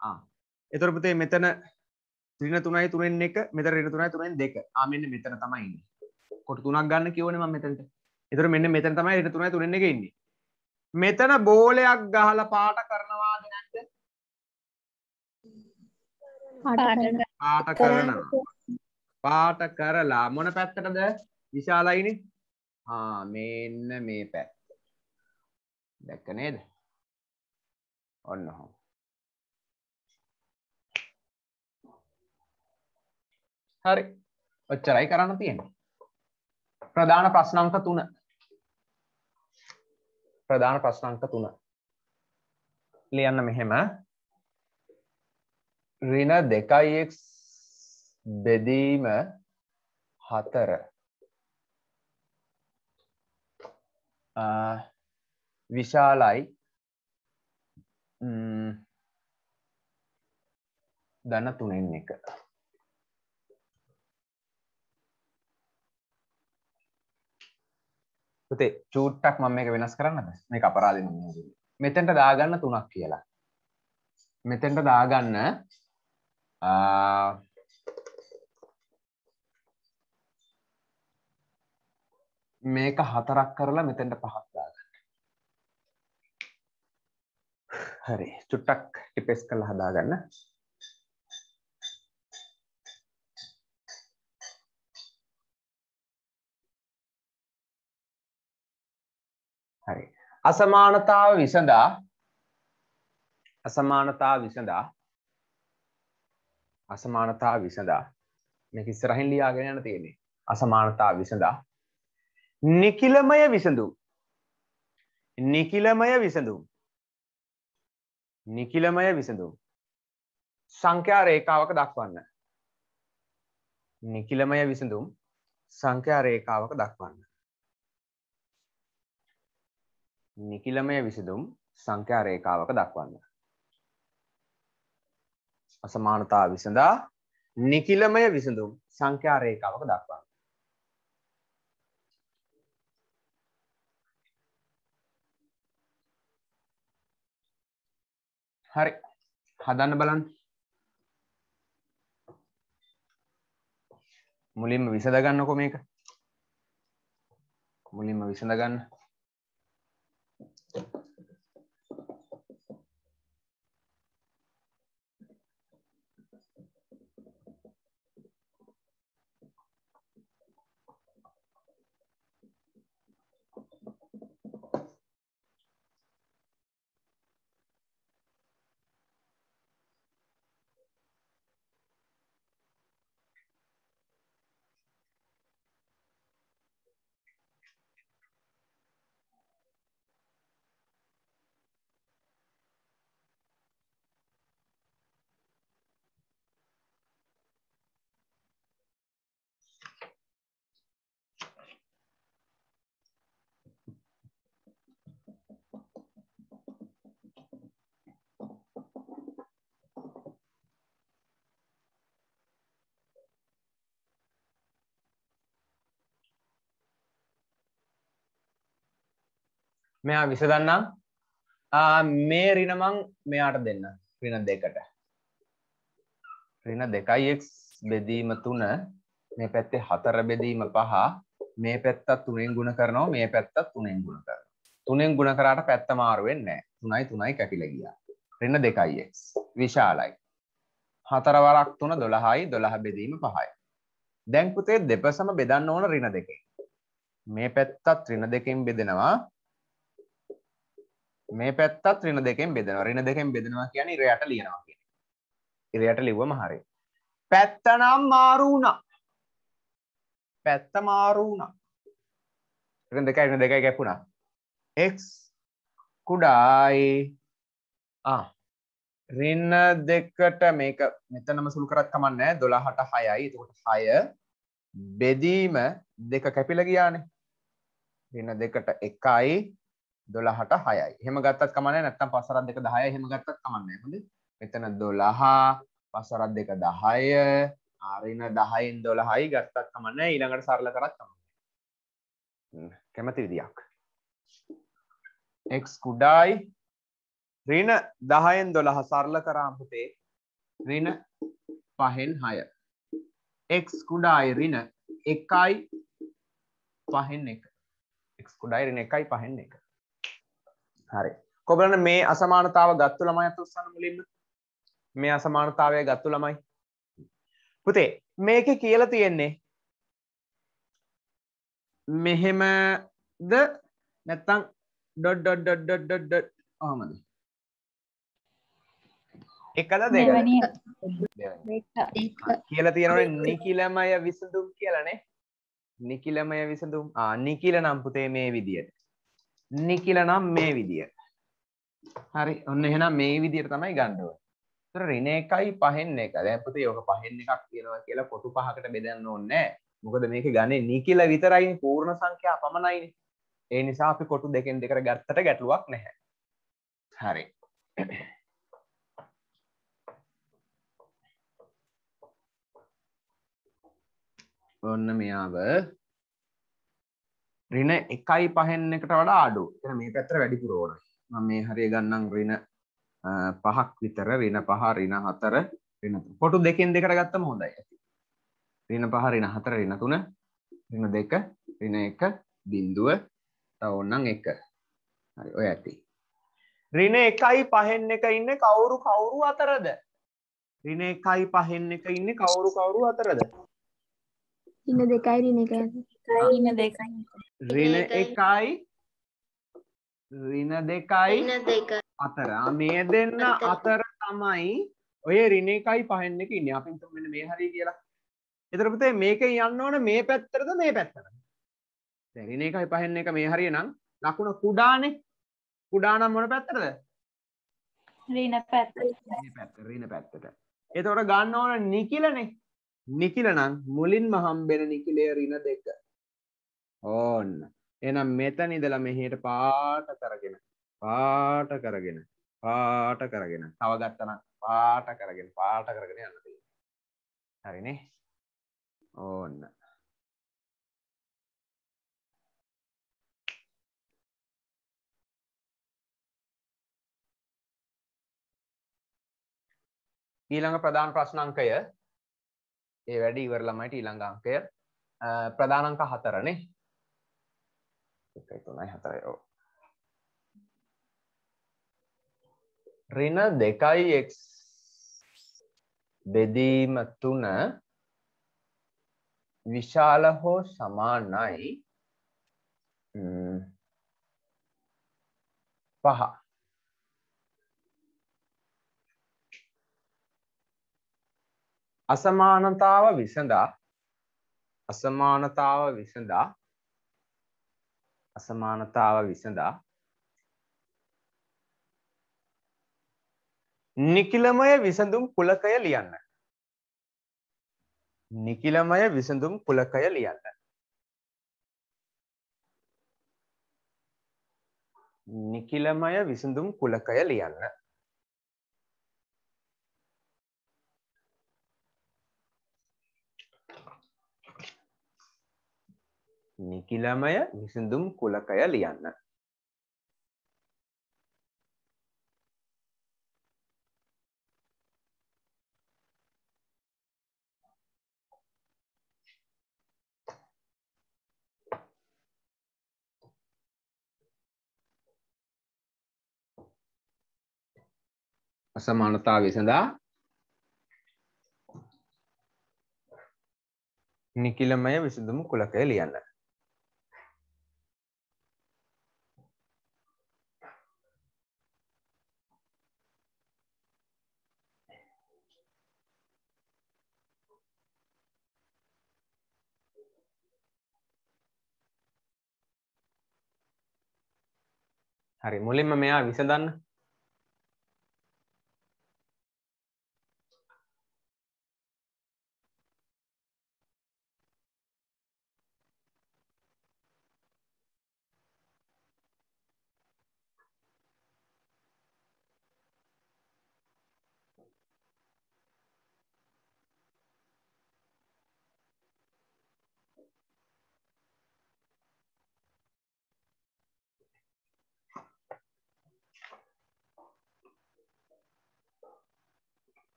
ආ. එතකොට පුතේ මෙතන ඍණ 3යි 3න් එක මෙතන ඍණ 3යි 3න් දෙක. ආ මෙන්න මෙතන තමයි ඉන්නේ. කොටු තුනක් ගන්න කිව්වනේ මම මෙතනට. එතකොට මෙන්න මෙතන තමයි ඍණ 3යි 3න් එක ඉන්නේ. මෙතන බෝලයක් ගහලා පාට කරනවාද නැද්ද? පාට කරනවා. පාට කරලා මොන පැත්තටද විශාලයිනේ. ආ මෙන්න මේ පැත්ත. දැක්ක නේද? ඔන්න ඔහොම. හරි. ඔච්චරයි කරන්න තියෙන්නේ. ප්‍රධාන ප්‍රශ්න අංක 3 ප්‍රධාන ප්‍රශ්න අංක 3 ලියන්න මෙහෙම. ඍණ 2x බෙදීම 4 විශාලයි ධන තුනෙන් එක පුතේ චූට්ටක් මම මේක වෙනස් කරන්නද මේක අපරාධෙ මම මෙතෙන්ට දාගන්න තුනක් කියලා මෙතෙන්ට දාගන්න මේක හතරක් කරලා මෙතෙන්ට පහක් දාගන්න. හරි චුට්ටක් ටිපෙස් කරලා හදාගන්න. හරි. අසමානතාව විසඳා. අසමානතාව විසඳා. අසමානතාව විසඳා. මේක ඉස්සරහින් ලියාගෙන යන තියෙන්නේ. අසමානතාව විසඳා. නිකිලමය විසඳුම් නිකිලමය විසඳුම් නිකිලමය විසඳුම් සංඛ්‍යා රේඛාවක දක්වන්න. නිකිලමය විසඳුම් සංඛ්‍යා රේඛාවක දක්වන්න. නිකිලමය විසඳුම් සංඛ්‍යා රේඛාවක දක්වන්න. අසමානතා විසඳා නිකිලමය විසඳුම් සංඛ්‍යා රේඛාවක දක්වන්න. හරි. හදන්න බලන්න. මුලින්ම විසඳ ගන්නකො මේක. මුලින්ම විසඳ ගන්න. මෙයා විසඳන්නම්. ආ, මේ ඍණ මං මෙයාට දෙන්න. ඍණ දෙකට. ඍණ 2x බෙදීම 3 මේ පැත්තේ 4 බෙදීම 5 මේ පැත්තත් 3ෙන් ගුණ කරනවා මේ පැත්තත් 3ෙන් ගුණ කරනවා. 3ෙන් ගුණ කරාට පැත්ත මාරු වෙන්නේ නැහැ. 3යි 3යි කැපිලා ගියා. ඍණ 2x විශාලයි. 4 වරක් 3 12යි 12 බෙදීම 5යි දැන් පුතේ දෙපසම බෙදන්න ඕන ඍණ දෙකෙන්. මේ පැත්තත් ඍණ දෙකෙන් බෙදෙනවා. මේ පැත්තත් ඍණ දෙකෙන් බෙදෙනවා. ඍණ දෙකෙන් බෙදෙනවා කියන්නේ ඉරයට ලියනවා කියන්නේ. ඉරයට ලිව්වම හරි පැත්ත නම් මාරු වුණා. පැත්ත මාරු වුණා. ඍණ දෙකයි ඍණ දෙකයි කැපුණා. X කුඩායි. ආ. ඍණ දෙකට මේක මෙතනම සුළු කරත් කමන්නේ 12ට 6යි එතකොට 6 බෙදීම දෙක කැපිලා ගියානේ. ඍණ දෙකට 1යි 12ට 6යි. එහෙම ගත්තත් කමන්නේ නැත්නම් පස්සරක් දෙක 10යි එහෙම ගත්තත් කමන්නේ. හොඳ. මෙතන 12 පස්සරක් දෙක 10 ආරින 10න් 12යි ගත්තත් කමන්නේ ඊළඟට සරල කරත් කමන්නේ. කැමති විදියක්. x කුඩායි ඍණ 10න් 12 සරල කරාම පුතේ ඍණ 5න් 6. x කුඩායි ඍණ 1යි 5න් 1. x කුඩායි ඍණ 1යි 5න් 1. හරි. කොබලන්න මේ අසමානතාව ගත්තු ළමයි අත උස්සන්න මුලින්ම? මේ අසමානතාවය ගත්තු ළමයි. පුතේ මේක කියලා තියෙන්නේ මෙහෙමද නැත්තම් dot dot dot dot dot dot ඔහමද එකද. එක. කියලා තියෙනවනේ නිකිලමය විසඳුම් කියලානේ. නිකිලමය විසඳුම්. ආ නිකිල නම් පුතේ මේ විදියට නිකිල නම් මේ විදියට හරි ඔන්න එහෙනම් මේ විදියට තමයි ගන්න ඕනේ. ඒතර ඍණ එකයි පහෙන් එක. දැන් පුතේ ඔක පහෙන් එකක් තියෙනවා කියලා කොටු පහකට බෙදන්න ඕනේ නැහැ. මොකද මේක ගන්නේ නිකිල විතරයිනේ පූර්ණ සංඛ්‍යා පමණයිනේ. ඒ නිසා අපි කොටු දෙකෙන් දෙකට ගත්තට ගැටලුවක් නැහැ. හරි. ඔන්න මෙයාව රින එකයි පහෙන් එකට වඩා අඩු. එන මේ පැත්තර වැඩිපුර ඕන. මම මේ හරිය ගන්නම් රින පහක් විතර රින පහ රින හතර රින. කොටු දෙකෙන් දෙකට ගත්තම හොඳයි ඇති. රින පහ රින හතර රින තුන රින දෙක රින එක බින්දුව තව ඕන්නම් එක. හරි ඔය ඇති. රින එකයි පහෙන් එක ඉන්න කවුරු කවුරු අතරද? රින එකයි පහෙන් එක ඉන්න කවුරු කවුරු අතරද ඉන්න දෙකයි රින එකයි ඉන්න දෙකයි රින එකයි රින දෙකයි ඉන්න දෙක අතර ආ, මේ දෙන්න අතර. තමයි ඔය රින එකයි පහෙන් එක ඉන්නේ අපි හිතමු මෙන්න මේ හරිය කියලා. එතකොට පුතේ මේක යන්න ඕන මේ පැත්තටද මේ පැත්තටද? දැන් රින එකයි පහෙන් එක මේ හරිය නම් ලකුණ කුඩානේ. කුඩා නම් මොන පැත්තටද? රින පැත්ත මේ පැත්ත රින පැත්තට. එතකොට ගන්න ඕන නිකිලනේ. නිකිල නම් මුලින්ම හම්බෙන නිකිලය රින දෙක. ඕන්න. එහෙනම් මෙතන ඉඳලා මෙහෙට පාට කරගෙන පාට කරගෙන පාට කරගෙන තව ගත්තනම් පාට කරගෙන පාට කරගෙන යන්න තියෙනවා. හරිනේ. ඕන්න. ඊළඟ ප්‍රධාන ප්‍රශ්න අංකය ඒ වැඩි ඉවර ළමයිට ඊළඟ අංකය අ, ප්‍රධාන අංක හතරනේ. එකයි තුනයි හතරයි ඔව්. ඍණ දෙකයි x බෙදීම තුන විශාල හෝ සමානයි ම්, පහ අසමානතාව විසඳා. අසමානතාව විසඳා. අසමානතාව විසඳා. නිකිලමය විසඳුම් කුලකය ලියන්න. නිකිලමය විසඳුම් කුලකය ලියන්න. නිකිලමය විසඳුම් කුලකය ලියන්න. නිකිලමය විසඳුම් කුලකය ලියන්න. අසමානතාව විසඳා නිකිලමය විසඳුම් කුලකය ලියන්න. හරි මුලින්ම මෙයා විසඳන්න.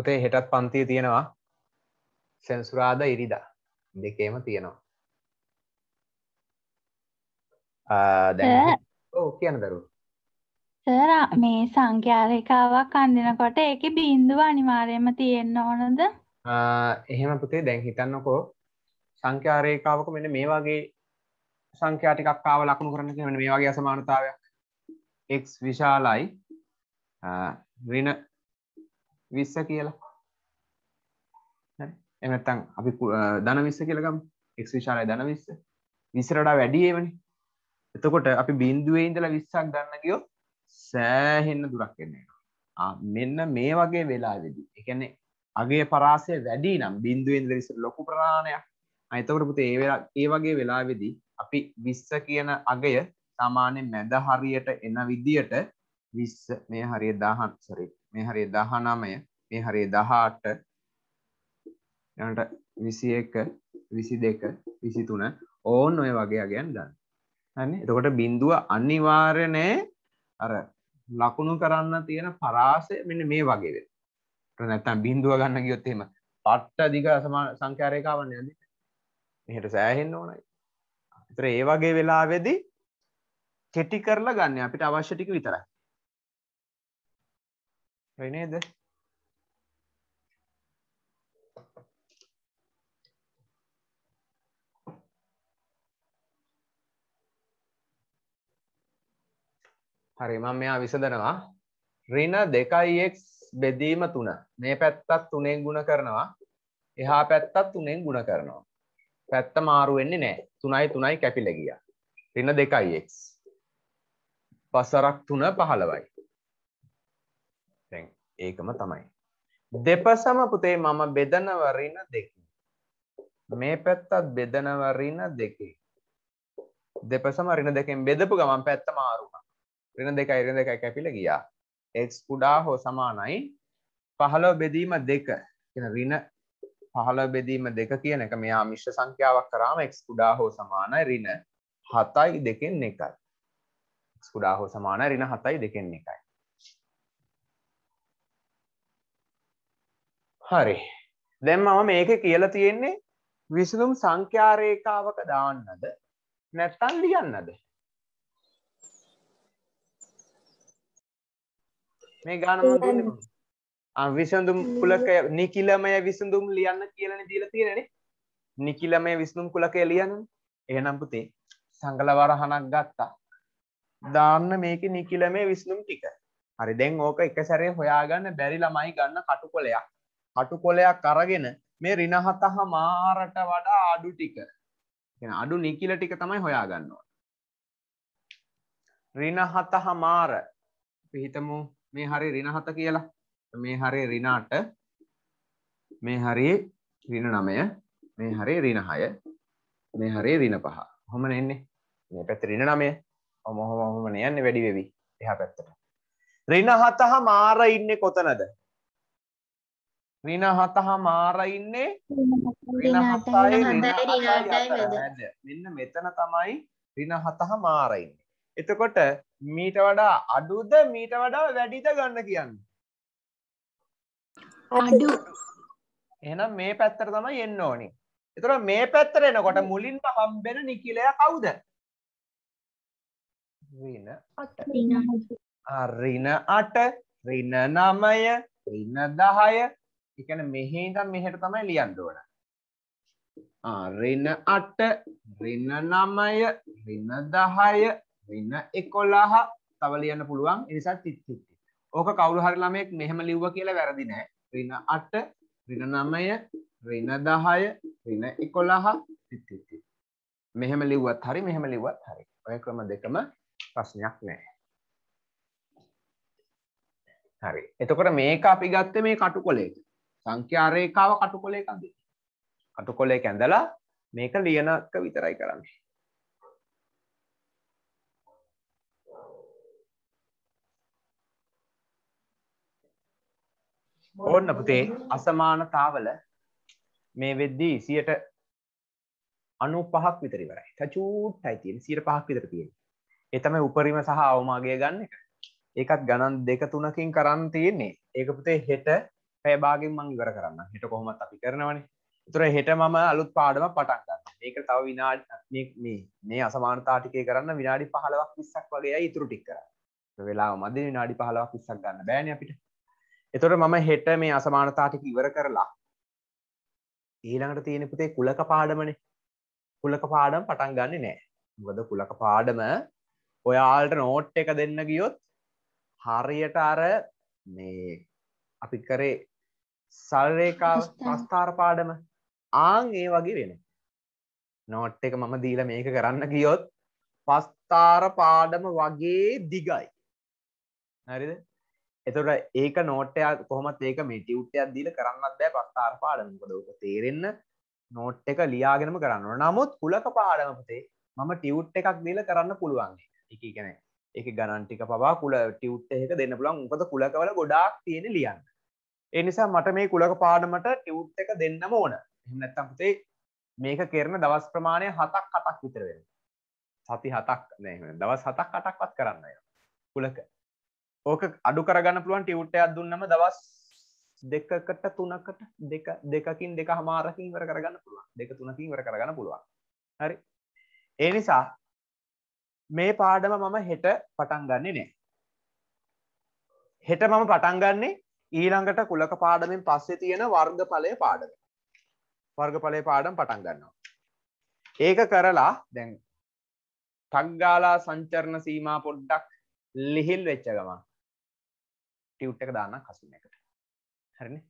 පුතේ හෙටත් පන්තිය තියෙනවා. සෙන්සුරාද ඉරිදා දෙකේම තියෙනවා. දැන් ඕ කියන්න දරු සර් මේ සංඛ්‍යාරේඛාවක් අඳිනකොට ඒකේ බිඳුව අනිවාර්යයෙන්ම තියෙන්න ඕනද? එහෙම පුතේ දැන් හිතන්නකෝ. සංඛ්‍යාරේඛාවක මෙන්න මේ වගේ සංඛ්‍යා ටිකක් ආව ලකුණු කරන්න කියන මේ වගේ අසමානතාවයක්. X විශාලයි. ඍණ 20 කියලා. හරි. එහෙම නැත්නම් අපි ධන 20 කියලා ගමු. X විශාලයි ධන 20 20ට වඩා වැඩි ඒවනේ. එතකොට අපි බිඳුවේ ඉඳලා 20ක් ගන්න ගියොත් සෑහෙන්න දුරක් එන්න වෙනවා. මෙන්න මේ වගේ වෙලාවෙදී. ඒ කියන්නේ අගේ පරාසය වැඩි නම් බිඳුවේ ඉඳලා ඉස්සර ලොකු ප්‍රමාණයක්. එතකොට පුතේ ඒ වෙලා ඒ වගේ වෙලාවෙදී අපි 20 කියන අගය සාමාන්‍ය මැද හරියට එන විදියට 20 මේ හරිය 10 sorry මේ හරිය 19 මේ හරිය 18 ඊළඟට 21 22 23 ඕන් ඔය වගේ අගයන් ගන්න. හරිනේ? එතකොට බිඳුව අනිවාර්ය නෑ අර ලකුණු කරන්න තියෙන පරාසය මෙන්න මේ වගේ වෙනවා. නැත්තම් බිඳුව ගන්න ගියොත් එහෙම පට්ට දිග සංඛ්‍යා රේඛාවක් නේද? මෙහෙට සෑහෙන්න ඕනයි. ඒතර ඒ වගේ වෙලාවෙදී කෙටි කරලා ගන්න අපිට අවශ්‍ය ටික විතරයි. හරි නේද? හරි මම මෙයා විසඳනවා. ඍණ 2x බෙදීම 3 මේ පැත්තත් 3ෙන් ගුණ කරනවා. එහා පැත්තත් 3ෙන් ගුණ කරනවා. පැත්ත මාරු වෙන්නේ නැහැ 3යි 3යි කැපිලා ගියා. ඍණ 2x පසරක් 3 15යි ඒකම තමයි. දෙපසම පුතේ මම බෙදනව ඍණ දෙකකින් මේ පැත්තත් බෙදනව ඍණ දෙකේ. දෙපසම ඍණ දෙකෙන් බෙදපු ගමන් පැත්ත මාරු වුණා. ඍණ දෙකයි ඍණ දෙකයි කැපිලා ගියා. X කුඩා හෝ සමානයි. 15 බෙදීම 2 කියන ඍණ 15 බෙදීම 2 කියන එක මෙයා මිශ්‍ර සංඛ්‍යාවක් කරාම x කුඩා හෝ සමානයි ඍණ 7යි දෙකෙන් 1යි x කුඩා හෝ සමානයි ඍණ 7යි දෙකෙන් 1යි හරි. දැන් මම මේකේ කියලා තියෙන්නේ විසඳුම් සංඛ්‍යා රේඛාවක දාන්නද? නැත්නම් ලියන්නද? මේ ගාන විසඳුම් කුලකය නිකිලමය විසඳුම් ලියන්න කියලානේ දීලා තියෙනනේ. නිකිලමය විසඳුම් කුලකය ලියන්න එහෙනම් පුතේ සංගල වරහණක් ගත්තා. දාන්න මේකේ නිකිලමය විසඳුම් ටික. හරි දැන් ඕක එක සැරේ හොයාගන්න බැරි ළමයි ගන්න කටුකොලයක් කටුකොලයක් අරගෙන මේ ඍණ හතහ මාරට වඩා අඩු ටික කියන අඩු නිකිල ටික තමයි හොයාගන්න ඕන ඍණ හතහ මාර අපි හිතමු මේ හරි ඍණ 7 කියලා. මේ හරි ඍණ 8. මේ හරි ඍණ 9. මේ හරි ඍණ 6. මේ හරි ඍණ 5. කොහොම නෙන්නේ? මේ පැත්තේ ඍණ 9. ඔහොම ඔහොම ඔහොම යන්නේ වැඩි වෙවි. එහා පැත්තට. ඍණ 7 මාර ඉන්නේ කොතනද? ඍණ 7 මාර ඉන්නේ ඍණ 7යි ඍණ 8යි මෙන්න මෙතන තමයි ඍණ 7 මාර ඉන්නේ. එතකොට මීට වඩා අඩුද මීට වඩා වැඩිද ගන්න කියන්න අඩු එහෙනම් මේ පැත්තට තමයි එන්න ඕනේ. එතකොට මේ පැත්තට එනකොට මුලින්ම හම්බෙන නිකිලය කවුද? ඍණ 8. ආ, ඍණ 8, ඍණ 9, ඍණ 10. ඒ කියන්නේ මෙහි ඉඳන් මෙහෙට තමයි ලියන්න ඕන. ආ, ඍණ 8, ඍණ 9, ඍණ 10, ඍණ 11 තව ලියන්න පුළුවන්. ඒ නිසා තිත් තිත්. ඕක කවුරු හරි ළමයෙක් මෙහෙම ලිව්වා කියලා වැරදි නෑ. ඍණ 8, ඍණ 9, ඍණ 10, ඍණ 11 තිත් තිත් තිත්. මෙහෙම ලිව්වත් හරි මෙහෙම ලිව්වත් හරි. ඔය ක්‍රම දෙකම ප්‍රශ්නයක් නෑ. හරි. එතකොට මේක අපි ගත්තේ මේ කටුකොලේක. සංඛ්‍යා රේඛාව කටුකොලේක අඳින්න. කටුකොලේක ඇඳලා මේක ලියනක විතරයි කරන්නේ. ඕන්න පුතේ අසමානතාවල මේ වෙද්දී 95ක් විතර ඉවරයි. චූට්ටයි තියෙන්නේ 105ක් විතර තියෙන්නේ. ඒ තමයි උපරිම සහ අවමාගය ගන්න එක. ඒකත් ගණන් දෙක තුනකින් කරන්න තියෙන්නේ. ඒක පුතේ හෙට පැය භාගෙන් මම ඉවර කරන්න. හෙට කොහොමත් අපි කරනවනේ. ඒතර හෙට මම අලුත් පාඩම පටන් ගන්නවා. මේක තව විනාඩි මේ මේ මේ අසමානතා ටිකේ කරන්න විනාඩි 15ක් 20ක් වගේයි ඉතුරු ටික කරන්න. ඒ වෙලාව මැද විනාඩි 15ක් 20ක් ගන්න බෑනේ අපිට. එතකොට මම හෙට මේ අසමානතා ටික ඉවර කරලා ඊළඟට තියෙන පුතේ කුලක පාඩමනේ. කුලක පාඩම් පටන් ගන්නෙ නෑ. මොකද කුලක පාඩම ඔයාලට නෝට් එක දෙන්න ගියොත් හරියට අර මේ අපි කරේ සල්රේකාව ප්‍රස්ථාර පාඩම. ආං ඒ වගේ වෙන. නෝට් එක මම දීලා මේක කරන්න ගියොත් පස්ථාර පාඩම වගේ දිගයි. හරිද? එතොට ඒක නෝට්ටයක් කොහොමත් ඒක මේ ටියුට්ටයක් දීල කරන්නත් බෑ පස්ථාර පාඩම. මොකද ඕක තේරෙන්න නෝට් එක ලියාගෙනම කරන්න නමුත් කුලක පාඩමපතේ මම ටියුට් එකක් දීල කරන්න පුළුවන්. එක ගැන එක ගණන්ටික පවා කුල ටියුට් එක දෙන්න පුළන් උපද කුලකවල ගොඩාක් තියෙන ලියන්න එනිසා මට මේ කුලක පාඩමට ටියුට් එක දෙන්නම ඕන. එහනැත්තම් පුතේ මේක කරන දවස් ප්‍රමාණය හතක් කටක් විතර වෙන සති හතක් නෑ දවස් හතක් කටක්වත් කරන්න කුලක. ඕක අඩු කරගන්න පුළුවන් ටියුට්ටයක් දුන්නම දවස් දෙකකට තුනකට දෙක දෙකකින් දෙක හමාරකින් ඉවර කරගන්න පුළුවන්. දෙක තුනකින් ඉවර කරගන්න පුළුවන්. හරි? ඒ නිසා මේ පාඩම මම හෙට පටන් ගන්නේ නෑ. හෙට මම පටන් ගන්නේ ඊළඟට කුලක පාඩමෙන් පස්සේ තියෙන වර්ගඵලය පාඩම. වර්ගඵලය පාඩම් පටන් ගන්නවා. ඒක කරලා දැන් ටග්ගාලා සංචරණ සීමා පොඩ්ඩක් ලිහිල් වෙච්ච ගමන් ටියුට් එක දාන්න කසුන එකට. හරිනේ?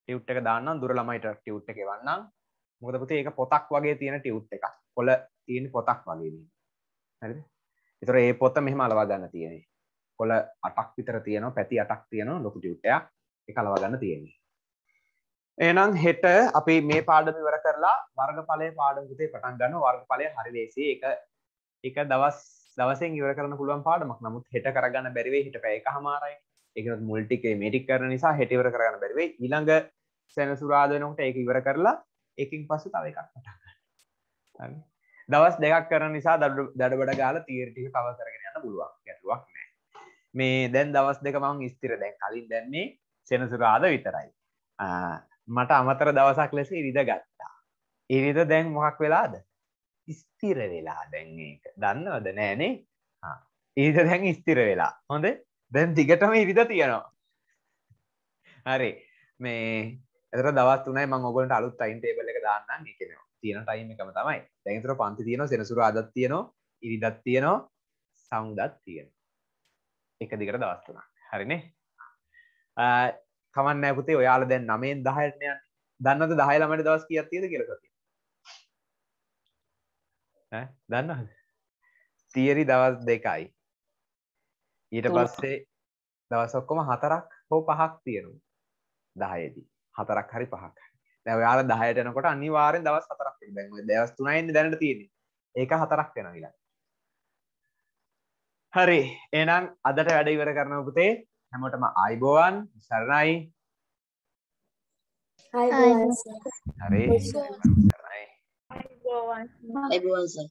ටියුට් එක දාන්න දුර ළමයිට ටියුට් එක එවන්නම්. මොකද පුතේ ඒක පොතක් වගේ තියෙන ටියුට් එකක්. පොළ තියෙන පොතක් වගේ තියෙන හරිද? ඒතර ඒ පොත මෙහෙම අලවා ගන්න තියෙන්නේ. කොළ අටක් විතර තියෙනවා පැති අටක් තියෙනවා ලොකු ටියුට් එකක් ඒක අලවා ගන්න තියෙන්නේ. එහෙනම් හෙට අපි මේ පාඩම ඉවර කරලා වර්ගඵලයේ පාඩම පුතේ පටන් ගන්නවා. වර්ගඵලය හරි ලේසියි. ඒක ඒක දවස් දවසෙන් ඉවර කරන්න පුළුවන් පාඩමක්. නමුත් හෙට කරගන්න බැරි වෙයි. හෙට පැය එකමාරයි ඒකත් මුල් ටිකේ මේ ටික කරන නිසා හෙට ඉවර කරගන්න බැරි වෙයි. ඊළඟ සෙනසුරාදා වෙනකොට ඒක ඉවර කරලා ඒකින් පස්සේ තව එකක් පටන් ගන්න. හරි. දවස් දෙකක් කරන නිසා දඩබඩ ගාලා තියරි ටික කවර් කරගෙන යන්න පුළුවන්. ගැටලුවක් නැහැ මේ දැන් දවස් දෙක මම ස්ථිර. දැන් කලින් දැන්නේ සෙනසුරාදා විතරයි. මට අමතර දවසක් ලෙස ඉරිද ගත්තා. ඉරිද දැන් මොකක් වෙලාද? ස්තිර වෙලා දැන් ඒක. දන්නවද? නෑනේ ඊට දැන් ස්තිර වෙලා. හොඳ? දැන් දිගටම ඉරිද තියෙනවා. හරි. මේ එතර දවත් තුනයි මං ඔගලට අලුත් ටයින් ටේබල් එක දාන්නම්. එකනවා තියෙන ටයිම් එකම තමයි. දැන් ඒතර පන්ති තියෙනවා සෙනසුරු අදත් තියෙනවා ඉරිදත් තියෙනවා සමුදත් තියෙනවා. එක දිගට දවස් තුනක්. හරිනේ කමන්න පුතේ ඔයාලා දැන් 9න් 10ට යන්නේ. දන්නවද 10 ළමයට දවස් කීයක් තියෙද කියලා සතිය ඈ දන්නවද? තියරි දවස් දෙකයි. ඊට පස්සේ දවස් ඔක්කොම හතරක් හෝ පහක් තියෙනවා. දහයේදී. හතරක් හරි පහක් 10ට යනකොට අනිවාර්යෙන් දවස් හතරක් ඔය දවස් 3යින් දැනට තියෙන්නේ. ඒක හතරක් වෙනවා ඊළඟ හරි. එහෙනම් අදට වැඩ ඉවර කරනවා පුතේ හැමෝටම ආයිබෝවන්. සරණයි. ආයිබෝවන්. අයිබෝවන් සර්